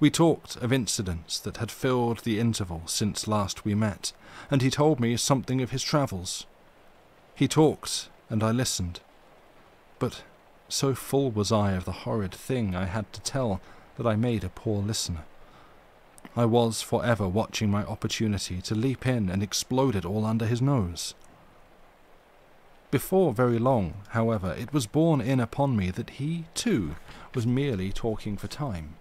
We talked of incidents that had filled the interval since last we met, and he told me something of his travels. He talked, and I listened. But so full was I of the horrid thing I had to tell that I made a poor listener. I was for ever watching my opportunity to leap in and explode it all under his nose. Before very long, however, it was borne in upon me that he, too, was merely talking for time.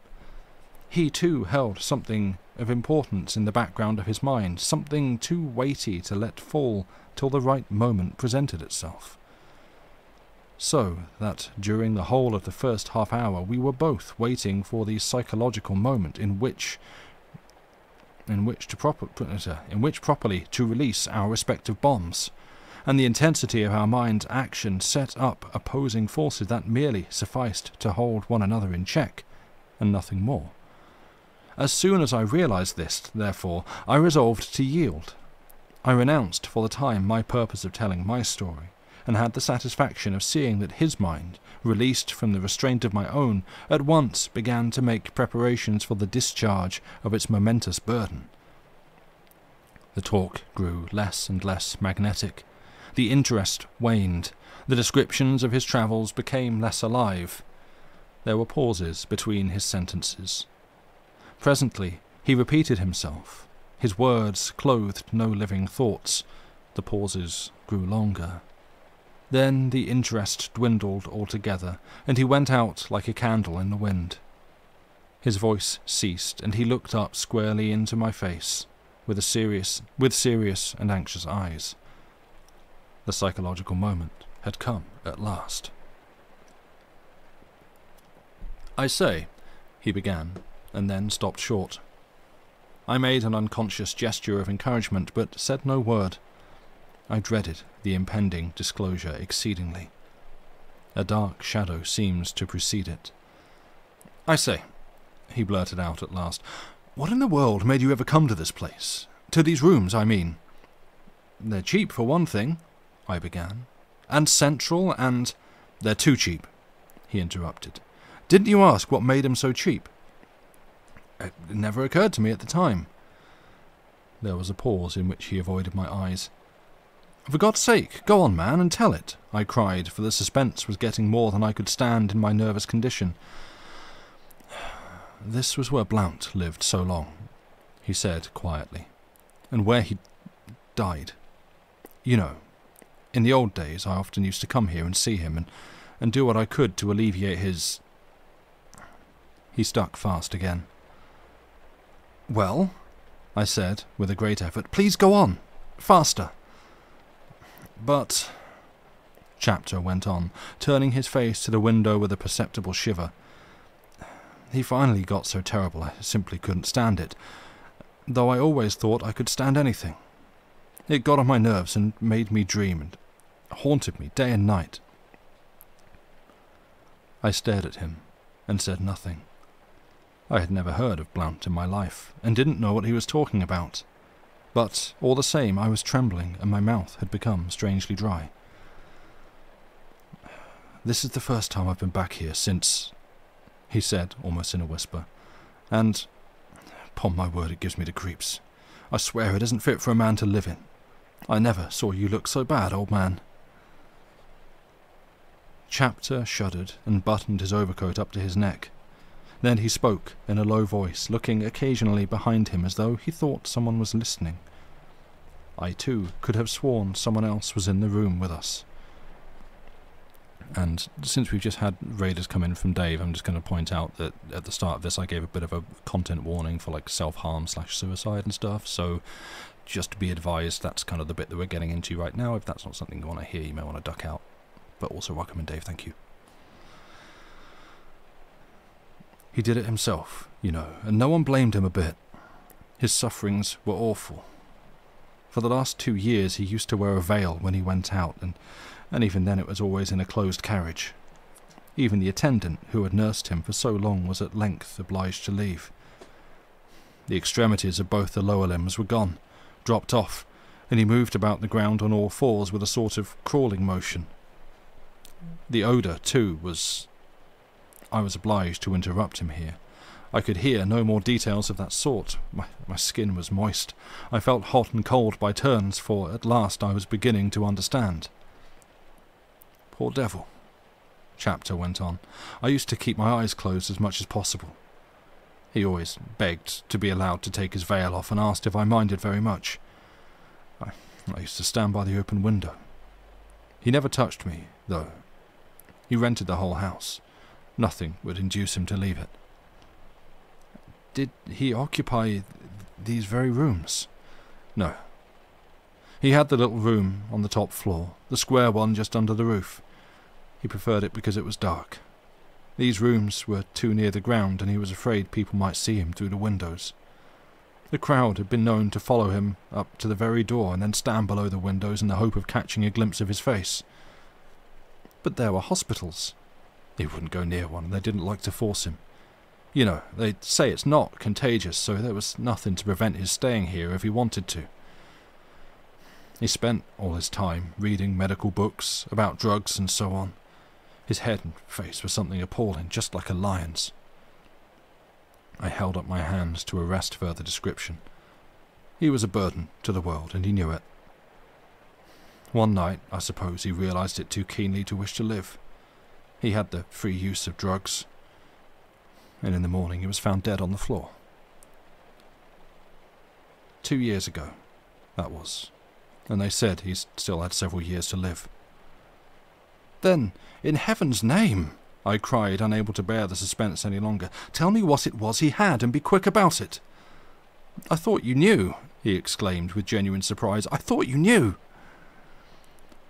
He too held something of importance in the background of his mind, something too weighty to let fall till the right moment presented itself. So that during the whole of the first half hour we were both waiting for the psychological moment in which in which to proper, uh, in which properly to release our respective bombs, and the intensity of our mind's action set up opposing forces that merely sufficed to hold one another in check, and nothing more. As soon as I realized this, therefore, I resolved to yield. I renounced for the time my purpose of telling my story, and had the satisfaction of seeing that his mind, released from the restraint of my own, at once began to make preparations for the discharge of its momentous burden. The talk grew less and less magnetic. The interest waned. The descriptions of his travels became less alive. There were pauses between his sentences. Presently he repeated himself. His words clothed no living thoughts. The pauses grew longer. Then the interest dwindled altogether, and he went out like a candle in the wind. His voice ceased, and he looked up squarely into my face, with a serious, with serious and anxious eyes. The psychological moment had come at last. I say, he began, and then stopped short. I made an unconscious gesture of encouragement, but said no word. I dreaded the impending disclosure exceedingly. A dark shadow seemed to precede it. I say, he blurted out at last, what in the world made you ever come to this place? To these rooms, I mean. They're cheap, for one thing, I began. And central, and. They're too cheap, he interrupted. Didn't you ask what made them so cheap? It never occurred to me at the time. There was a pause in which he avoided my eyes. For God's sake, go on, man, and tell it, I cried, for the suspense was getting more than I could stand in my nervous condition. This was where Blount lived so long, he said quietly, and where he died. You know, in the old days I often used to come here and see him, and, and do what I could to alleviate his. He stuck fast again. Well, I said, with a great effort, please go on. Faster. But. Chapter went on, turning his face to the window with a perceptible shiver. He finally got so terrible I simply couldn't stand it, though I always thought I could stand anything. It got on my nerves and made me dream and haunted me day and night. I stared at him and said nothing. I had never heard of Blount in my life and didn't know what he was talking about. But all the same, I was trembling and my mouth had become strangely dry. This is the first time I've been back here since, he said, almost in a whisper, and, upon my word, it gives me the creeps. I swear it isn't fit for a man to live in. I never saw you look so bad, old man. Chapter shuddered and buttoned his overcoat up to his neck. Then he spoke in a low voice, looking occasionally behind him as though he thought someone was listening. I too could have sworn someone else was in the room with us. And since we've just had raiders come in from Dave, I'm just going to point out that at the start of this, I gave a bit of a content warning for like self harm slash suicide and stuff. So just be advised, that's kind of the bit that we're getting into right now. If that's not something you want to hear, you may want to duck out. But also, welcome in, Dave. Thank you. He did it himself, you know, and no one blamed him a bit. His sufferings were awful. For the last two years, he used to wear a veil when he went out, and, and even then it was always in a closed carriage. Even the attendant who had nursed him for so long was at length obliged to leave. The extremities of both the lower limbs were gone, dropped off, and he moved about the ground on all fours with a sort of crawling motion. The odour, too, was. I was obliged to interrupt him here. I could hear no more details of that sort. My, my skin was moist. I felt hot and cold by turns, for at last I was beginning to understand. Poor devil. Chapter went on. I used to keep my eyes closed as much as possible. He always begged to be allowed to take his veil off and asked if I minded very much. I, I used to stand by the open window. He never touched me, though. He rented the whole house. Nothing would induce him to leave it. Did he occupy th these very rooms? No. He had the little room on the top floor, the square one just under the roof. He preferred it because it was dark. These rooms were too near the ground, and he was afraid people might see him through the windows. The crowd had been known to follow him up to the very door and then stand below the windows in the hope of catching a glimpse of his face. But there were hospitals. He wouldn't go near one, and they didn't like to force him. You know, they say it's not contagious, so there was nothing to prevent his staying here if he wanted to. He spent all his time reading medical books about drugs and so on. His head and face were something appalling, just like a lion's. I held up my hands to arrest further description. He was a burden to the world, and he knew it. One night, I suppose, he realized it too keenly to wish to live. He had the free use of drugs, and in the morning he was found dead on the floor. Two years ago, that was, and they said he still had several years to live. Then, in heaven's name, I cried, unable to bear the suspense any longer, tell me what it was he had, and be quick about it. I thought you knew, he exclaimed with genuine surprise. I thought you knew.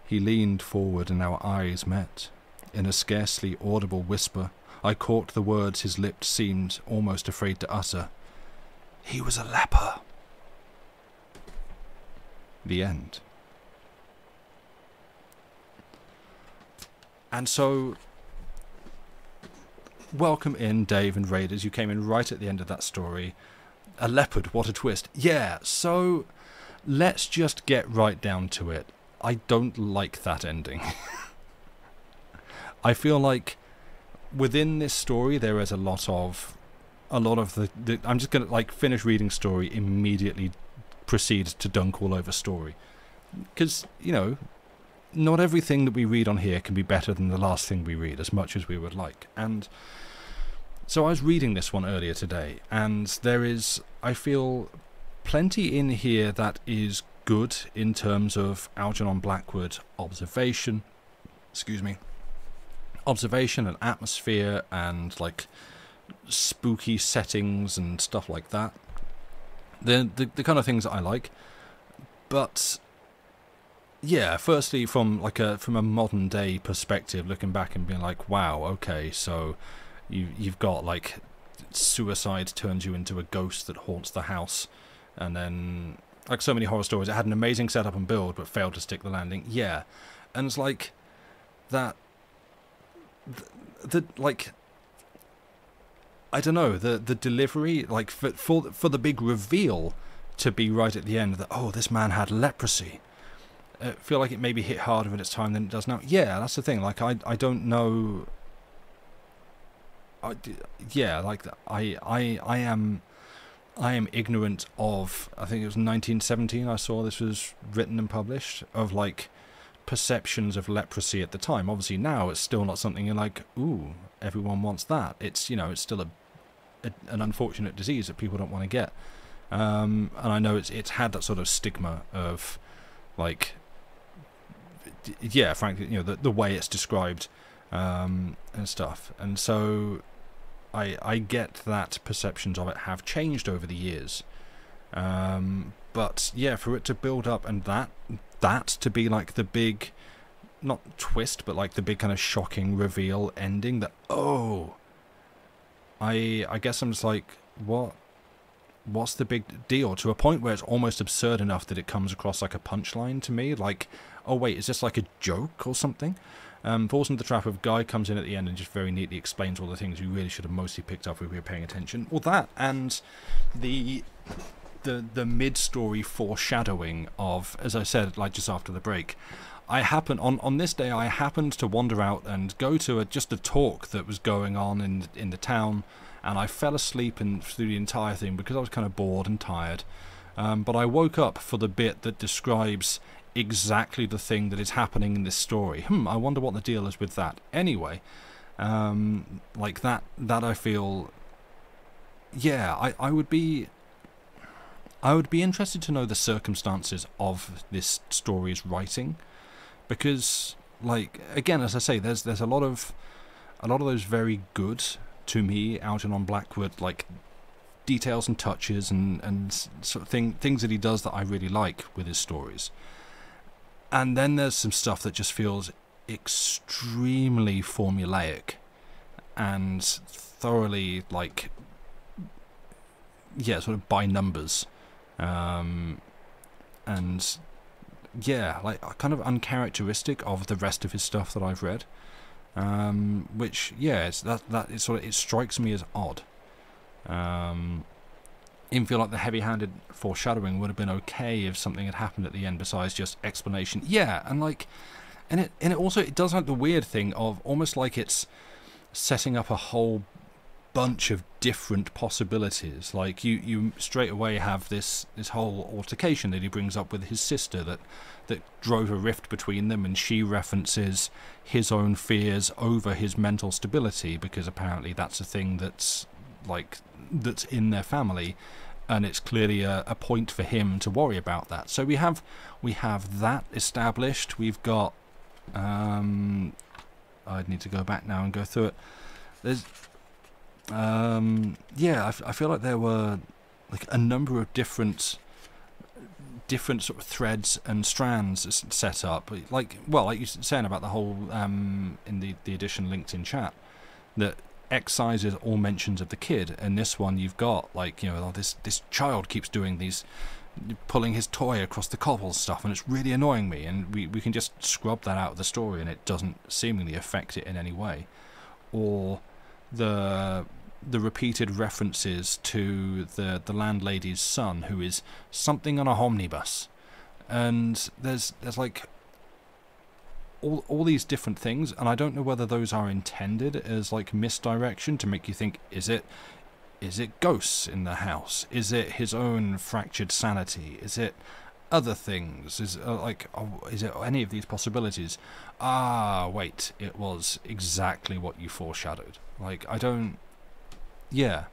He leaned forward, and our eyes met. In a scarcely audible whisper, I caught the words his lips seemed almost afraid to utter. He was a leper. The end. And so, welcome in, Dave and Raiders. You came in right at the end of that story. A leopard, what a twist. Yeah, so let's just get right down to it. I don't like that ending. I feel like within this story there is a lot of a lot of the, the I'm just gonna like finish reading story immediately proceed to dunk all over story. Because you know not everything that we read on here can be better than the last thing we read, as much as we would like. And so I was reading this one earlier today, and there is, I feel, plenty in here that is good in terms of Algernon Blackwood observation, excuse me, observation and atmosphere and like spooky settings and stuff like that. The the, the kind of things that I like. But yeah, firstly from like a from a modern day perspective, looking back and being like, wow, okay, so you you've got like suicide turns you into a ghost that haunts the house, and then like so many horror stories, it had an amazing setup and build, but failed to stick the landing. Yeah, and it's like that. The, the like. I don't know the the delivery like for for for the big reveal to be right at the end that oh this man had leprosy. I feel like it maybe hit harder at its time than it does now. Yeah, that's the thing. Like I I don't know. I, yeah, like I I I am I am ignorant of. I think it was 1917. I saw this was written and published of like perceptions of leprosy at the time. Obviously, now it's still not something you're like, ooh, everyone wants that. It's you know, it's still a, a an unfortunate disease that people don't want to get. Um, and I know it's it's had that sort of stigma of like, yeah, frankly, you know, the the way it's described um, and stuff. And so I I get that perceptions of it have changed over the years. Um, but yeah, for it to build up and that that to be like the big not twist, but like the big kind of shocking reveal ending that oh I I guess I'm just like, what what's the big deal? To a point where it's almost absurd enough that it comes across like a punchline to me, like, oh wait, is this like a joke or something? Um, falls into the trap of Guy comes in at the end and just very neatly explains all the things you really should have mostly picked up if we were paying attention. Well, that and the the the mid story foreshadowing of, as I said, like just after the break. I happen on on this day I happened to wander out and go to a, just a talk that was going on in in the town, and I fell asleep in through the entire thing because I was kind of bored and tired. Um, but I woke up for the bit that describes exactly the thing that is happening in this story. Hmm, I wonder what the deal is with that. Anyway, um, like that, that I feel, yeah, I, I would be, I would be interested to know the circumstances of this story's writing, because, like, again, as I say, there's there's a lot of, a lot of those very good to me, Algernon Blackwood, like details and touches and and sort of thing things that he does that I really like with his stories. And then there's some stuff that just feels extremely formulaic and thoroughly like yeah, sort of by numbers. Um, and yeah, like kind of uncharacteristic of the rest of his stuff that I've read. Um, which yeah, it's that that it sort of it strikes me as odd. Um, even feel like the heavy-handed foreshadowing would have been okay if something had happened at the end besides just explanation. Yeah, and like, and it and it also it does have the weird thing of almost like it's setting up a whole bunch of different possibilities. Like you, you straight away have this this whole altercation that he brings up with his sister that that drove a rift between them, and she references his own fears over his mental stability because apparently that's a thing that's like that's in their family and it's clearly a, a, point for him to worry about that. So we have we have that established. We've got. Um, I'd need to go back now and go through it. There's, um, yeah, I, feel like there were like a number of different different sort of threads and strands set up. Like, well, like you were saying about the whole um, in the the edition linked in chat that excises all mentions of the kid. And this one, you've got like you know this this child keeps doing these pulling his toy across the cobbles stuff, and it's really annoying me. And we we can just scrub that out of the story, and it doesn't seemingly affect it in any way. Or the the repeated references to the the landlady's son, who is something on a omnibus, and there's there's like all all these different things, and I don't know whether those are intended as like misdirection to make you think, is it is it ghosts in the house? Is it his own fractured sanity? Is it other things? Is uh, like oh, is it any of these possibilities? Ah, wait, it was exactly what you foreshadowed. Like I don't, yeah,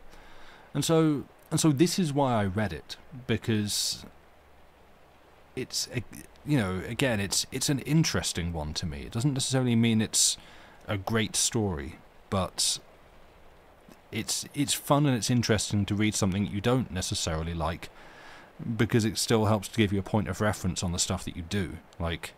and so and so this is why I read it because it's you know, again, it's it's an interesting one to me. It doesn't necessarily mean it's a great story, but it's it's fun and it's interesting to read something you don't necessarily like because it still helps to give you a point of reference on the stuff that you do. Like,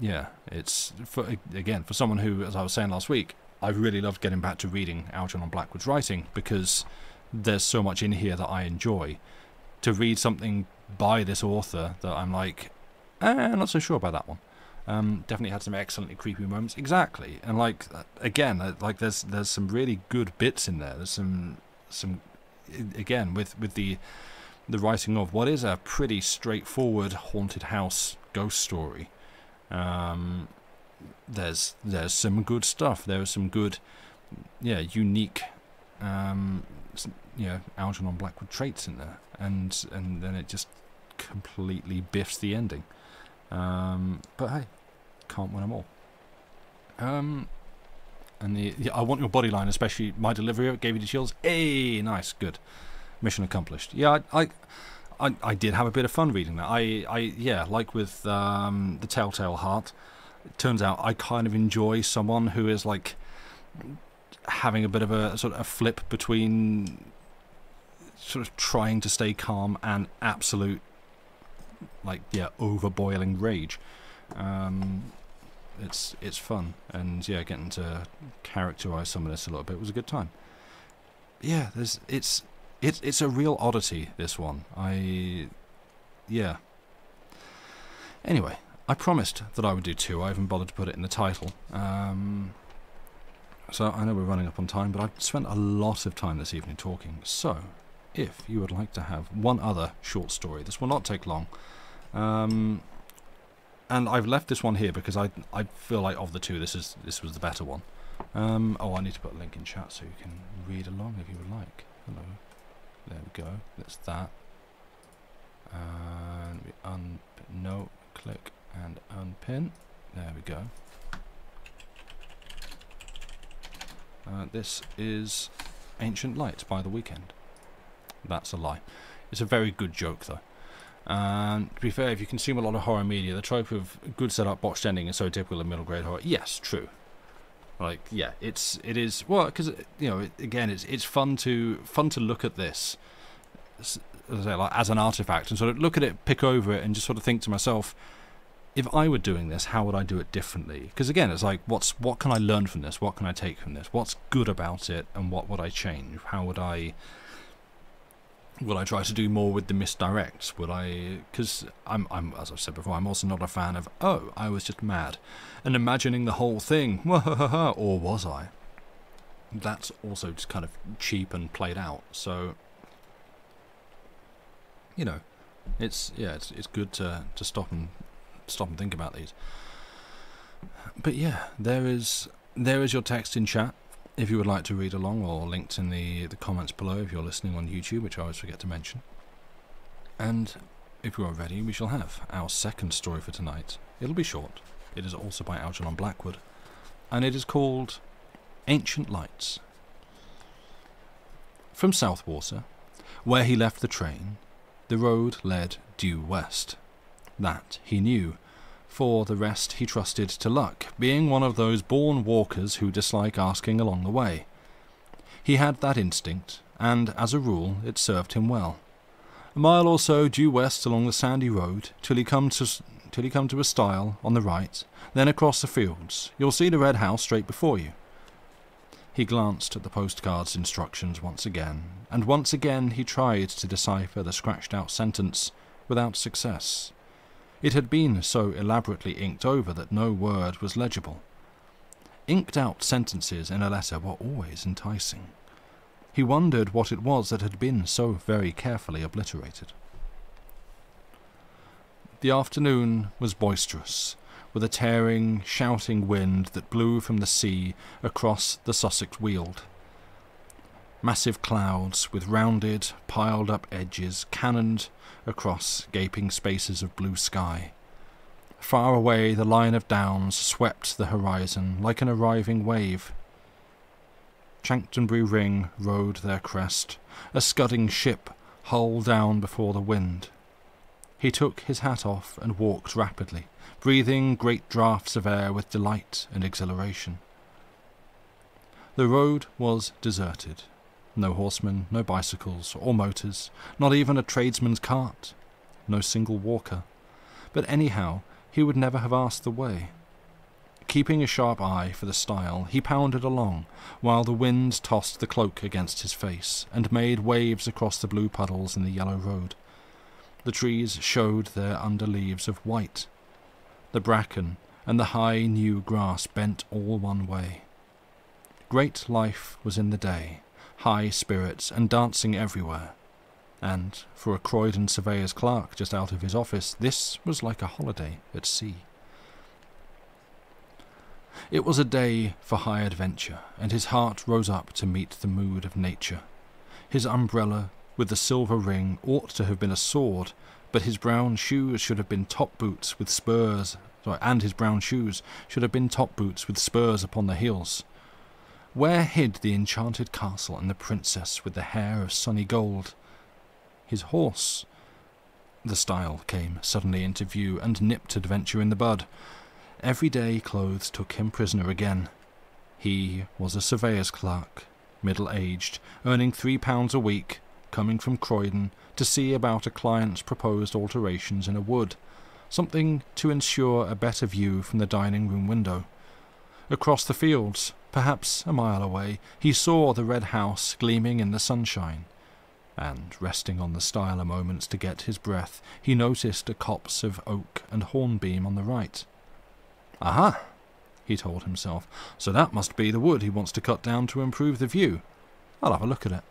yeah, it's for again for someone who, as I was saying last week, I've really loved getting back to reading Algernon Blackwood's writing because there's so much in here that I enjoy. To read something by this author that I'm like, eh, not so sure about that one. Um, definitely had some excellently creepy moments. Exactly, and like again, uh, like there's there's some really good bits in there. There's some some again with with the the writing of what is a pretty straightforward haunted house ghost story. Um, there's there's some good stuff. There are some good, yeah, unique, um, you know, Algernon Blackwood traits in there, and and then it just completely biffs the ending. Um, but hey, can't win them all. Um, and the yeah, I want your body line, especially my delivery, of It gave you the chills. Hey, nice, good mission accomplished. Yeah, I, I, I, I, did have a bit of fun reading that. I, I yeah, like with um, the Telltale Heart. It turns out I kind of enjoy someone who is like having a bit of a sort of a flip between sort of trying to stay calm and absolute like yeah overboiling rage. Um, it's it's fun and yeah, getting to characterize some of this a little bit was a good time. Yeah, there's it's it's it's a real oddity. This one, I, yeah. Anyway, I promised that I would do two. I haven't bothered to put it in the title. Um, so I know we're running up on time, but I've spent a lot of time this evening talking. So, if you would like to have one other short story, this will not take long. Um, and I've left this one here because I I feel like of the two, this is this was the better one. Um, oh, I need to put a link in chat so you can read along if you would like. Hello. There we go. That's that. And we un no click and unpin. There we go. Uh, this is Ancient Light by The Weeknd. That's a lie. It's a very good joke though. And to be fair, if you consume a lot of horror media, the trope of good setup, botched ending is so typical of middle grade horror. Yes, true. Like, yeah, it's it is well because you know again it's it's fun to fun to look at this as, say, like, as an artifact and sort of look at it, pick over it, and just sort of think to myself, if I were doing this, how would I do it differently? Because again, it's like, what's what can I learn from this? What can I take from this? What's good about it, and what would I change? How would I Will I try to do more with the misdirects? Will I? Because I'm, I'm, as I've said before, I'm also not a fan of. Oh, I was just mad, and imagining the whole thing. or was I? That's also just kind of cheap and played out. So, you know, it's yeah, it's it's good to to stop and stop and think about these. But yeah, there is there is your text in chat if you would like to read along, or linked in the, the comments below if you're listening on YouTube, which I always forget to mention. And if you are ready, we shall have our second story for tonight. It'll be short. It is also by Algernon Blackwood, and it is called Ancient Lights. From Southwater, where he left the train, the road led due west. That he knew, for the rest he trusted to luck, being one of those born walkers who dislike asking along the way. He had that instinct, and as a rule it served him well. A mile or so due west along the sandy road, till he come to till he come to a stile on the right, then across the fields. You'll see the red house straight before you. He glanced at the postcard's instructions once again, and once again he tried to decipher the scratched out sentence without success. It had been so elaborately inked over that no word was legible. Inked out sentences in a letter were always enticing. He wondered what it was that had been so very carefully obliterated. The afternoon was boisterous, with a tearing, shouting wind that blew from the sea across the Sussex Weald. Massive clouds with rounded, piled up edges cannoned across gaping spaces of blue sky. Far away, the line of downs swept the horizon like an arriving wave. Chanctonbury Ring rode their crest, a scudding ship hull down before the wind. He took his hat off and walked rapidly, breathing great draughts of air with delight and exhilaration. The road was deserted. No horsemen, no bicycles or motors, not even a tradesman's cart, no single walker. But anyhow, he would never have asked the way. Keeping a sharp eye for the stile, he pounded along, while the wind tossed the cloak against his face and made waves across the blue puddles in the yellow road. The trees showed their under leaves of white. The bracken and the high new grass bent all one way. Great life was in the day, high spirits and dancing everywhere. And, for a Croydon surveyor's clerk just out of his office, this was like a holiday at sea. It was a day for high adventure, and his heart rose up to meet the mood of nature. His umbrella, with the silver ring, ought to have been a sword, but his brown shoes should have been top boots with spurs, sorry, and his brown shoes should have been top boots with spurs upon the heels. Where hid the enchanted castle and the princess with the hair of sunny gold? His horse. The stile came suddenly into view and nipped adventure in the bud. Everyday clothes took him prisoner again. He was a surveyor's clerk, middle aged, earning three pounds a week, coming from Croydon to see about a client's proposed alterations in a wood, something to ensure a better view from the dining room window. Across the fields, perhaps a mile away, he saw the red house gleaming in the sunshine. And, resting on the stile a moment to get his breath, he noticed a copse of oak and hornbeam on the right. Aha! he told himself. So that must be the wood he wants to cut down to improve the view. I'll have a look at it.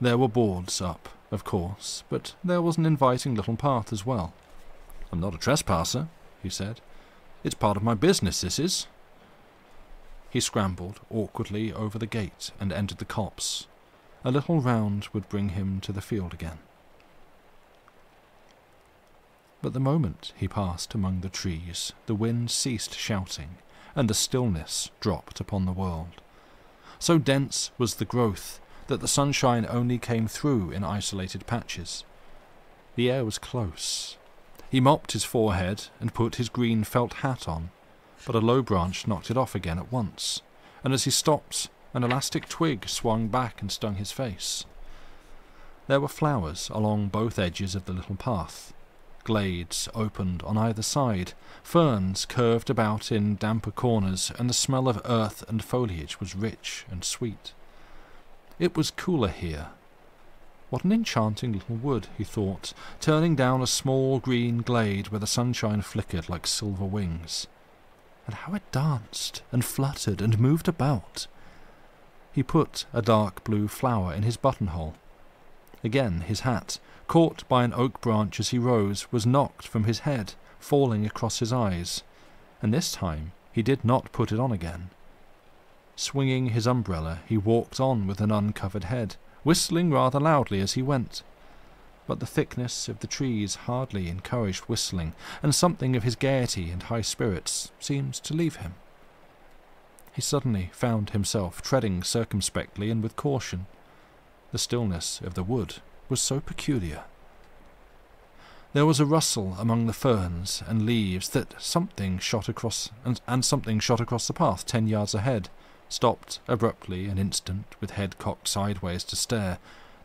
There were boards up, of course, but there was an inviting little path as well. I'm not a trespasser, he said. It's part of my business, this is. He scrambled awkwardly over the gate and entered the copse. A little round would bring him to the field again. But the moment he passed among the trees, the wind ceased shouting, and the stillness dropped upon the world. So dense was the growth that the sunshine only came through in isolated patches. The air was close. He mopped his forehead and put his green felt hat on, but a low branch knocked it off again at once, and as he stopped, an elastic twig swung back and stung his face. There were flowers along both edges of the little path, Glades opened on either side, ferns curved about in damper corners, and the smell of earth and foliage was rich and sweet. It was cooler here. What an enchanting little wood, he thought, turning down a small green glade where the sunshine flickered like silver wings. And how it danced and fluttered and moved about. He put a dark blue flower in his buttonhole. Again his hat, caught by an oak branch as he rose, was knocked from his head, falling across his eyes, and this time he did not put it on again. Swinging his umbrella, he walked on with an uncovered head, whistling rather loudly as he went. But the thickness of the trees hardly encouraged whistling, and something of his gaiety and high spirits seemed to leave him. He suddenly found himself treading circumspectly and with caution. The stillness of the wood was so peculiar. There was a rustle among the ferns and leaves that something shot across and, and something shot across the path ten yards ahead, stopped abruptly an instant with head cocked sideways to stare,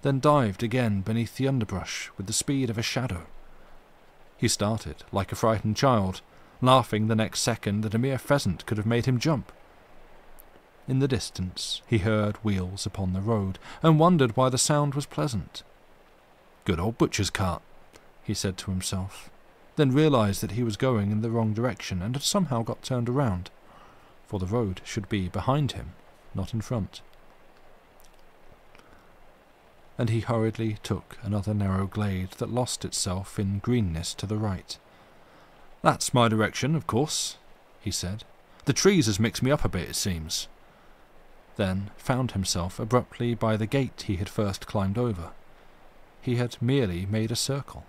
then dived again beneath the underbrush with the speed of a shadow. He started like a frightened child, laughing the next second that a mere pheasant could have made him jump. In the distance he heard wheels upon the road, and wondered why the sound was pleasant. Good old butcher's cart, he said to himself, then realized that he was going in the wrong direction and had somehow got turned around, for the road should be behind him, not in front. And he hurriedly took another narrow glade that lost itself in greenness to the right. That's my direction, of course, he said. The trees has mixed me up a bit, it seems. Then found himself abruptly by the gate he had first climbed over he had merely made a circle.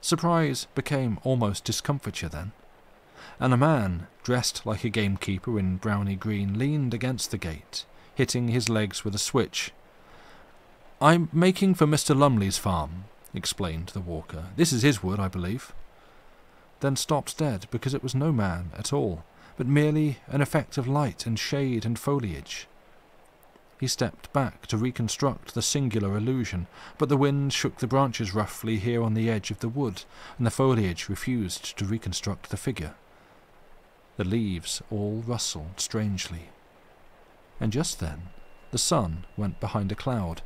Surprise became almost discomfiture then, and a man, dressed like a gamekeeper in browny green, leaned against the gate, hitting his legs with a switch. I'm making for Mr. Lumley's farm. explained the walker. This is his wood, I believe. Then stopped dead because it was no man at all, but merely an effect of light and shade and foliage. He stepped back to reconstruct the singular illusion, but the wind shook the branches roughly here on the edge of the wood, and the foliage refused to reconstruct the figure. The leaves all rustled strangely. And just then the sun went behind a cloud,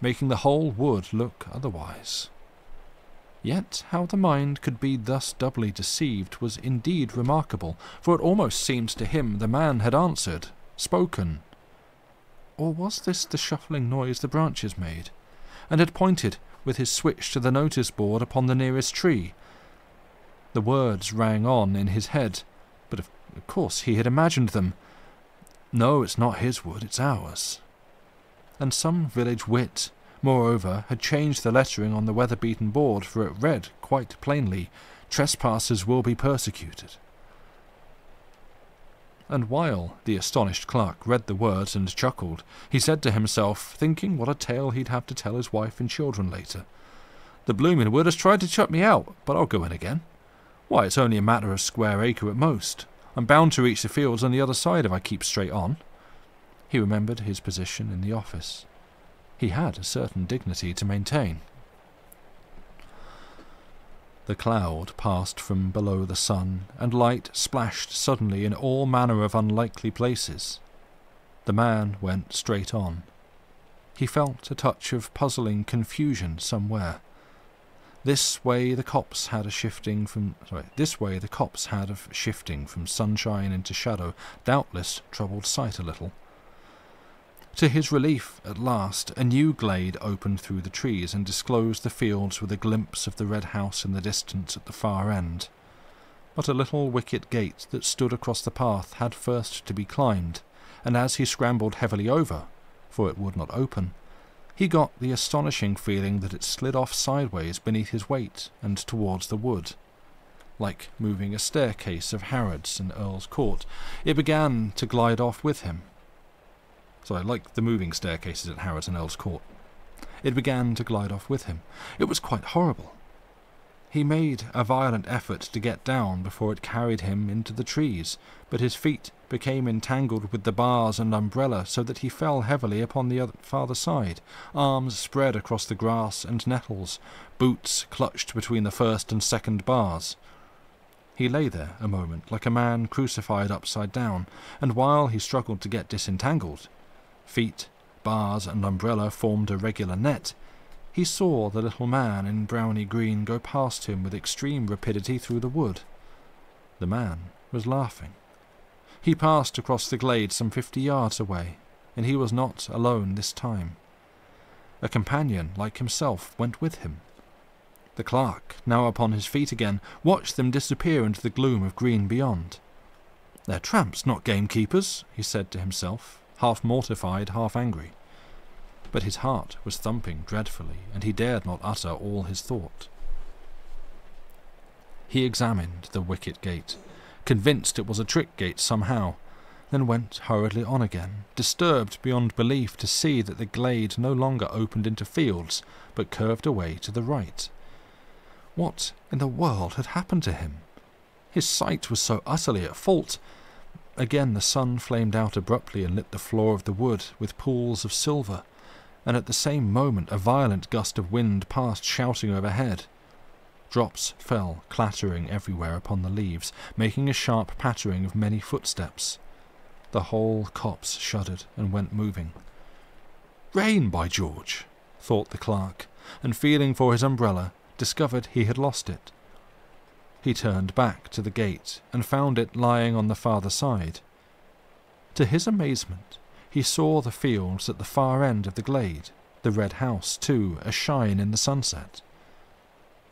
making the whole wood look otherwise. Yet how the mind could be thus doubly deceived was indeed remarkable, for it almost seemed to him the man had answered, spoken, or was this the shuffling noise the branches made? And had pointed with his switch to the notice board upon the nearest tree. The words rang on in his head, but of course he had imagined them. No, it's not his wood, it's ours. And some village wit, moreover, had changed the lettering on the weather-beaten board, for it read quite plainly, Trespassers will be persecuted and while the astonished clerk read the words and chuckled, he said to himself, thinking what a tale he'd have to tell his wife and children later. The blooming wood has tried to shut me out, but I'll go in again. Why, it's only a matter of square acre at most. I'm bound to reach the fields on the other side if I keep straight on. He remembered his position in the office. He had a certain dignity to maintain. The cloud passed from below the sun, and light splashed suddenly in all manner of unlikely places. The man went straight on. He felt a touch of puzzling confusion somewhere. This way the copse had a shifting from sorry, this way the copse had of shifting from sunshine into shadow, doubtless troubled sight a little. To his relief, at last, a new glade opened through the trees and disclosed the fields with a glimpse of the red house in the distance at the far end. But a little wicket gate that stood across the path had first to be climbed, and as he scrambled heavily over, for it would not open, he got the astonishing feeling that it slid off sideways beneath his weight and towards the wood. Like moving a staircase of Harrod's in Earl's Court, it began to glide off with him, so I liked the moving staircases at Harrod's and Earl's Court. It began to glide off with him. It was quite horrible. He made a violent effort to get down before it carried him into the trees, but his feet became entangled with the bars and umbrella so that he fell heavily upon the other, farther side, arms spread across the grass and nettles, boots clutched between the first and second bars. He lay there a moment like a man crucified upside down, and while he struggled to get disentangled, Feet, bars, and umbrella formed a regular net. He saw the little man in browny green go past him with extreme rapidity through the wood. The man was laughing. He passed across the glade some fifty yards away, and he was not alone this time. A companion like himself went with him. The clerk, now upon his feet again, watched them disappear into the gloom of green beyond. They're tramps, not gamekeepers, he said to himself, half mortified, half angry. But his heart was thumping dreadfully, and he dared not utter all his thought. He examined the wicket gate, convinced it was a trick gate somehow, then went hurriedly on again, disturbed beyond belief to see that the glade no longer opened into fields, but curved away to the right. What in the world had happened to him? His sight was so utterly at fault Again the sun flamed out abruptly and lit the floor of the wood with pools of silver, and at the same moment a violent gust of wind passed shouting overhead. Drops fell clattering everywhere upon the leaves, making a sharp pattering of many footsteps. The whole copse shuddered and went moving. Rain, by George! thought the clerk, and feeling for his umbrella, discovered he had lost it. He turned back to the gate and found it lying on the farther side. To his amazement, he saw the fields at the far end of the glade, the red house, too, ashine in the sunset.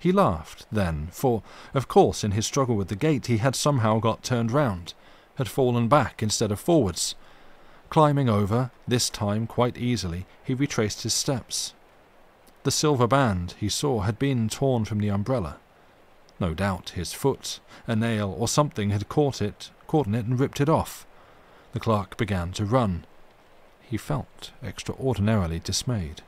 He laughed, then, for, of course, in his struggle with the gate he had somehow got turned round, had fallen back instead of forwards. Climbing over, this time quite easily, he retraced his steps. The silver band, he saw, had been torn from the umbrella. No doubt his foot, a nail, or something had caught it, caught in it and ripped it off. The clerk began to run. He felt extraordinarily dismayed.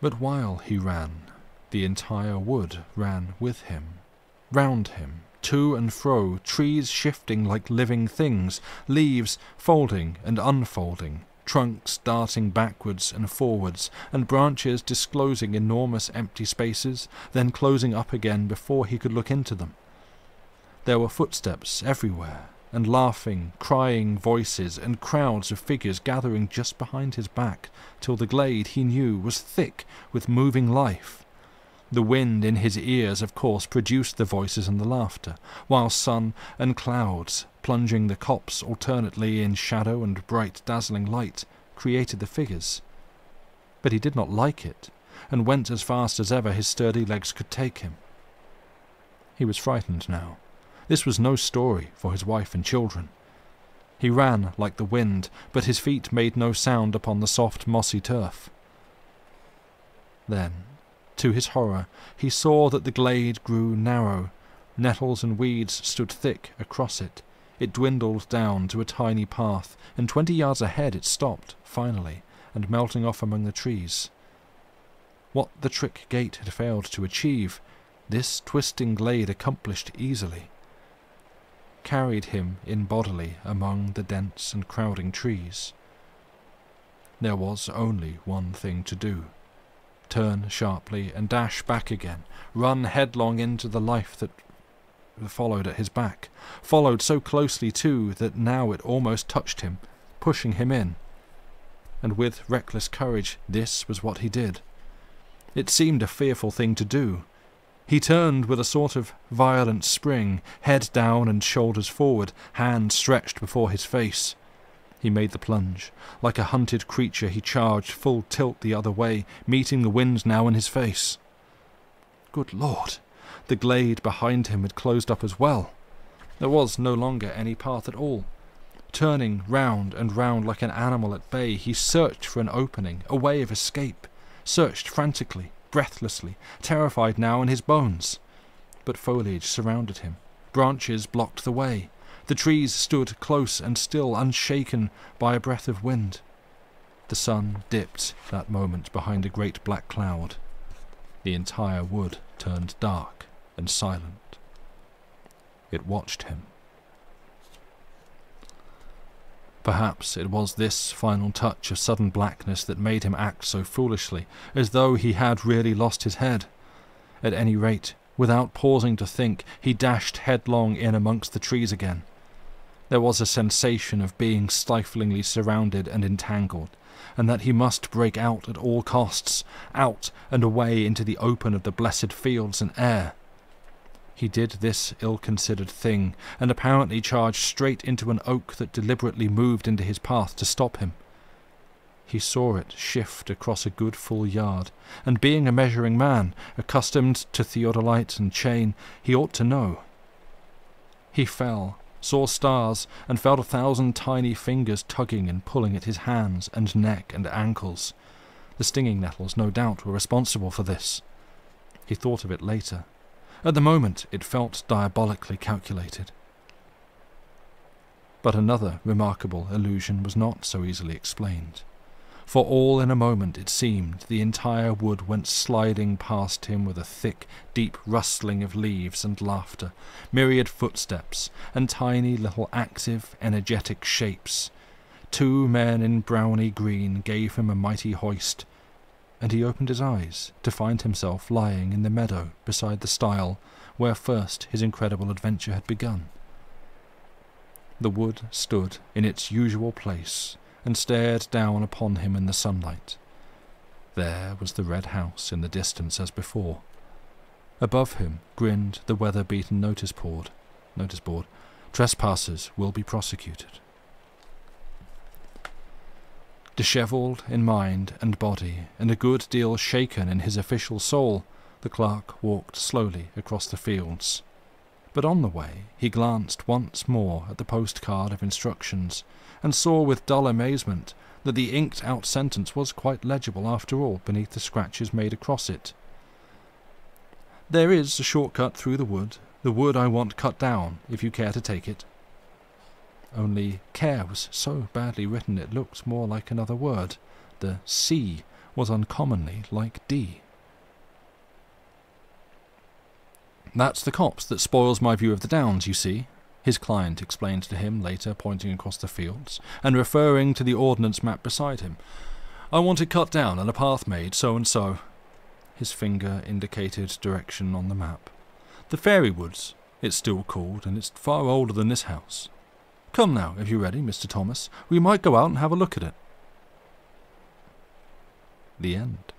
But while he ran, the entire wood ran with him, round him, to and fro, trees shifting like living things, leaves folding and unfolding, trunks darting backwards and forwards, and branches disclosing enormous empty spaces, then closing up again before he could look into them. There were footsteps everywhere, and laughing, crying voices, and crowds of figures gathering just behind his back, till the glade, he knew, was thick with moving life. The wind in his ears, of course, produced the voices and the laughter, while sun and clouds, plunging the copse alternately in shadow and bright dazzling light, created the figures. But he did not like it, and went as fast as ever his sturdy legs could take him. He was frightened now. This was no story for his wife and children. He ran like the wind, but his feet made no sound upon the soft mossy turf. Then, to his horror, he saw that the glade grew narrow. Nettles and weeds stood thick across it. It dwindled down to a tiny path, and twenty yards ahead it stopped, finally, and melting off among the trees. What the trick gate had failed to achieve, this twisting glade accomplished easily carried him in bodily among the dense and crowding trees. There was only one thing to do turn sharply and dash back again, run headlong into the life that followed at his back, followed so closely too that now it almost touched him, pushing him in. And with reckless courage, this was what he did. It seemed a fearful thing to do, he turned with a sort of violent spring, head down and shoulders forward, hands stretched before his face. He made the plunge. Like a hunted creature, he charged full tilt the other way, meeting the wind now in his face. Good Lord! The glade behind him had closed up as well. There was no longer any path at all. Turning round and round like an animal at bay, he searched for an opening, a way of escape, searched frantically, breathlessly, terrified now in his bones. But foliage surrounded him. Branches blocked the way. The trees stood close and still, unshaken by a breath of wind. The sun dipped that moment behind a great black cloud. The entire wood turned dark and silent. It watched him. Perhaps it was this final touch of sudden blackness that made him act so foolishly, as though he had really lost his head. At any rate, without pausing to think, he dashed headlong in amongst the trees again. There was a sensation of being stiflingly surrounded and entangled, and that he must break out at all costs, out and away into the open of the blessed fields and air. He did this ill-considered thing, and apparently charged straight into an oak that deliberately moved into his path to stop him. He saw it shift across a good full yard, and being a measuring man, accustomed to theodolite and chain, he ought to know. He fell, saw stars, and felt a thousand tiny fingers tugging and pulling at his hands and neck and ankles. The stinging nettles, no doubt, were responsible for this. He thought of it later, at the moment, it felt diabolically calculated. But another remarkable illusion was not so easily explained. For all in a moment, it seemed, the entire wood went sliding past him with a thick, deep rustling of leaves and laughter, myriad footsteps, and tiny little active, energetic shapes. Two men in browny green gave him a mighty hoist, and he opened his eyes to find himself lying in the meadow beside the stile where first his incredible adventure had begun. The wood stood in its usual place and stared down upon him in the sunlight. There was the red house in the distance as before. Above him grinned the weather-beaten notice board. Notice board. Trespassers will be prosecuted. Dishevelled in mind and body, and a good deal shaken in his official soul, the clerk walked slowly across the fields. But on the way he glanced once more at the postcard of instructions, and saw with dull amazement that the inked-out sentence was quite legible after all beneath the scratches made across it. There is a shortcut through the wood, the wood I want cut down, if you care to take it only care was so badly written it looked more like another word. The C was uncommonly like D. That's the copse that spoils my view of the downs, you see, his client explained to him later, pointing across the fields, and referring to the ordnance map beside him. I want it cut down and a path made, so and so. His finger indicated direction on the map. The Fairy Woods, it's still called, and it's far older than this house. Come now, if you're ready, Mr. Thomas. We might go out and have a look at it. The end.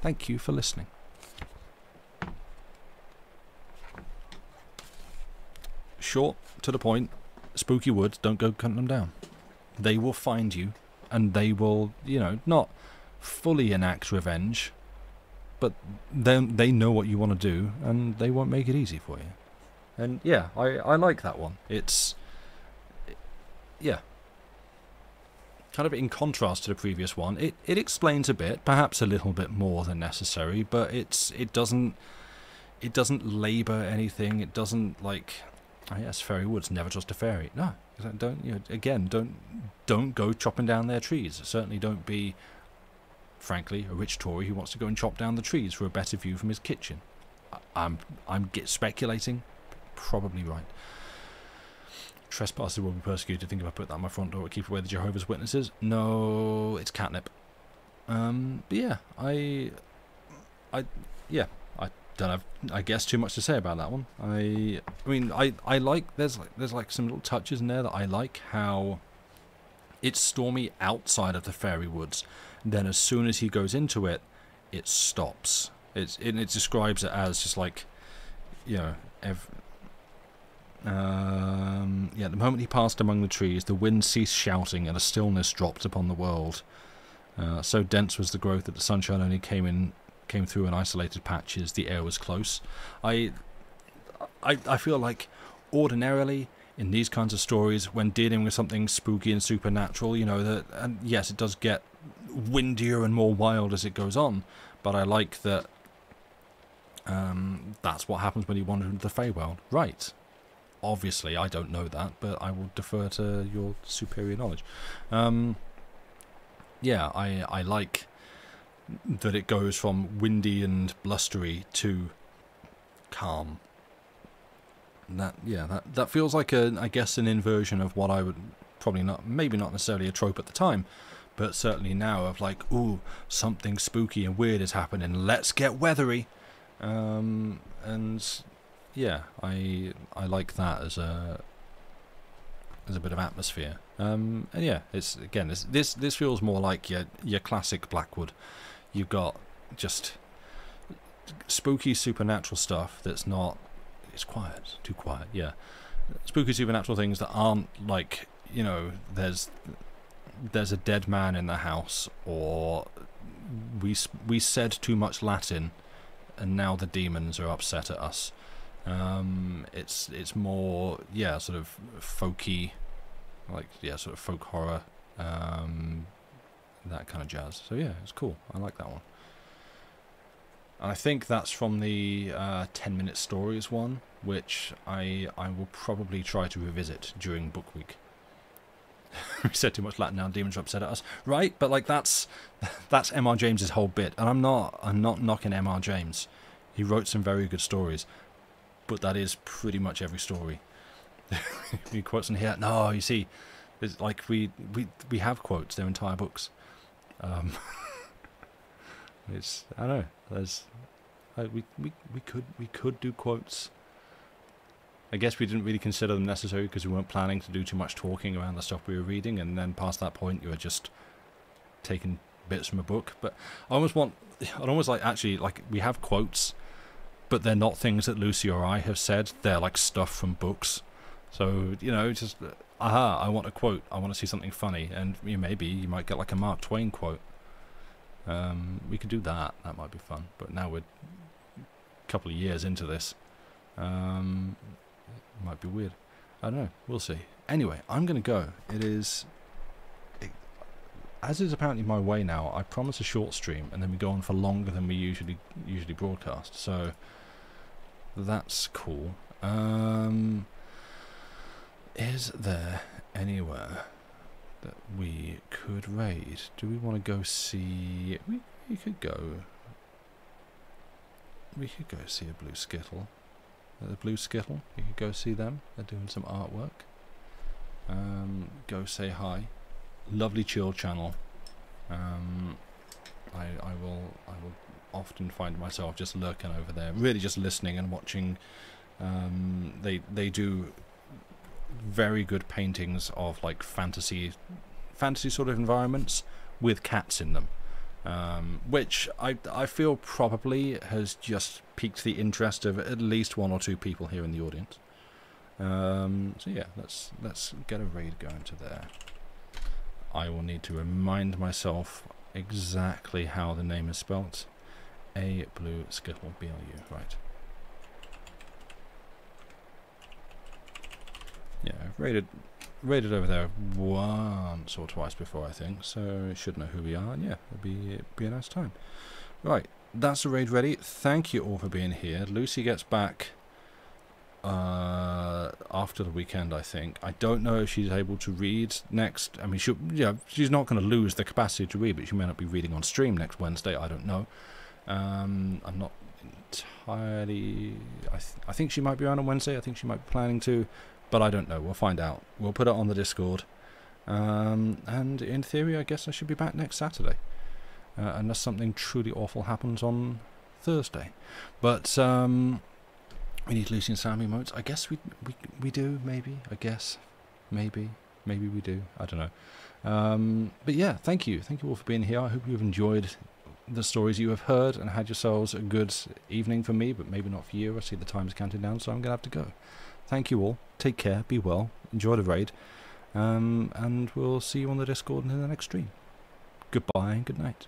Thank you for listening. Short, to the point, spooky woods, don't go cutting them down. They will find you, and they will, you know, not fully enact revenge, but then they know what you want to do, and they won't make it easy for you. And yeah, I, I like that one. It's, yeah, kind of in contrast to the previous one. It it explains a bit, perhaps a little bit more than necessary, but it's it doesn't it doesn't labour anything. It doesn't like oh yes, fairy woods never trust a fairy. No, don't you know, again don't don't go chopping down their trees. Certainly don't be frankly, a rich Tory who wants to go and chop down the trees for a better view from his kitchen. I'm I'm get speculating, probably right. Trespassers will be persecuted. Think if I put that on my front door, it keep away the Jehovah's Witnesses. No, it's catnip. Um, but yeah, I, I, yeah, don't have, I guess, too much to say about that one. I, I mean, I, I like there's like there's like some little touches in there that I like how it's stormy outside of the fairy woods. Then as soon as he goes into it, it stops. It's it, it describes it as just like, you know, ev- um, yeah, the moment he passed among the trees, the wind ceased shouting and a stillness dropped upon the world. Uh, so dense was the growth that the sunshine only came in, came through in isolated patches. The air was close. I, I, I feel like ordinarily in these kinds of stories, when dealing with something spooky and supernatural, you know that, and yes, it does get windier and more wild as it goes on. But I like that. Um, that's what happens when you wander into the Feywild, right? obviously I don't know that, but I will defer to your superior knowledge. Um, yeah, I I like that it goes from windy and blustery to calm. that yeah, that that feels like a I guess an inversion of what I would probably not maybe not necessarily a trope at the time, but certainly now of like ooh something spooky and weird is happening. Let's get weathery. Um, and yeah, I I like that as a as a bit of atmosphere. Um, and yeah, it's again this this this feels more like your your classic Blackwood. You've got just spooky supernatural stuff that's not it's quiet, too quiet. Yeah, spooky supernatural things that aren't like you know there's there's a dead man in the house or we we said too much Latin and now the demons are upset at us um, it's it's more yeah, sort of folky, like yeah, sort of folk horror, um, that kind of jazz. So yeah, it's cool. I like that one. And I think that's from the uh, 10 minute stories one, which I I will probably try to revisit during book week. we said too much Latin now. Demons are upset at us, right? But like that's that's M.R. James's whole bit, and I'm not I'm not knocking M.R. James. He wrote some very good stories, but that is pretty much every story. we quotes in here. No, you see, it's like we we we have quotes. They're entire books. Um, it's I don't know. There's uh, we we we could we could do quotes. I guess we didn't really consider them necessary because we weren't planning to do too much talking around the stuff we were reading, and then past that point, you were just taking bits from a book. But I almost want, I'd almost like actually like we have quotes but they're not things that Lucy or I have said. They're like stuff from books. So you know, just aha, I want a quote. I want to see something funny, and you maybe you might get like a Mark Twain quote. Um, we could do that. That might be fun. But now we're a couple of years into this. Um, might be weird. I don't know. We'll see. Anyway, I'm going to go. It is as is apparently my way now, I promise a short stream, and then we go on for longer than we usually usually broadcast. So that's cool. Um, is there anywhere that we could raid. Do we want to go see... We, we could go... We could go see a Blue Skittle. Uh, the Blue Skittle, you could go see them. They're doing some artwork. Um, go say hi. Lovely chill channel. Um, I, I will I will often find myself just lurking over there, really just listening and watching. Um, they they do very good paintings of like fantasy fantasy sort of environments with cats in them. Um, which I I feel probably has just piqued the interest of at least one or two people here in the audience. Um, so yeah, let's let's get a raid going to there. I will need to remind myself exactly how the name is spelt. A blue skittle B L U right. Yeah, I've raided raided over there once or twice before, I think, so should know who we are, and yeah, it'll be, be a nice time. Right, that's the raid ready. Thank you all for being here. Lucy gets back uh, after the weekend, I think. I don't know if she's able to read next. I mean, she, yeah, she's not going to lose the capacity to read, but she may not be reading on stream next Wednesday. I don't know. Um, I'm not entirely. I, th I think she might be around on Wednesday. I think she might be planning to but I don't know. We'll find out. We'll put it on the Discord. Um, and in theory, I guess I should be back next Saturday. Uh, unless something truly awful happens on Thursday. But um, we need Lucy and Sam emotes. I guess we, we we do, maybe. I guess. Maybe. Maybe we do. I don't know. Um, but yeah, thank you. Thank you all for being here. I hope you've enjoyed the stories you have heard and had yourselves a good evening for me, but maybe not for you. I see the time is counting down, so I'm going to have to go. Thank you all. Take care. Be well. Enjoy the raid. Um, and we'll see you on the Discord in the next stream. Goodbye and good night.